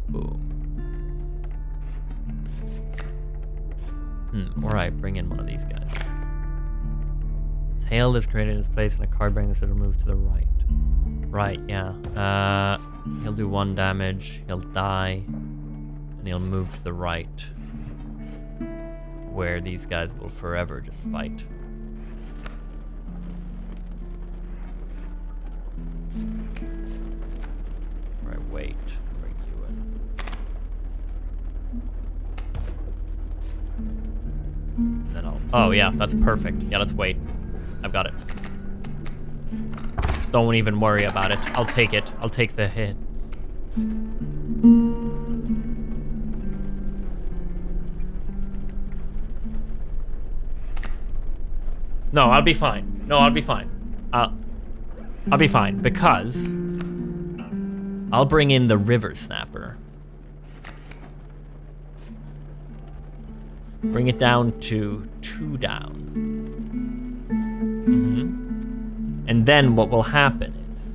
Boom. Hmm, alright, bring in one of these guys. Tail is created in its place and a card bearing the sigil moves to the right. Right, yeah. Uh, he'll do one damage, he'll die, and he'll move to the right. Where these guys will forever just fight. Right, wait. Oh, yeah, that's perfect. Yeah, let's wait. I've got it. Don't even worry about it. I'll take it. I'll take the hit. No, I'll be fine. No, I'll be fine. I'll, I'll be fine because I'll bring in the river snapper. Bring it down to two down. hmm And then what will happen is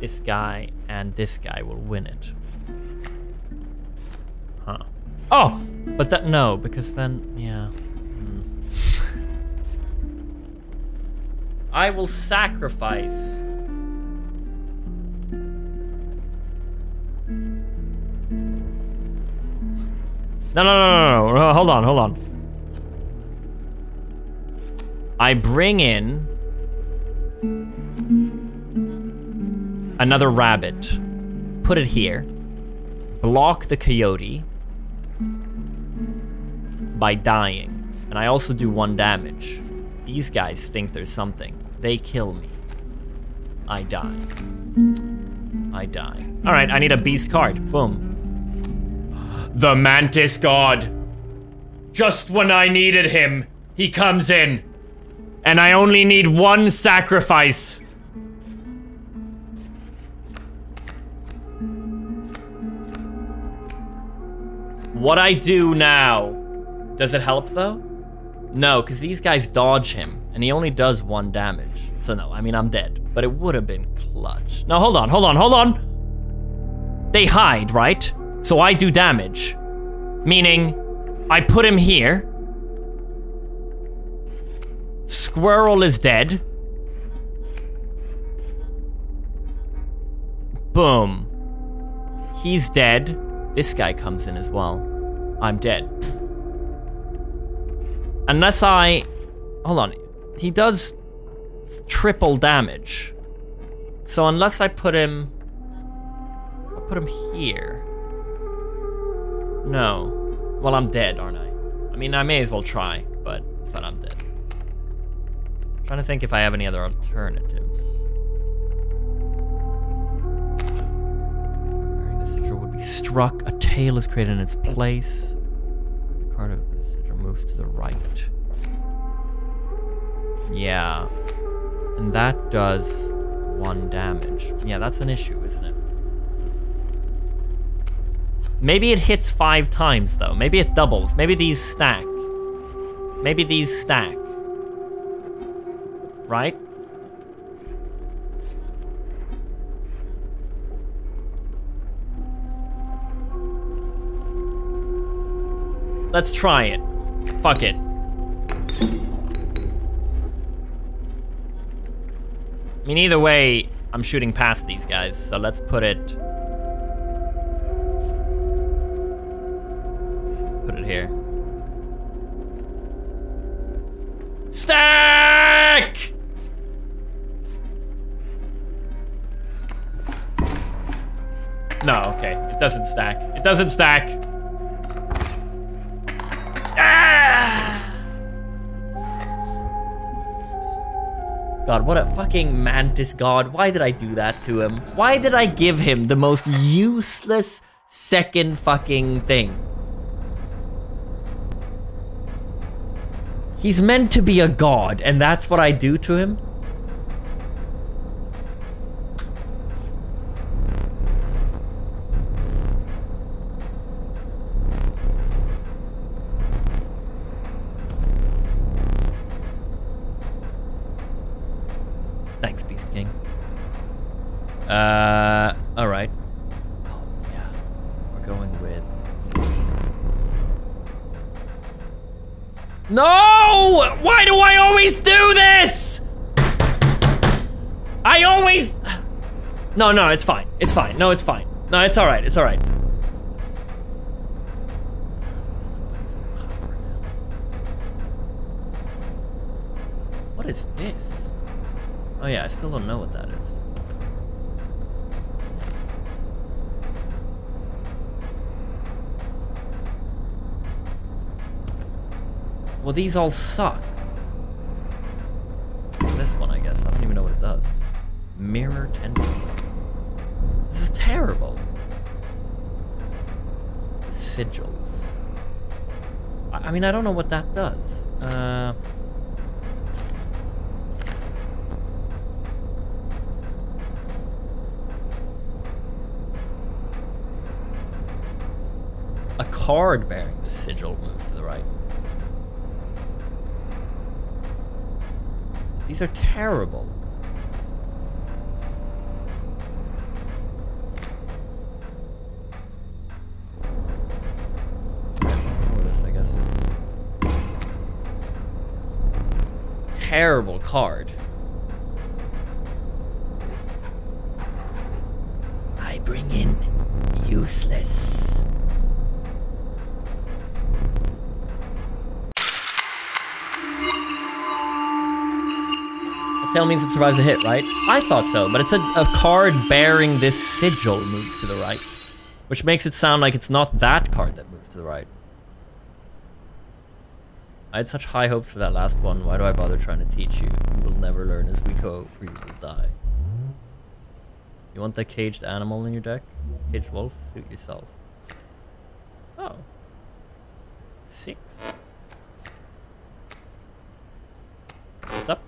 this guy and this guy will win it. Huh. Oh, but that no, because then yeah. Hmm. I will sacrifice. No, no, no, no, no, no. Uh, hold on, hold on. I bring in another rabbit, put it here, block the coyote by dying, and I also do one damage. These guys think there's something. They kill me. I die. I die. All right, I need a beast card. Boom. The Mantis God. Just when I needed him, he comes in. And I only need one sacrifice. What I do now, does it help though? No, because these guys dodge him, and he only does one damage. So no, I mean, I'm dead. But it would have been clutch. No, hold on, hold on, hold on! They hide, right? So I do damage. Meaning, I put him here. Squirrel is dead. Boom. He's dead. This guy comes in as well. I'm dead. Unless I... Hold on. He does triple damage. So unless I put him... I'll put him here. No. Well, I'm dead, aren't I? I mean, I may as well try, but, but I'm dead. trying to think if I have any other alternatives. Bearing the sigil would be struck. A tail is created in its place. The card of the sigil moves to the right. Yeah. And that does one damage. Yeah, that's an issue, isn't it? Maybe it hits five times, though. Maybe it doubles. Maybe these stack. Maybe these stack. Right? Let's try it. Fuck it. I mean, either way, I'm shooting past these guys, so let's put it... put it here. Stack! No, okay. It doesn't stack. It doesn't stack. Ah! God, what a fucking mantis god. Why did I do that to him? Why did I give him the most useless second fucking thing? He's meant to be a god, and that's what I do to him? Thanks, Beast King. Uh, all No! Why do I always do this? I always. No, no, it's fine. It's fine. No, it's fine. No, it's all right. It's all right. What is this? Oh yeah, I still don't know what that is. Well, these all suck. This one, I guess. I don't even know what it does. Mirror tentacle. This is terrible. Sigils. I, I mean, I don't know what that does. Uh... A card bearing the sigil moves to the right. These are terrible. Ignore this, I guess. Terrible card. I bring in useless. Tail means it survives a hit, right? I thought so, but it's a, a card bearing this sigil moves to the right. Which makes it sound like it's not that card that moves to the right. I had such high hopes for that last one. Why do I bother trying to teach you? You will never learn as we go, or you will die. You want that caged animal in your deck? Caged wolf? Suit yourself. Oh. Six. What's up?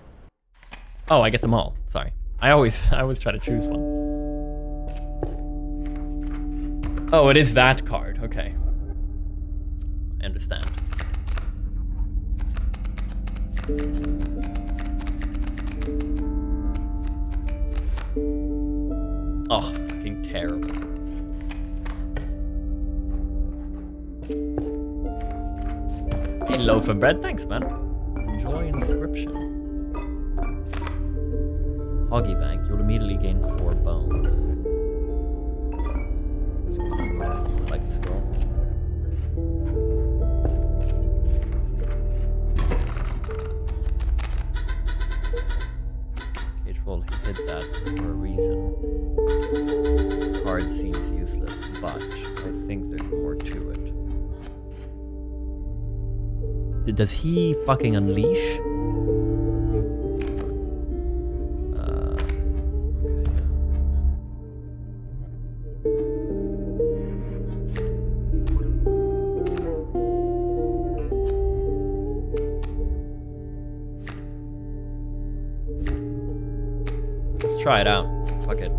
Oh, I get them all. Sorry. I always I always try to choose one. Oh, it is that card. Okay. I understand. Oh, fucking terrible. Hey, loaf of bread. Thanks, man. Enjoy Inscryption. Hoggy Bank, you'll immediately gain four bones. I like to scroll. Cage Roll hid that for a reason. Card seems useless, but I think there's more to it. Does he fucking unleash? Try it out. Fuck it.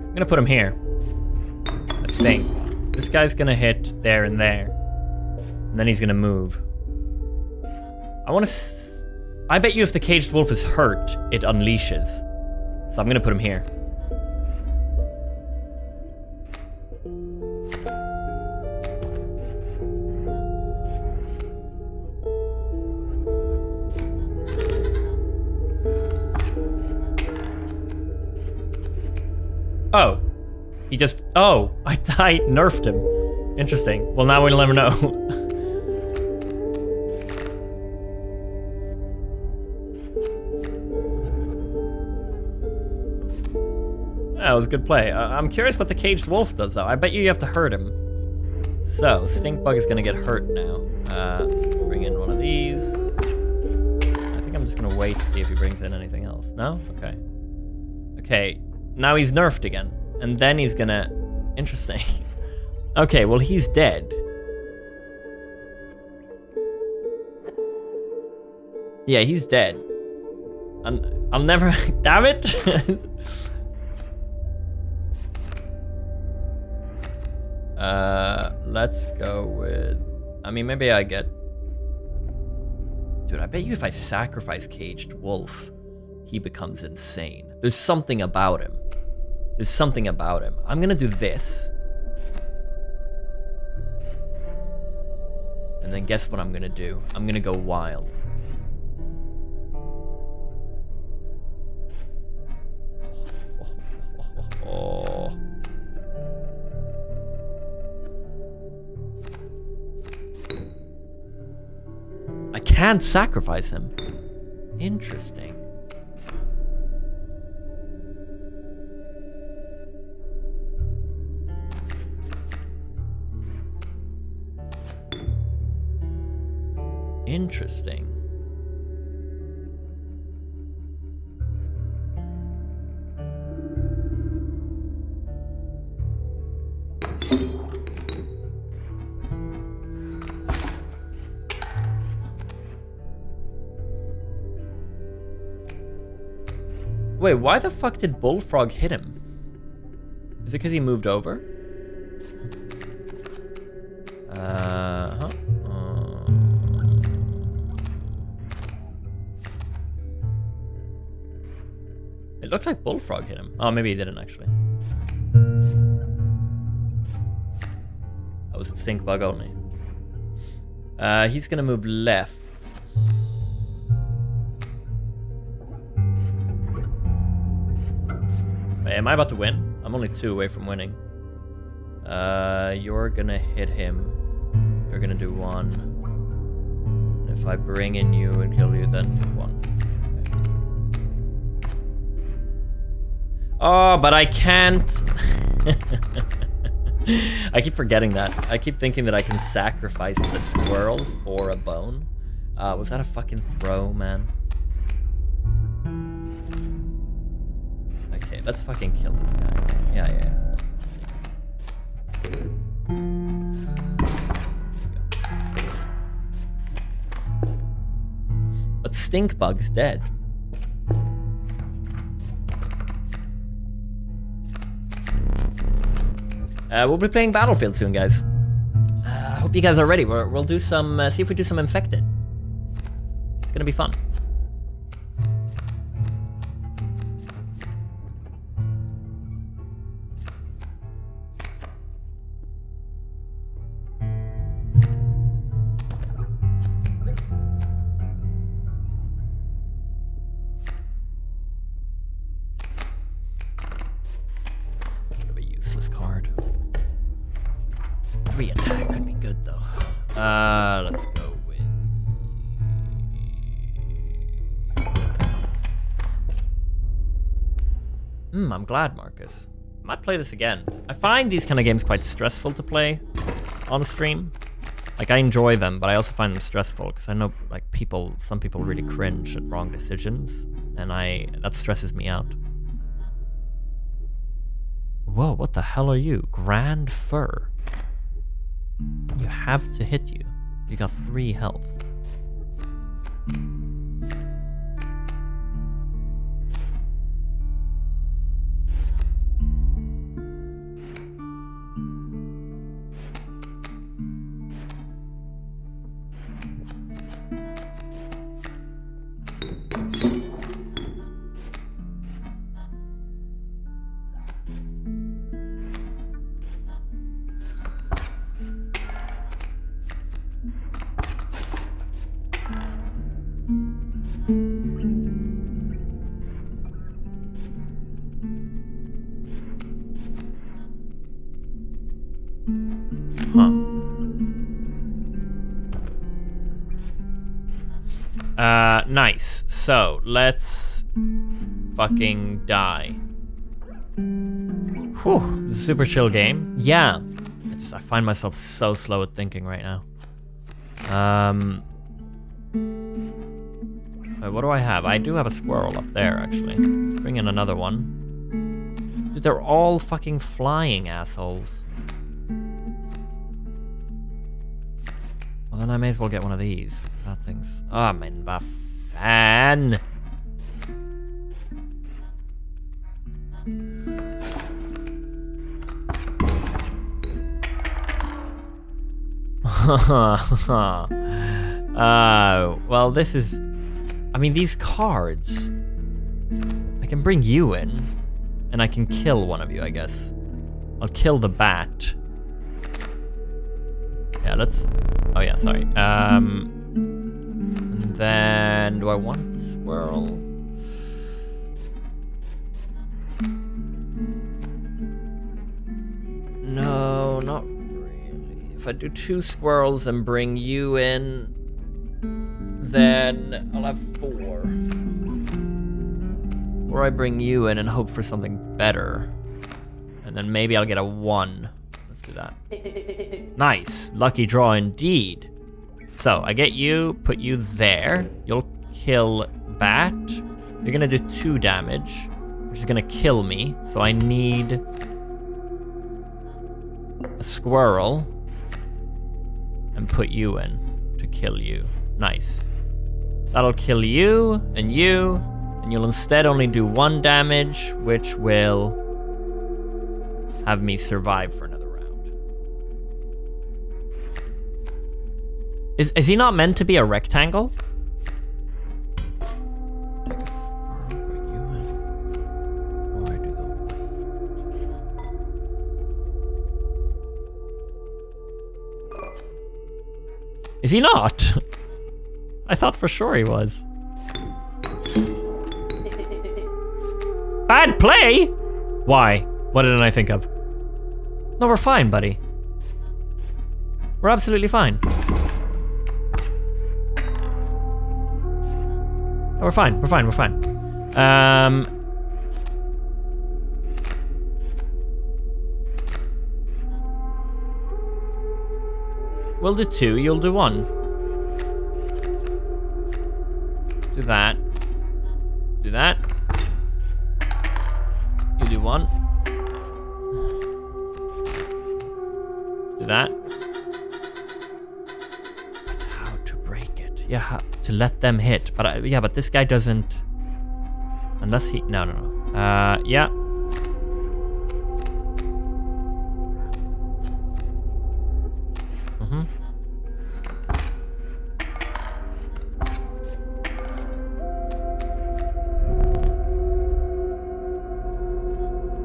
I'm gonna put him here. I think. This guy's gonna hit there and there. And then he's gonna move. I wanna I bet you if the caged wolf is hurt, it unleashes. So I'm gonna put him here. Oh, I, I nerfed him. Interesting. Well, now we'll never know. that was a good play. Uh, I'm curious what the caged wolf does, though. I bet you you have to hurt him. So, Stink Bug is gonna get hurt now. Uh, bring in one of these. I think I'm just gonna wait to see if he brings in anything else. No? Okay. Okay, now he's nerfed again. And then he's gonna... Interesting. okay, well he's dead. Yeah, he's dead. I'm, I'll never... Damn it! uh, let's go with... I mean, maybe I get... Dude, I bet you if I sacrifice Caged Wolf, he becomes insane. There's something about him. There's something about him. I'm gonna do this. And then guess what I'm gonna do? I'm gonna go wild. I can't sacrifice him. Interesting. Interesting. Wait, why the fuck did Bullfrog hit him? Is it because he moved over? Looks like Bullfrog hit him. Oh, maybe he didn't actually. That was a stink bug only. Uh, he's gonna move left. Wait, am I about to win? I'm only two away from winning. Uh, you're gonna hit him. You're gonna do one. If I bring in you and kill you, then one. Oh, but I can't. I keep forgetting that. I keep thinking that I can sacrifice the squirrel for a bone. Uh, was that a fucking throw, man? Okay, let's fucking kill this guy. Yeah, yeah. But Stink Bug's dead. Uh, we'll be playing Battlefield soon, guys. I uh, hope you guys are ready. we will do some, uh, see if we do some Infected. It's gonna be fun. I'm glad, Marcus. I might play this again. I find these kind of games quite stressful to play on stream. Like, I enjoy them, but I also find them stressful because I know, like, people, some people really cringe at wrong decisions, and I, that stresses me out. Whoa, what the hell are you? Grand Fir. You have to hit you. You got three health. Nice. So, let's fucking die. Whew, super chill game. Yeah. I just, I find myself so slow at thinking right now. Um, what do I have? I do have a squirrel up there, actually. Let's bring in another one. Dude, they're all fucking flying assholes. Well, then I may as well get one of these. That thing's... Oh, mein Waff fan. uh, well, this is... I mean, these cards... I can bring you in, and I can kill one of you, I guess. I'll kill the bat. Yeah, let's... Oh yeah, sorry. Um, then, do I want the squirrel? No, not really. If I do two squirrels and bring you in, then I'll have four. Or I bring you in and hope for something better. And then maybe I'll get a one. Let's do that. Nice. Lucky draw indeed. So I get you, put you there. You'll kill Bat. You're gonna do two damage, which is gonna kill me. So I need a squirrel and put you in to kill you. Nice. That'll kill you and you, and you'll instead only do one damage, which will have me survive for another Is, is he not meant to be a rectangle? Is he not? I thought for sure he was. Bad play? Why? What did I think of? No, we're fine, buddy. We're absolutely fine. We're fine, we're fine, we're fine. Um... We'll do two, you'll do one. Let's do that. Do that. You do one. Let's do that. How to break it? Yeah, to let them hit. But I, yeah, but this guy doesn't. Unless he. No, no, no. Uh, yeah. Mm-hmm.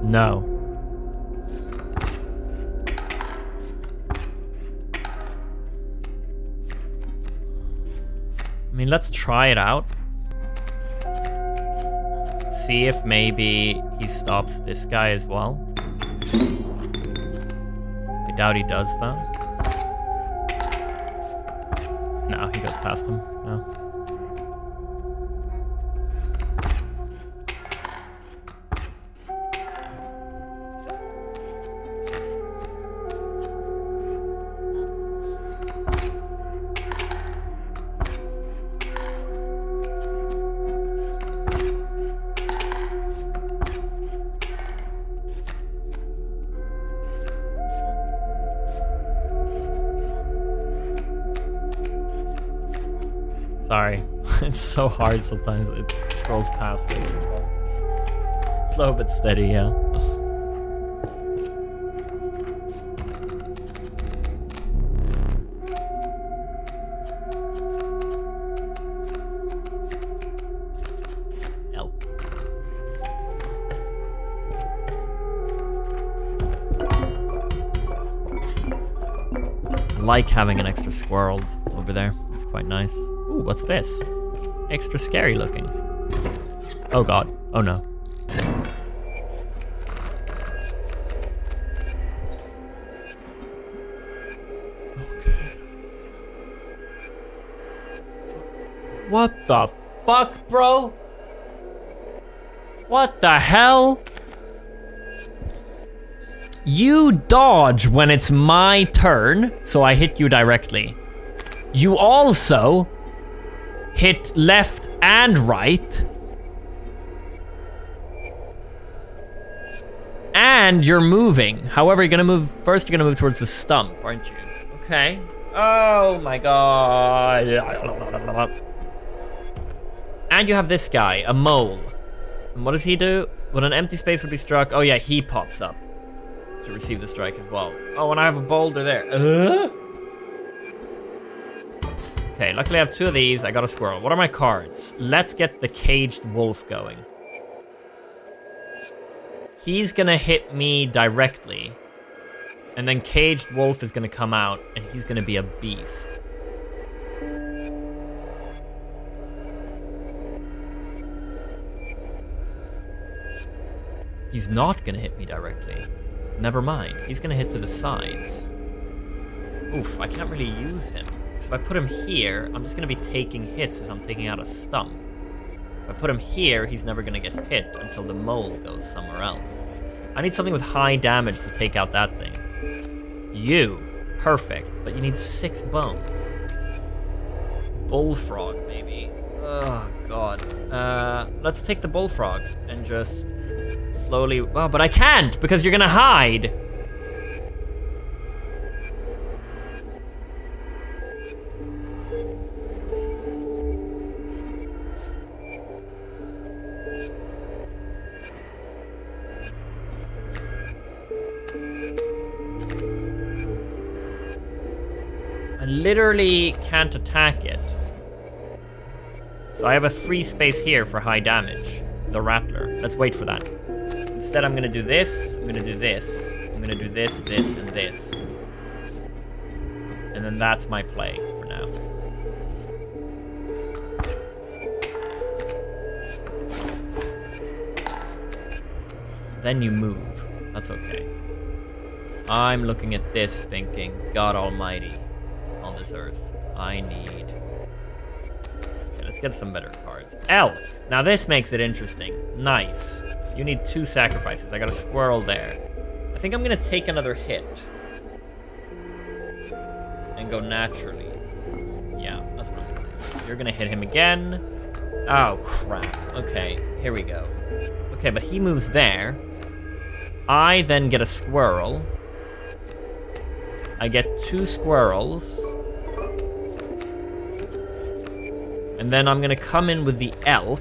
No. I mean, let's try it out. See if maybe he stops this guy as well. I doubt he does, though. No, he goes past him. No. It's so hard sometimes. It scrolls past me. Slow but steady, yeah. Like having an extra squirrel over there. It's quite nice. Ooh, what's this? Extra scary looking. Oh god. Oh no. What the fuck, bro? What the hell? You dodge when it's my turn, so I hit you directly. You also hit left and right. And you're moving. However, you're gonna move, first you're gonna move towards the stump, aren't you? Okay. Oh my god. And you have this guy, a mole. And what does he do? When an empty space would be struck, oh yeah, he pops up to receive the strike as well. Oh, and I have a boulder there. Uh? Okay, luckily I have two of these. I got a squirrel. What are my cards? Let's get the caged wolf going. He's gonna hit me directly. And then caged wolf is gonna come out and he's gonna be a beast. He's not gonna hit me directly. Never mind, he's gonna hit to the sides. Oof, I can't really use him. If I put him here, I'm just gonna be taking hits as I'm taking out a stump. If I put him here, he's never gonna get hit until the mole goes somewhere else. I need something with high damage to take out that thing. You, perfect, but you need six bones. bullfrog, maybe. Oh, God. Uh, let's take the bullfrog and just slowly... Oh, but I can't because you're gonna hide. Literally can't attack it. So I have a free space here for high damage. The Rattler. Let's wait for that. Instead, I'm gonna do this, I'm gonna do this, I'm gonna do this, this, and this. And then that's my play for now. Then you move. That's okay. I'm looking at this thinking, God almighty, this earth, I need... Okay, let's get some better cards. Elk! Now this makes it interesting. Nice. You need two sacrifices. I got a squirrel there. I think I'm gonna take another hit. And go naturally. Yeah, that's what I'm gonna do. You're gonna hit him again. Oh, crap. Okay, here we go. Okay, but he moves there. I then get a squirrel. I get two squirrels. And then I'm gonna come in with the elk.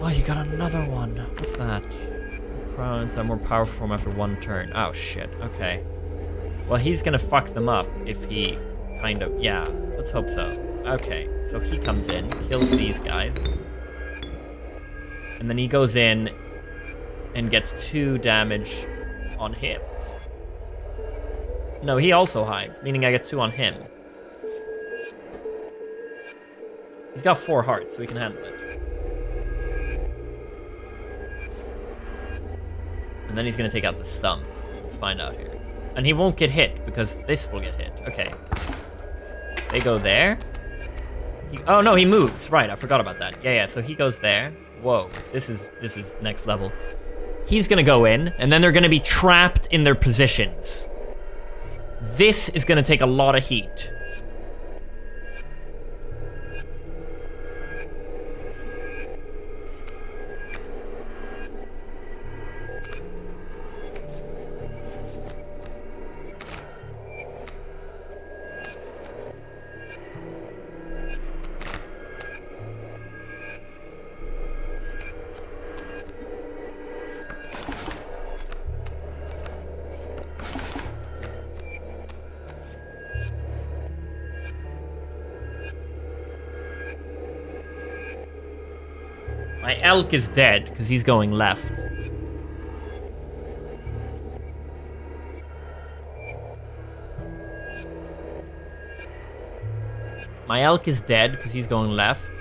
Oh, you got another one. What's that? Crowns are more powerful from after one turn. Oh, shit. Okay. Well, he's gonna fuck them up if he kind of... Yeah, let's hope so. Okay, so he comes in, kills these guys. And then he goes in and gets two damage on him. No, he also hides, meaning I get two on him. He's got four hearts, so he can handle it. And then he's gonna take out the stump. Let's find out here. And he won't get hit, because this will get hit. Okay. They go there. He, oh no, he moves. Right, I forgot about that. Yeah, yeah, so he goes there. Whoa, this is this is next level. He's gonna go in, and then they're gonna be trapped in their positions. This is gonna take a lot of heat. Elk is dead because he's going left. My elk is dead because he's going left.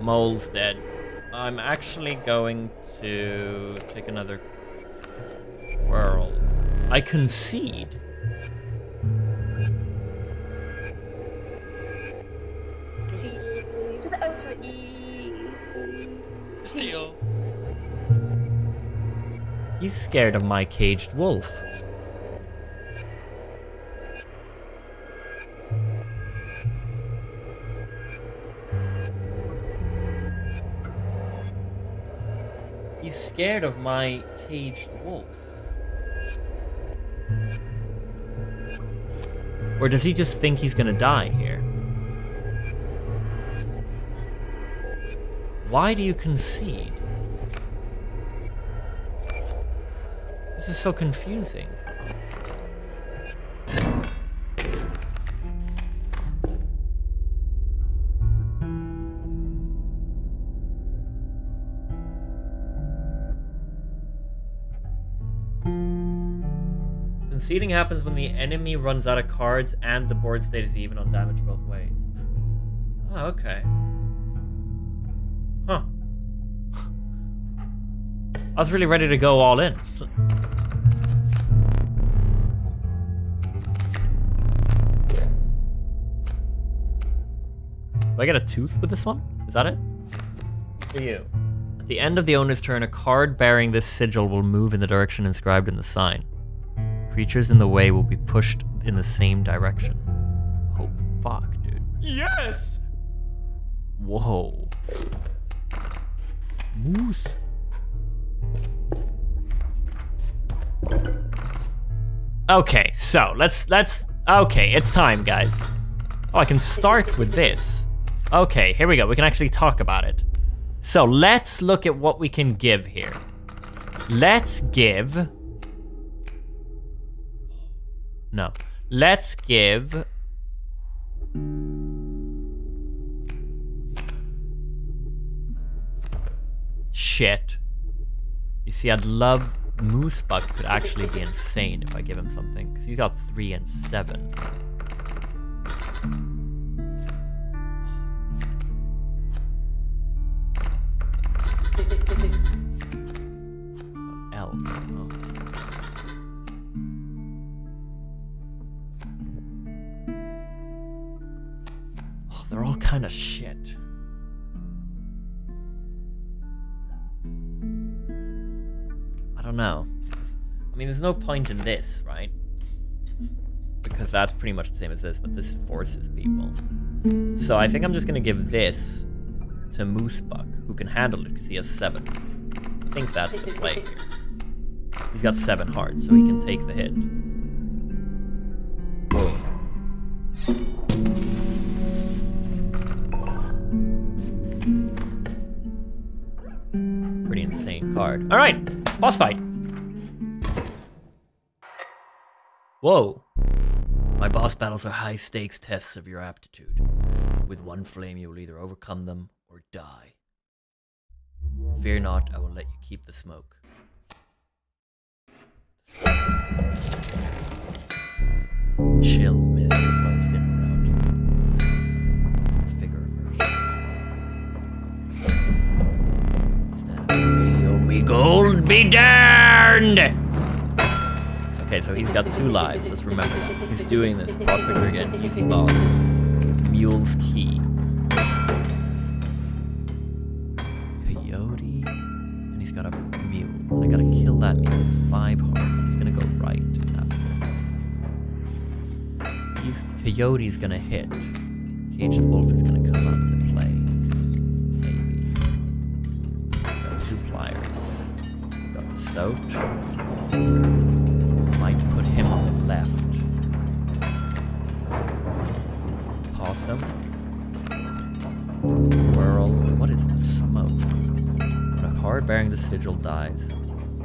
Mole's dead. I'm actually going to take another squirrel. I concede. T to the O to the E. T. Steal. He's scared of my caged wolf. He's scared of my caged wolf. Or does he just think he's gonna die here? Why do you concede? This is so confusing. Conceding happens when the enemy runs out of cards and the board state is even on damage both ways. Oh, okay. Huh. I was really ready to go all in. Do I get a tooth with this one? Is that it? For you. At the end of the owner's turn, a card bearing this sigil will move in the direction inscribed in the sign. Creatures in the way will be pushed in the same direction. Oh, fuck, dude. Yes! Whoa. Moose. Okay, so let's let's okay, it's time, guys. Oh, I can start with this. Okay, here we go. We can actually talk about it. So let's look at what we can give here. Let's give. No. Let's give. Shit. You see, I'd love Moosebuck could actually be insane if I give him something, because he's got three and seven. L. Oh. Oh, they're all kind of shit. I don't know. I mean, there's no point in this, right? Because that's pretty much the same as this, but this forces people. So I think I'm just gonna give this to Moosebuck, who can handle it because he has seven. I think that's the play here. He's got seven hearts, so he can take the hit. Boom. Pretty insane card. All right, boss fight. Whoa. My boss battles are high stakes tests of your aptitude. With one flame, you will either overcome them or die. Fear not, I will let you keep the smoke. Chill mist gold be darned! Okay, so he's got two lives. Let's remember that. He's doing this prospector again, easy boss. Mule's key. Coyote, and he's got a mule. I gotta kill that mule. with Five hearts. He's gonna go right after. He's Coyote's gonna hit. Caged Wolf is gonna come out to play. The stoat might put him on the left. Possum. Squirrel. What is the smoke? When a card bearing the sigil dies,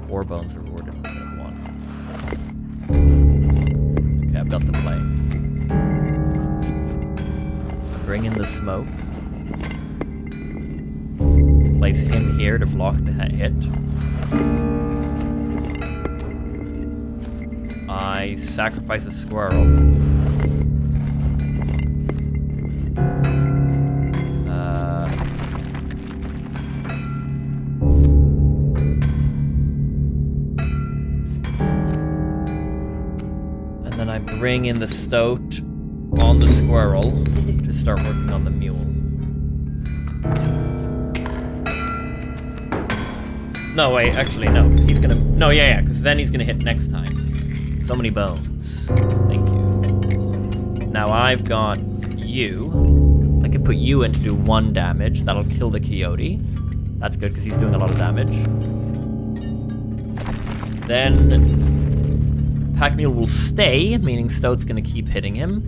four bones are rewarded instead of one. Okay, I've got the play. Bring in the smoke. Place him here to block the hit. I sacrifice a squirrel. Uh, and then I bring in the stoat on the squirrel to start working on the mule. No, wait, actually, no, because he's gonna. No, yeah, yeah, because then he's gonna hit next time. So many bones. Thank you. Now I've got you. I can put you in to do one damage. That'll kill the coyote. That's good because he's doing a lot of damage. Then Pack Mule will stay, meaning Stoat's gonna keep hitting him.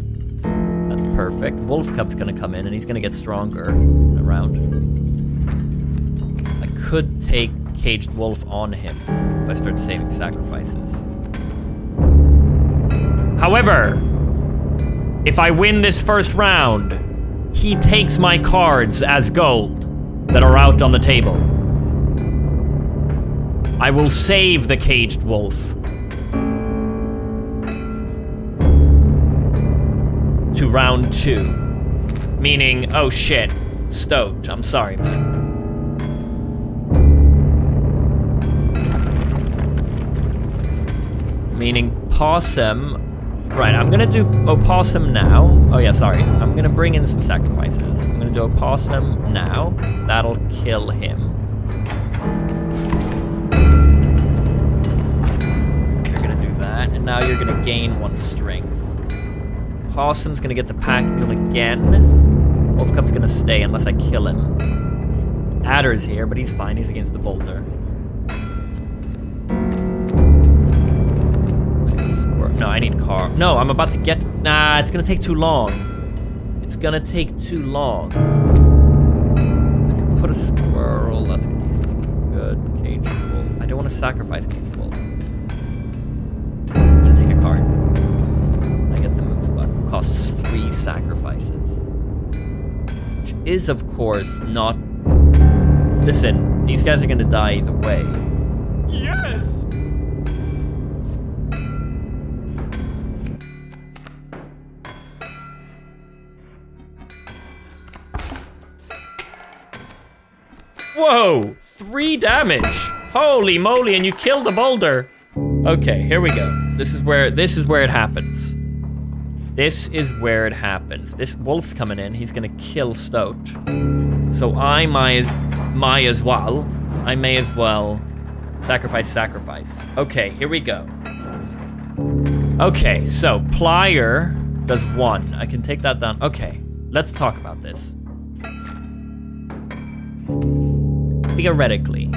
That's perfect. Wolf Cub's gonna come in and he's gonna get stronger in a round. I could take Caged Wolf on him if I start saving sacrifices. However, if I win this first round, he takes my cards as gold that are out on the table. I will save the caged wolf. To round two. Meaning, oh shit, stoked. I'm sorry, man. Meaning, possum Right, I'm gonna do opossum now. Oh yeah, sorry. I'm gonna bring in some sacrifices. I'm gonna do opossum now. That'll kill him. You're gonna do that, and now you're gonna gain one strength. Possum's gonna get the pack mule again. Wolf Cub's gonna stay unless I kill him. Adder's here, but he's fine. He's against the boulder. I need car. No, I'm about to get. Nah, it's gonna take too long. It's gonna take too long. I can put a squirrel. That's gonna make good. Cage wolf. I don't want to sacrifice cage wolf. I'm gonna take a card. I get the moose buck, who costs three sacrifices. Which is, of course, not. Listen, these guys are gonna die either way. Yes! Whoa! Three damage! Holy moly, and you killed the boulder! Okay, here we go. This is where this is where it happens. This is where it happens. This wolf's coming in, he's gonna kill Stoat. So I might might as well. I may as well sacrifice sacrifice. Okay, here we go. Okay, so plier does one. I can take that down. Okay, let's talk about this. Theoretically,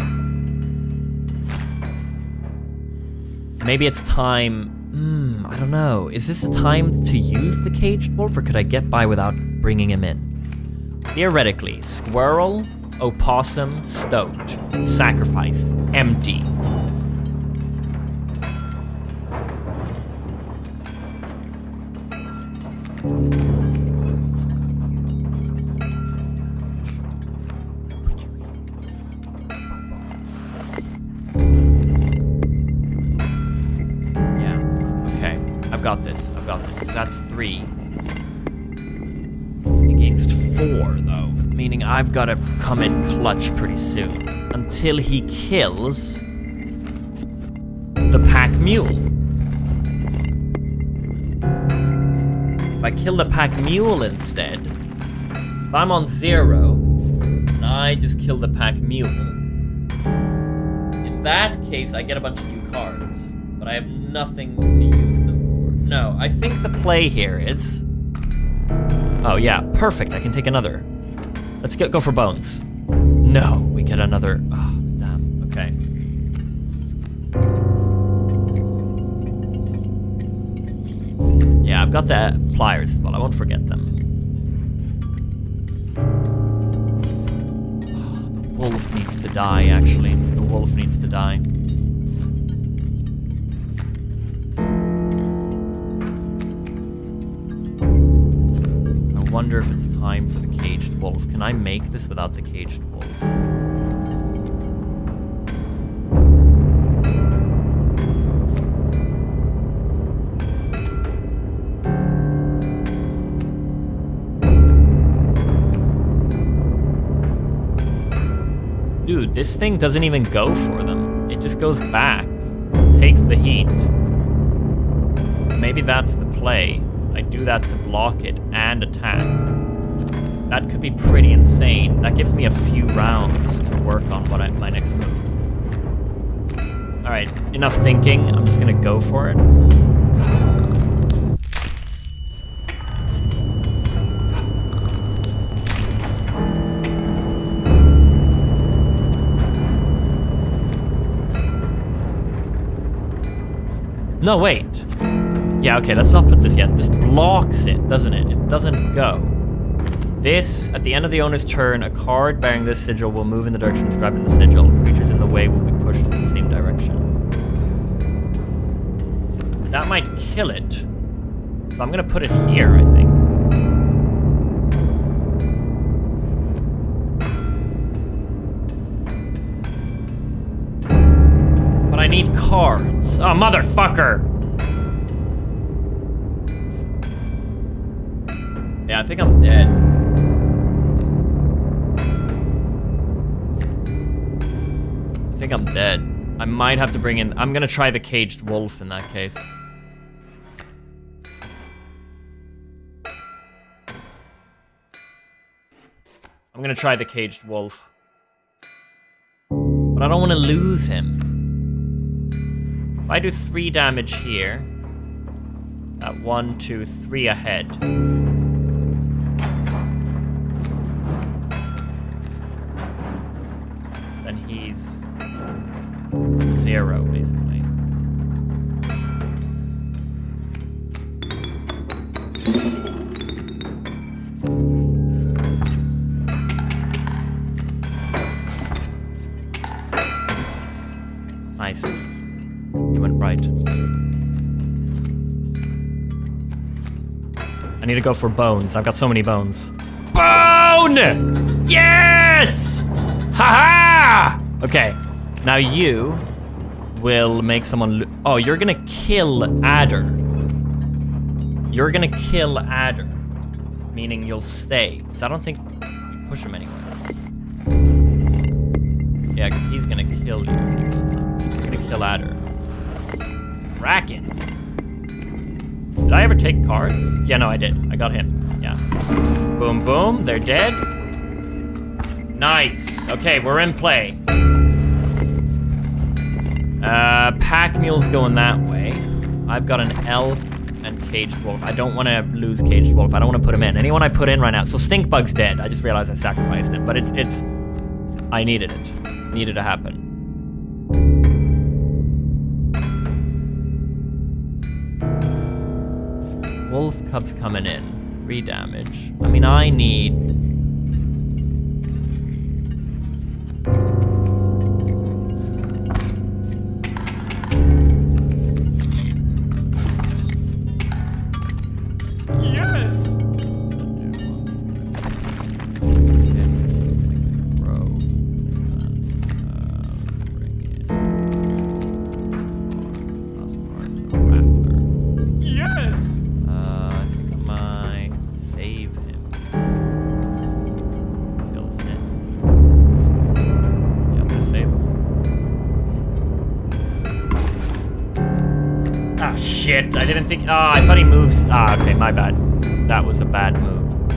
maybe it's time. Hmm, I don't know. Is this the time to use the caged wolf, or could I get by without bringing him in? Theoretically, squirrel, opossum, stoat, sacrificed, empty. That's three. Against four, though. Meaning I've got to come in clutch pretty soon. Until he kills the pack mule. If I kill the pack mule instead, if I'm on zero, and I just kill the pack mule, in that case, I get a bunch of new cards, but I have nothing to use them No, I think the play here is. Oh, yeah, perfect. I can take another. Let's go for bones. No, we get another. Oh, damn. Okay. Yeah, I've got the pliers well. I won't forget them. Oh, the wolf needs to die, actually. The wolf needs to die. Wonder if it's time for the caged wolf. Can I make this without the caged wolf? Dude, this thing doesn't even go for them. It just goes back, takes the heat. Maybe that's the play. I do that to block it and attack. That could be pretty insane. That gives me a few rounds to work on what I, my next move. Alright, enough thinking. I'm just gonna go for it. No, wait. Yeah, okay, let's not put this yet. This blocks it, doesn't it? It doesn't go. This, at the end of the owner's turn, a card bearing this sigil will move in the direction described in the sigil. Creatures in the way will be pushed in the same direction. That might kill it. So I'm gonna put it here, I think. But I need cards. Oh, motherfucker! Think I'm dead. I think I'm dead. I might have to bring in... I'm gonna try the caged wolf in that case. I'm gonna try the caged wolf. But I don't want to lose him. If I do three damage here, At one, two, three ahead. Zero, basically. Nice. You went right. I need to go for bones. I've got so many bones. Bone! Yes! Ha ha! Okay, now you will make someone. Oh, you're gonna kill Adder. You're gonna kill Adder, meaning you'll stay. Because I don't think you push him anywhere. Yeah, because he's gonna kill you if he goes. You're gonna kill Adder. Kraken. Did I ever take cards? Yeah, no, I did. I got him. Yeah. Boom, boom. They're dead. Nice. Okay, we're in play. Uh, pack mule's going that way. I've got an elk and caged wolf. I don't want to lose caged wolf. I don't want to put him in. Anyone I put in right now. So stink bug's dead. I just realized I sacrificed him, but it's it's. I needed it. Needed to happen. Wolf cub's coming in. Three damage. I mean, I need. Ah, I thought he moves. Ah, okay, my bad. That was a bad move.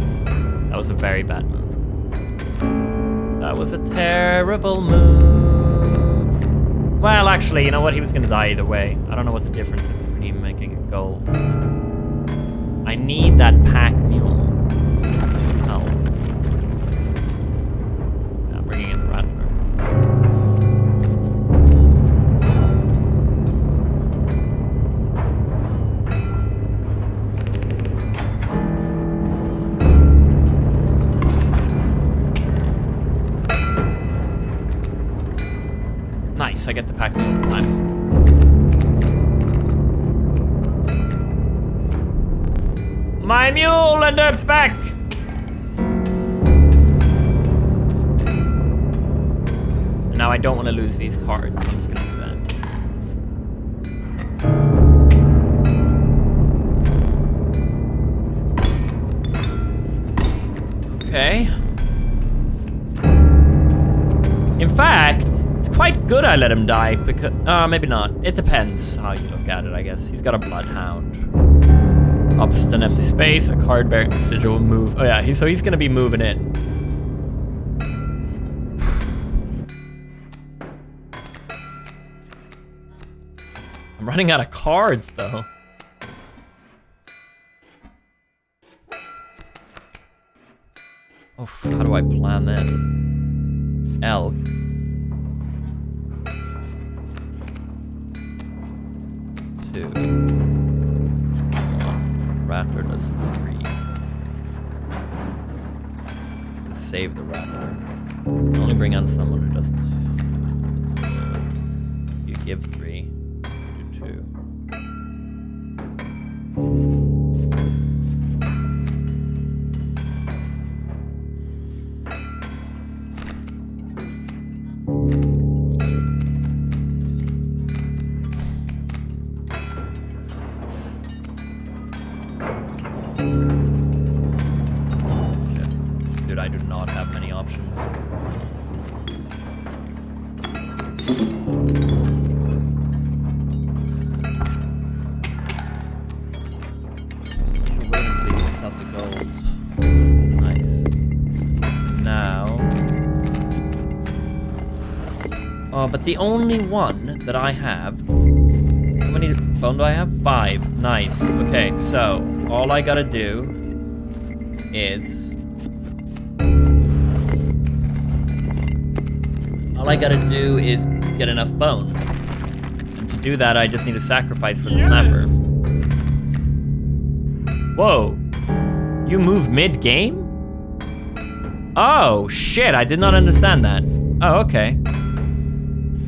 That was a very bad move. That was a terrible move. Well, actually, you know what? He was gonna die either way. I don't know what the difference is between him making a goal. I need that pack back! Now I don't want to lose these cards, so I'm just gonna do that. Okay. In fact, it's quite good I let him die because, uh, maybe not. It depends how you look at it, I guess. He's got a bloodhound. Opposite an empty space, a card bearing sigil will move. Oh yeah, he, so he's gonna be moving in. I'm running out of cards though. Oh, how do I plan this? Elk. Three. I'm save the Rattler. Only bring on someone who does two. You give three. But the only one that I have. How many? bone do I have? Five. Nice. Okay, so all I gotta do is. All I gotta do is get enough bone. And to do that, I just need a sacrifice for the snapper. Yes. Whoa. You move mid game? Oh, shit, I did not understand that. Oh, okay.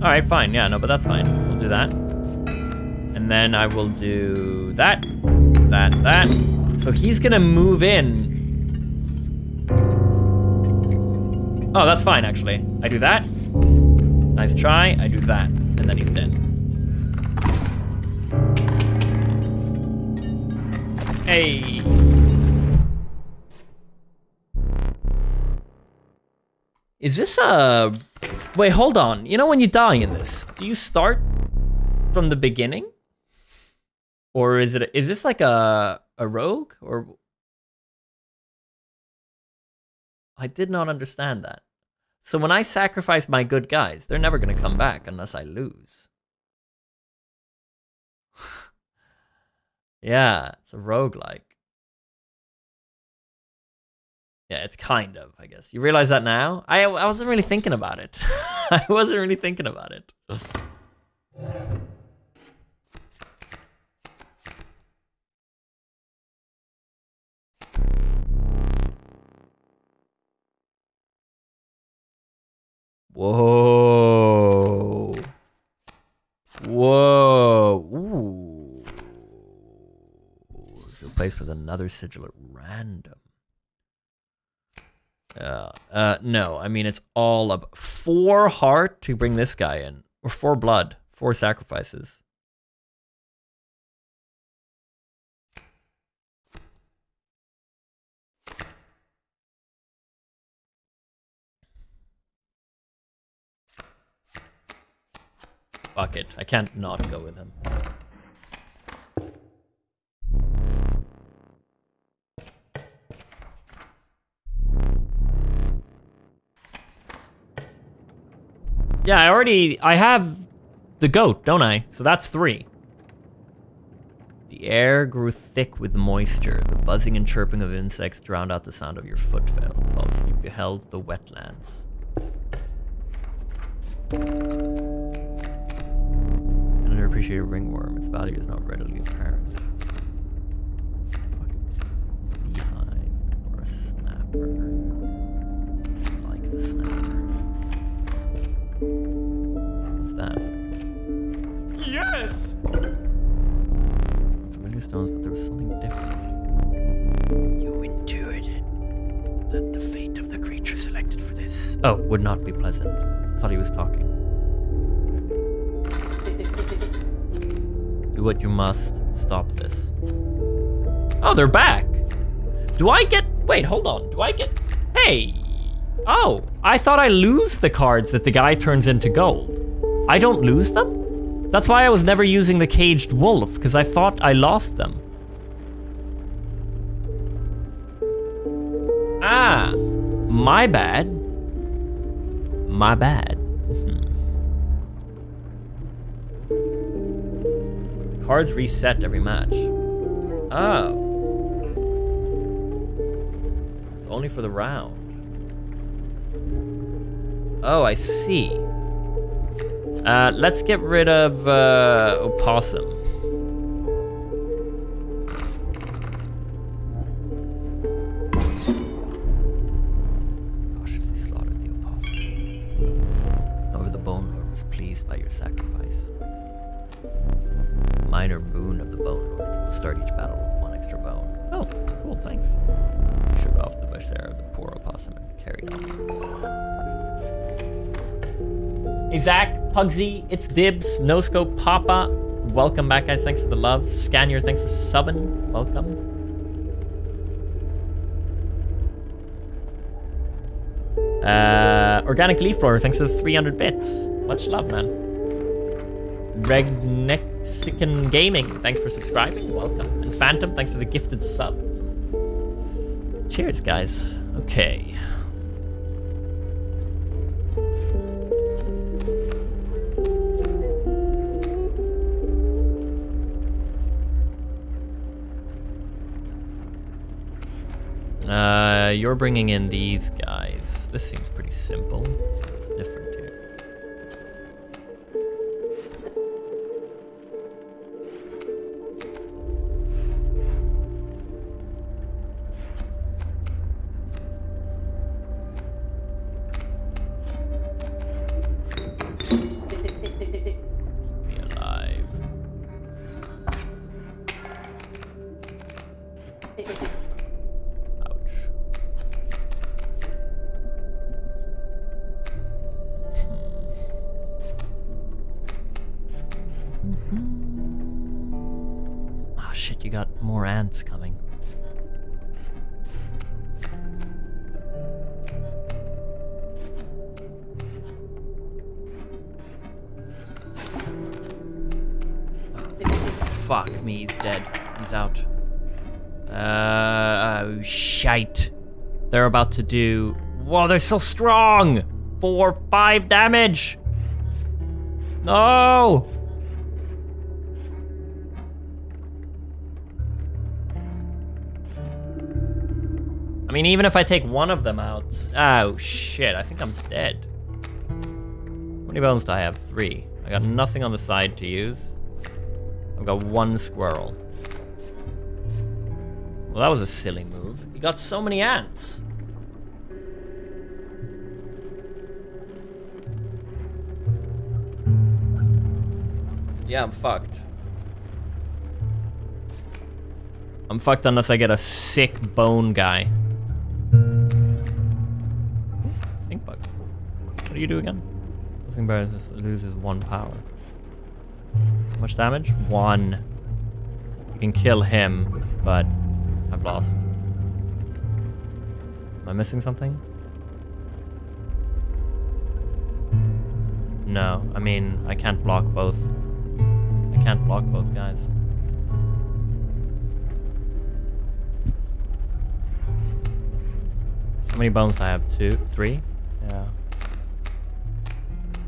Alright, fine. Yeah, no, but that's fine. We'll do that. And then I will do that, that, that. So he's gonna move in. Oh, that's fine, actually. I do that. Nice try. I do that. And then he's dead. Hey. Is this a... Wait, hold on. You know when you die in this, do you start from the beginning? Or is it... Is this like a, a rogue? Or... I did not understand that. So when I sacrifice my good guys, they're never going to come back unless I lose. yeah, it's a roguelike. Yeah, it's kind of, I guess. You realize that now? I, I wasn't really thinking about it. I wasn't really thinking about it. Whoa. Whoa. Ooh. Place with another sigil at random. Uh, uh, no, I mean, it's all of four heart to bring this guy in, or four blood, four sacrifices. Fuck it, I can't not go with him. Yeah, I already, I have the goat, don't I? So that's three. The air grew thick with moisture. The buzzing and chirping of insects drowned out the sound of your footfalls. You beheld the wetlands. An underappreciated ringworm. Its value is not readily apparent. Fucking beehive or a snapper. I like the snapper. What's that? Yes. Some familiar stones, but there was something different. You intuited that the fate of the creature selected for this. Oh, would not be pleasant. I thought he was talking. Do what you must. Stop this. Oh, they're back. Do I get. Wait, hold on. Do I get. Hey! Oh, I thought I lose the cards that the guy turns into gold. I don't lose them? That's why I was never using the caged wolf, because I thought I lost them. Ah, my bad. My bad. cards reset every match. Oh. It's only for the round. Oh, I see. Uh, let's get rid of uh, opossum. Cautiously slaughtered the opossum. However, the Bone Lord was pleased by your sacrifice. Minor boon of the Bone Lord. Start each battle with one extra bone. Oh, cool, thanks. Shook off the viscera of the poor opossum and carried onwards. Zach, Pugsy, it's Dibs, No Scope Papa. Welcome back, guys. Thanks for the love. Scanier, thanks for subbing. Welcome. Uh, Organic Leaf Blower, thanks for the 300 bits. Much love, man. Regnexican Gaming, thanks for subscribing. Welcome. And Phantom, thanks for the gifted sub. Cheers, guys. Okay. Uh, you're bringing in these guys. This seems pretty simple. It's different. Shit, you got more ants coming. Fuck me, he's dead. He's out. Uh, oh, shite. They're about to do. Whoa, they're so strong! Four, five damage! No! Mean, even if I take one of them out. Oh, shit, I think I'm dead. How many bones do I have? Three. I got nothing on the side to use. I've got one squirrel. Well, that was a silly move. He got so many ants. Yeah, I'm fucked. I'm fucked unless I get a sick bone guy. What do you do again? Losing bear loses one power. How much damage? One. You can kill him, but I've lost. Am I missing something? No, I mean, I can't block both. I can't block both guys. How many bones do I have? Two? Three? Yeah.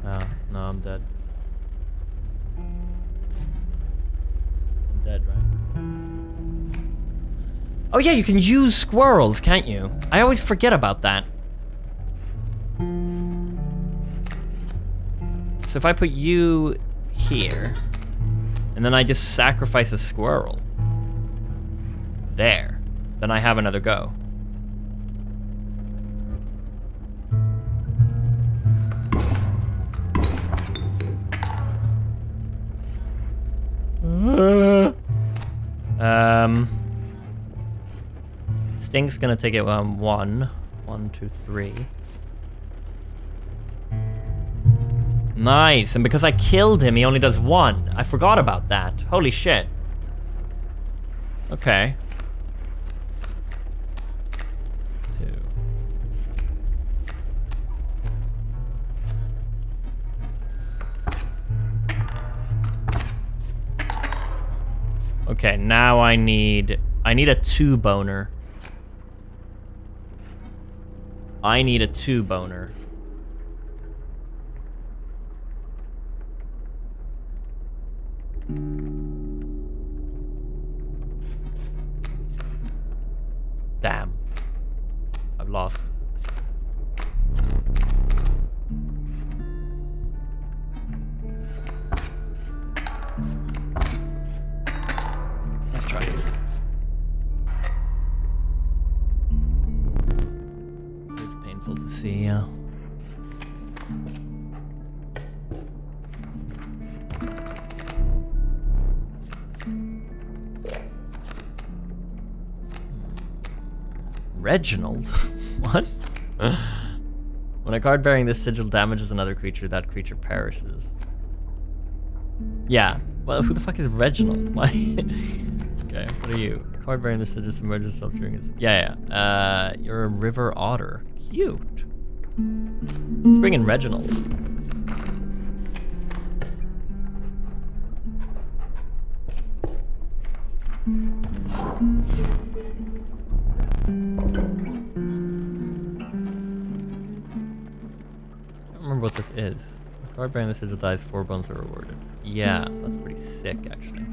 Oh, no, I'm dead. I'm dead, right? Oh yeah, you can use squirrels, can't you? I always forget about that. So if I put you here, and then I just sacrifice a squirrel, there, then I have another go. Um, Stink's gonna take it um, one, one, two, three. Nice, and because I killed him, he only does one. I forgot about that. Holy shit. Okay. Okay, now I need... I need a two boner. I need a two boner. Damn. I've lost. To see, yeah. Reginald? what? when a card bearing this sigil damages another creature, that creature perishes. Yeah. Well, who the fuck is Reginald? Why? okay, what are you? Card bearing this sigil submerges itself during its. Yeah, yeah. Uh, you're a river otter. Cute. Let's bring in Reginald. I don't remember what this is. A card bearing the sigil dies, four bones are rewarded. Yeah, that's pretty sick, actually.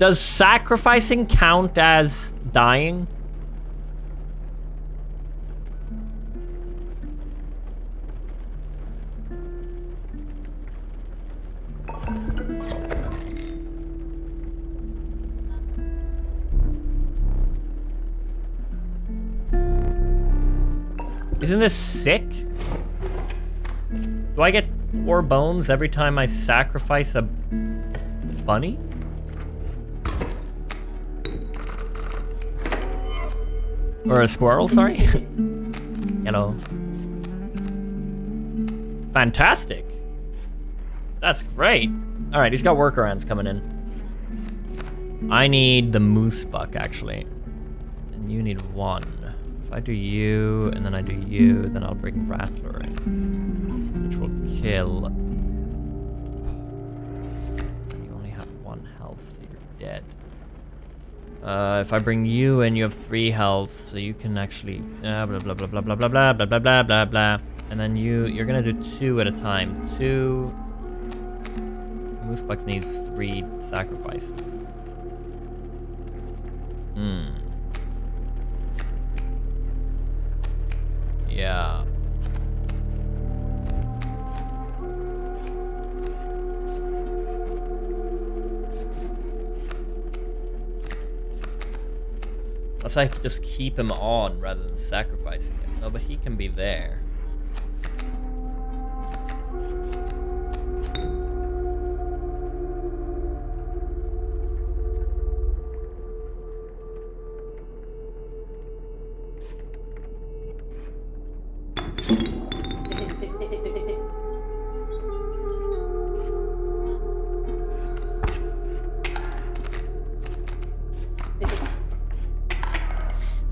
Does sacrificing count as dying? Isn't this sick? Do I get four bones every time I sacrifice a bunny? Or a squirrel, sorry? Hello. Fantastic. That's great. All right, he's got worker ants coming in. I need the moose buck, actually. And you need one. If I do you, and then I do you, then I'll bring Rattler in. Which will kill... You only have one health, so you're dead. Uh, if I bring you in, you have three health, so you can actually uh, blah blah blah blah blah blah blah blah blah blah blah blah. And then you you're gonna do two at a time. Two. Moose Bucks needs three sacrifices. Hmm. Yeah. Unless I just keep him on rather than sacrificing him. No, but he can be there.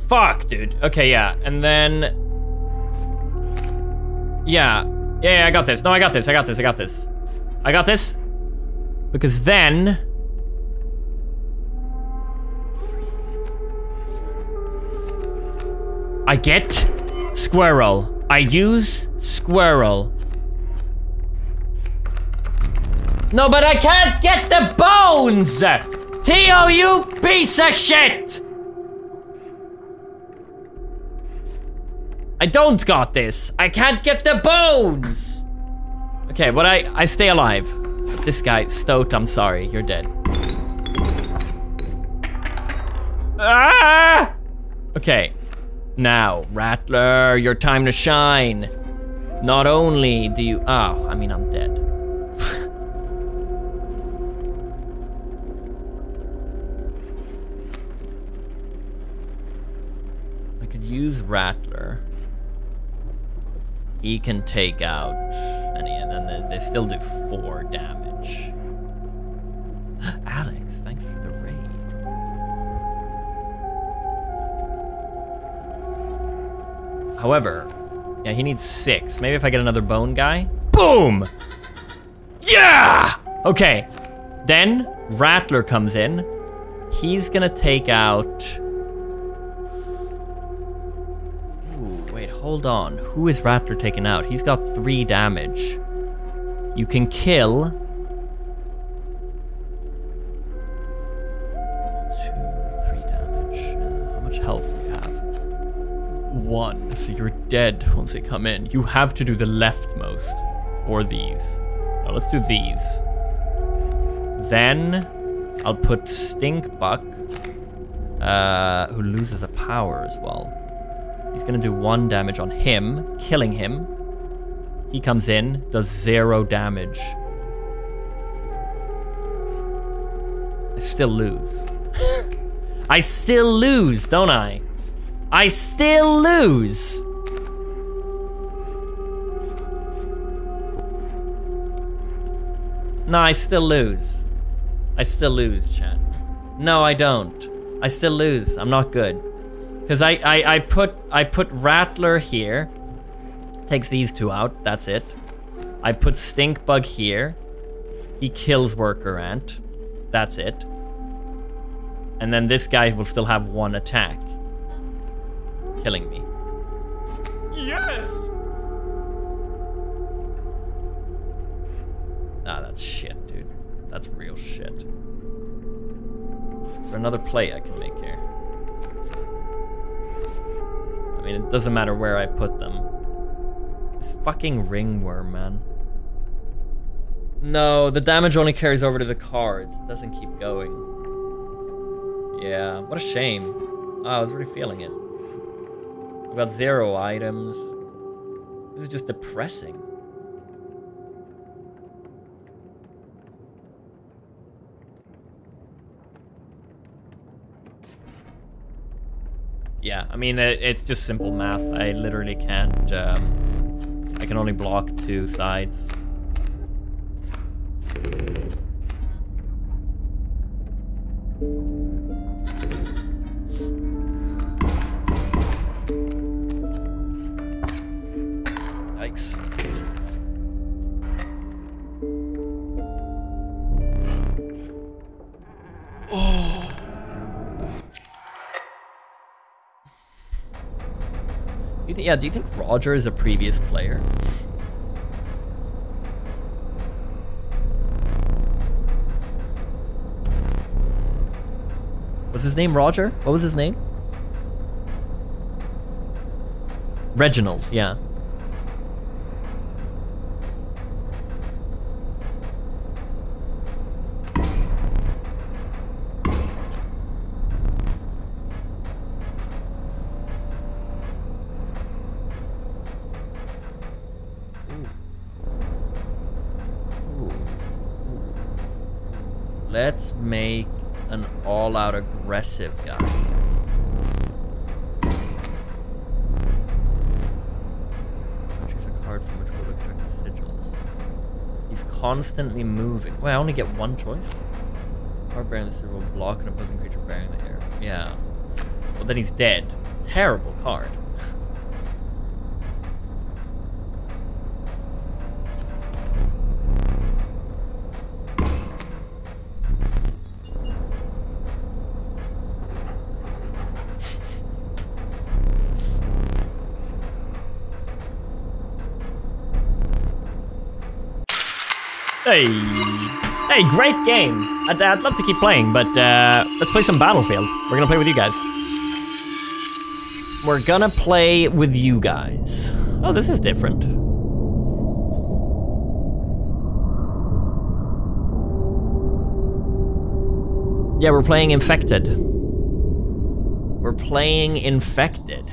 Fuck, dude. Okay, yeah. And then... Yeah. Yeah, yeah, I got this. No, I got this. I got this. I got this. I got this. Because then... I get squirrel. I use squirrel. No, but I can't get the bones! Theo, you piece of shit! I don't got this. I can't get the bones. Okay, but I, I stay alive. This guy, Stoat, I'm sorry. You're dead. Ah! Okay. Now, Rattler, your time to shine. Not only do you... Oh, I mean, I'm dead. I could use Rattler. He can take out any, and then they, they still do four damage. Alex, thanks for the raid. However, yeah, he needs six. Maybe if I get another bone guy. Boom! Yeah! Okay. Then Rattler comes in. He's gonna take out. Hold on. Who is Rattler taking out? He's got three damage. You can kill. Two, three damage. Uh, how much health do you have? One, so you're dead once they come in. You have to do the leftmost, or these. Now let's do these. Then I'll put Stinkbug, uh, who loses a power as well. He's gonna do one damage on him, killing him. He comes in, does zero damage. I still lose. I still lose, don't I? I still lose. No, I still lose. I still lose, chat. No, I don't. I still lose. I'm not good. Cause I, I, I put I put Rattler here. Takes these two out. That's it. I put Stinkbug here. He kills Worker Ant. That's it. And then this guy will still have one attack. Killing me. Yes! Ah, that's shit, dude. That's real shit. Is there another play I can make here? Mean, it doesn't matter where I put them. This fucking ringworm, man. No, the damage only carries over to the cards. It doesn't keep going. Yeah, what a shame. Oh, I was really feeling it. I've got zero items. This is just depressing. Yeah, I mean, it, it's just simple math. I literally can't, um, I can only block two sides. Yikes. Do you think, yeah, do you think Roger is a previous player? Was his name Roger? What was his name? Reginald, yeah. Let's make an all-out aggressive guy. Choose a card from which we'll extract the sigils. He's constantly moving. Wait, I only get one choice? Card bearing the sigil will block an opposing creature bearing the air. Yeah. Well, then he's dead. Terrible card. Hey, hey, great game. I'd, I'd love to keep playing, but uh, let's play some Battlefield. We're gonna play with you guys. We're gonna play with you guys. Oh, this is different. Yeah, we're playing Infected. We're playing Infected.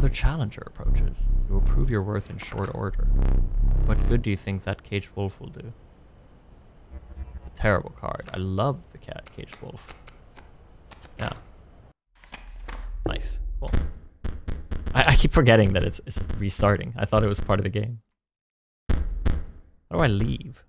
Another challenger approaches. You will prove your worth in short order. What good do you think that caged wolf will do? It's a terrible card. I love the cat caged wolf. Yeah. Nice. Cool. I, I keep forgetting that it's it's restarting. I thought it was part of the game. How do I leave?